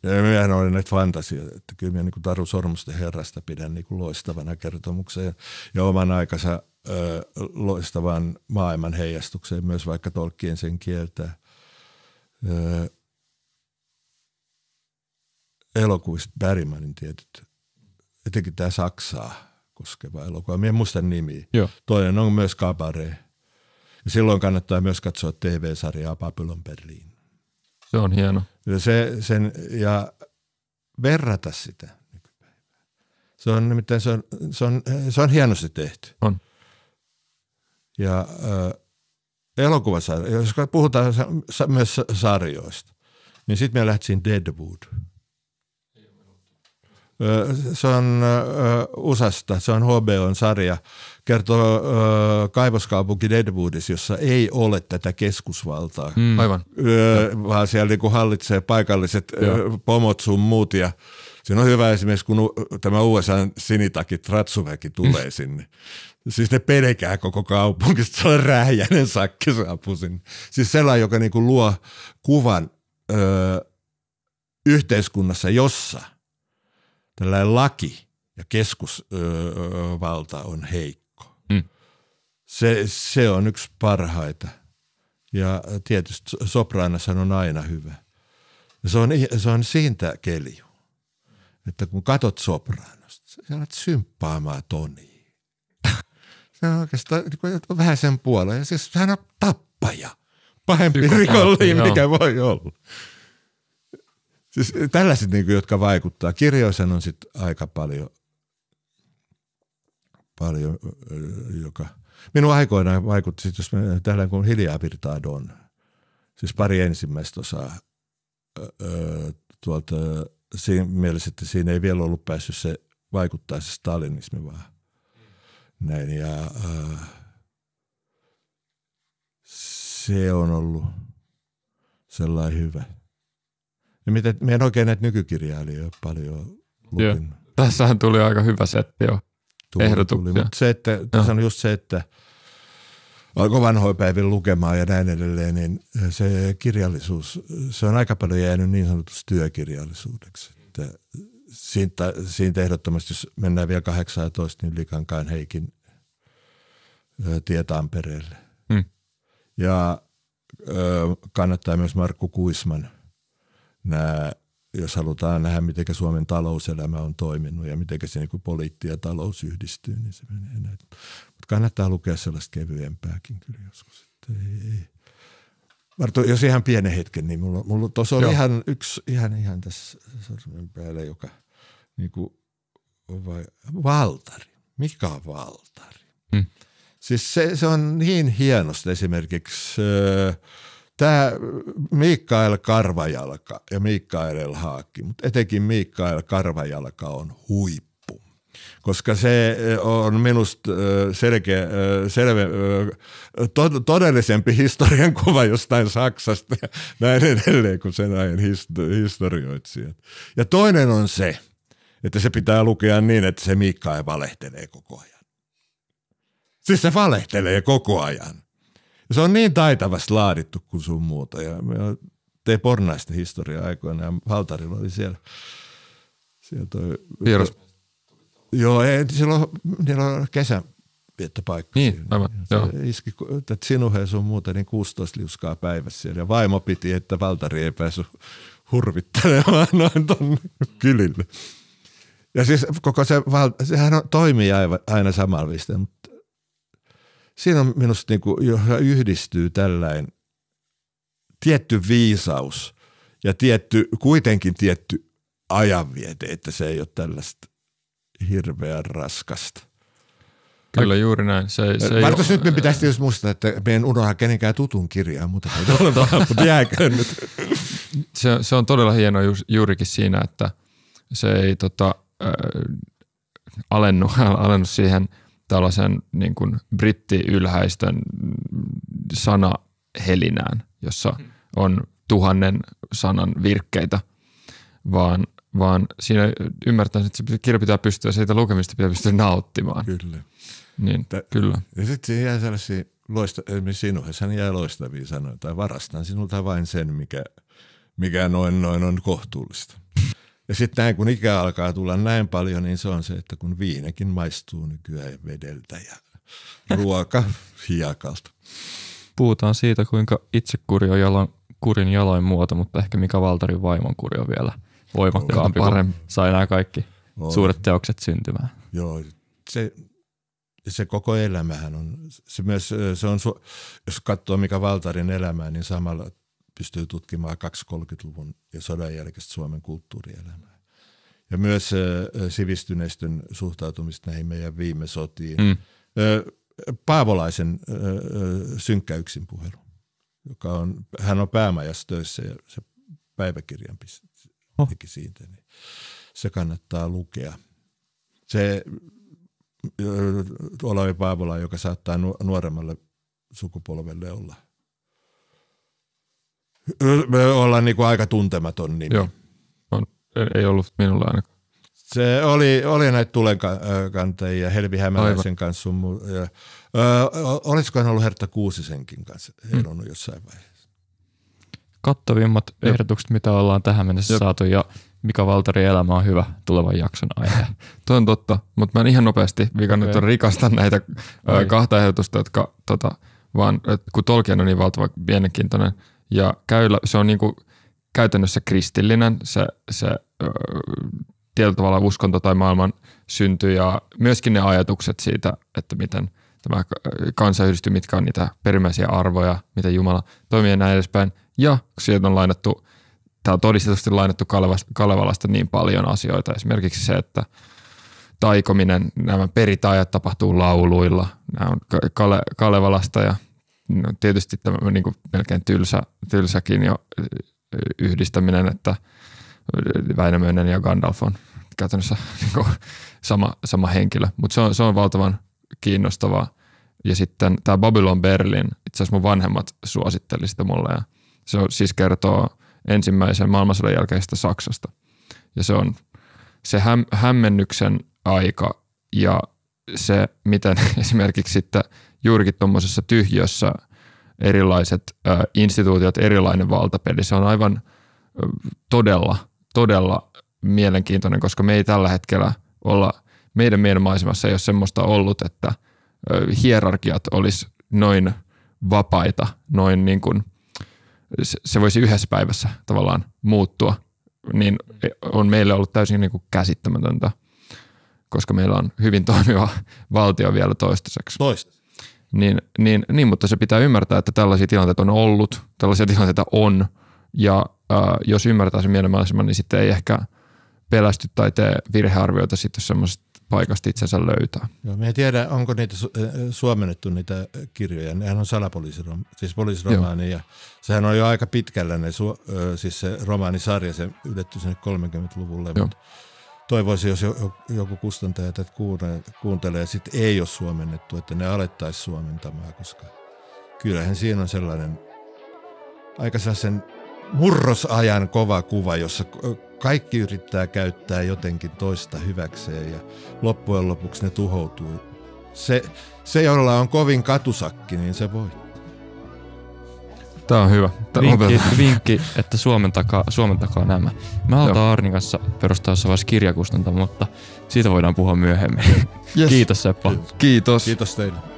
Mehän oli näitä fantasia, että kyllä minä niin Taru Sormusten herrasta pidän niin kuin loistavana kertomukseen ja oman aikansa ö, loistavan maailman heijastukseen myös vaikka tolkkien sen kieltä. Ö, elokuvista Bergmanin tietyt etenkin tämä Saksaa koskeva elokuva. Minä en muista nimi. Joo. Toinen on myös Cabaret. Ja silloin kannattaa myös katsoa TV-sarjaa Babylon Berlin. Se on hieno. Ja, se, sen, ja verrata sitä Se on nimittäin se on, se on, se on hienosti tehty. On. Ja äh, elokuvasarja, jos puhutaan myös sarjoista, niin sitten me lähdettiin Deadwood – se on USAsta, se on HBOn sarja, kertoo kaivoskaupunki Deadwoodissa, jossa ei ole tätä keskusvaltaa. Mm. Aivan. Vaan siellä niinku hallitsee paikalliset Joo. pomot sun muut ja Siinä on hyvä esimerkiksi, kun tämä USA sinitaki Tratsuväki tulee sinne. Siis ne pelkää koko kaupunkista, se on rähjäinen sakki saapuu sinne. Siis sellainen, joka niinku luo kuvan ö, yhteiskunnassa, jossa – tällainen laki ja keskusvalta on heikko. Mm. Se, se on yksi parhaita. Ja tietysti Sopranassa on aina hyvä. Ja se on, se on siitä kelju, että kun katot Sopranosta, sä alat symppaamaan Toniin. Se on oikeastaan niin vähän sen puoleen. Ja siis hän on tappaja. Pahempi rikollinen, mikä voi olla. Siis tällaiset, niin kuin, jotka vaikuttaa. Kirjoissa on sitten aika paljon, paljon joka... Minun aikoinaan vaikutti, sit, jos me tällainen kuin hiljaa virtaa Don. Siis pari ensimmäistä osaa öö, tuolta siinä mielessä, että siinä ei vielä ollut päässyt se vaikuttaa se stalinismi vaan. Näin ja se on ollut sellainen hyvä. Ja miten, meidän oikein näitä nykykirjailijoita paljon lukin. Tässähän tuli aika hyvä setti jo tuli, ehdotuksia. Tuli. Mutta se, että, tässä on just se, että alkoi vanhoin päivin lukemaan ja näin edelleen, niin se kirjallisuus, se on aika paljon jäänyt niin sanotusti työkirjallisuudeksi. Että siitä, siitä ehdottomasti, jos mennään vielä 18, niin Likankaan Heikin tie Tampereelle. Hmm. Ja kannattaa myös Markku Kuisman – nämä, jos halutaan nähdä, miten Suomen talouselämä on toiminut ja miten se niin poliitti ja talous yhdistyy, niin se menee näin. Mutta kannattaa lukea sellaista kevyempääkin kyllä joskus. Ei, ei. Marto, jos ihan pienen hetken, niin mulla, mulla tuossa on ihan yksi, ihan, ihan tässä sormen päällä, joka niin kuin, vai, Valtari. Mikä on Valtari? Hmm. Siis se, se on niin hienosti esimerkiksi äh, Tämä Mikael Karvajalka ja Mikael Haakki, mutta etenkin Mikael Karvajalka on huippu koska se on minusta selkeä, selve, todellisempi historian kuva jostain Saksasta ja näin edelleen kuin sen ajan historioitsijat. Ja toinen on se, että se pitää lukea niin, että se Mikael valehtelee koko ajan. Siis se valehtelee koko ajan. Ja se on niin taitavasti laadittu kuin sun muuta. Ja me tein pornaista historiaa aikoina ja Valtarilla oli siellä, siellä toi, Vieras. Joo, ei, silloin, niillä on kesä, viettopaikka. Niin, siinä. aivan, se joo. iski, että sinuhe sun muuta niin 16 liuskaa päivässä siellä. Ja vaimo piti, että Valtari ei päässyt hurvittelemaan noin tonne kylille. Ja siis koko se, sehän on, toimii aivan, aina samalla mutta siinä on minusta niin kuin, yhdistyy tällainen tietty viisaus ja tietty, kuitenkin tietty ajanviete, että se ei ole tällaista hirveän raskasta. Kyllä juuri näin. Se, se ole- nyt me pitäisi tietysti muistaa, että me en unohda kenenkään tutun kirjaa, mutta ei ole vaan, mutta jääköön nyt. se, se on todella hieno ju, juurikin siinä, että se ei tota, äh, alennu, alennu siihen tällaisen niin kuin brittiylhäistön sanahelinään, jossa on tuhannen sanan virkkeitä, vaan, vaan siinä ymmärtää, että se kirja pitää pystyä, siitä lukemista pitää pystyä nauttimaan. Kyllä. Niin, Tä- kyllä. Ja sitten siihen jää sellaisia, loista, sinuhessa jää loistavia sanoja, tai varastan sinulta vain sen, mikä, mikä noin, noin on kohtuullista. Ja sitten näin, kun ikä alkaa tulla näin paljon, niin se on se, että kun viinekin maistuu nykyään vedeltä ja ruoka hiekalta. Puhutaan siitä, kuinka itsekuri on jalan, kurin jaloin muoto, mutta ehkä Mika Valtarin vaimon kuri on vielä voimakkaampi, kun Parempi. sai nämä kaikki On. suuret teokset syntymään. Joo, se, se koko elämähän on, se myös, se on, jos katsoo mikä Valtarin elämää, niin samalla pystyy tutkimaan 230-luvun ja sodan jälkeistä Suomen kulttuurielämää. Ja myös sivistyneistön suhtautumista näihin meidän viime sotiin. Mm. Paavolaisen synkkä yksinpuhelu, joka on, hän on päämajassa töissä ja se päiväkirjan Oh. teki siitä, niin se kannattaa lukea. Se Olavi Paavola, joka saattaa nu- nuoremmalle sukupolvelle olla, olla niin kuin aika tuntematon nimi. Joo. On, ei ollut minulla ainakaan. Se oli, oli näitä tulenkantajia Helvi Hämäläisen Aivan. kanssa. Sun, mu- ja, ö, olisiko hän ollut Hertta Kuusisenkin kanssa eronnut jossain vaiheessa? Kattavimmat Jep. ehdotukset, mitä ollaan tähän mennessä Jep. saatu, ja Mika Valtarin elämä on hyvä tulevan jakson aihe. Tuo on totta, mutta mä en ihan nopeasti Okei. okay. rikasta näitä Ai. kahta ehdotusta, jotka tota, vaan, kun Tolkien on niin valtava mielenkiintoinen ja käylä, se on niinku käytännössä kristillinen, se, se ö, tietyllä tavalla uskonto tai maailman synty ja myöskin ne ajatukset siitä, että miten tämä kansa yhdistyy, mitkä on niitä perimmäisiä arvoja, miten Jumala toimii ja näin edespäin. Ja sieltä on lainattu, tämä on todistetusti lainattu Kalevalasta niin paljon asioita, esimerkiksi se, että taikominen, nämä peritajat tapahtuu lauluilla, nämä on Ka- Kale, Kalevalasta ja no, tietysti tämä niin kuin melkein tylsä, tylsäkin jo yhdistäminen, että Väinämöinen ja Gandalf on käytännössä niin kuin sama, sama henkilö, mutta se on, se on valtavan kiinnostavaa. Ja sitten tämä Babylon Berlin, itse asiassa mun vanhemmat suositteli sitä mulle ja se siis kertoo ensimmäisen maailmansodan jälkeisestä Saksasta. Ja se on se häm, hämmennyksen aika ja se, miten esimerkiksi sitten juurikin tuommoisessa tyhjössä erilaiset ö, instituutiot, erilainen valtapeli, se on aivan todella, todella mielenkiintoinen, koska me ei tällä hetkellä olla, meidän meidän maisemassa ei ole semmoista ollut, että ö, hierarkiat olisi noin vapaita, noin niin kuin, se, se voisi yhdessä päivässä tavallaan muuttua, niin on meille ollut täysin niin kuin käsittämätöntä, koska meillä on hyvin toimiva valtio vielä toistaiseksi. Toista. Niin, niin, niin, mutta se pitää ymmärtää, että tällaisia tilanteita on ollut, tällaisia tilanteita on, ja äh, jos ymmärtää sen mielenmaiseman, niin sitten ei ehkä pelästy tai tee virhearvioita sitten, jos semmoisesta paikasta itsensä löytää. Joo, me ei tiedä, onko niitä su- äh, suomennettu niitä kirjoja. Nehän on salapoliisiromaani, siis poliisiromaani ja sehän on jo aika pitkällä ne, su- ö, siis se romaanisarja, se yletty sinne 30-luvulle, Joo. mutta toivoisin, jos jo- jo- joku kustantaja tätä kuuntele- kuuntelee sitten ei ole suomennettu, että ne alettaisiin suomentamaan, koska kyllähän siinä on sellainen aika sellaisen murrosajan kova kuva, jossa kaikki yrittää käyttää jotenkin toista hyväkseen ja loppujen lopuksi ne tuhoutuu. Se, se jolla on kovin katusakki, niin se voi. Tää on hyvä. Tää Vinkki, vinkki, että Suomen takaa, Suomen takaa nämä. Me halutaan Arnin kanssa perustaa jossain vaiheessa kirjakustanta, mutta siitä voidaan puhua myöhemmin. Yes. Kiitos Seppo. Kiitos. Kiitos teille.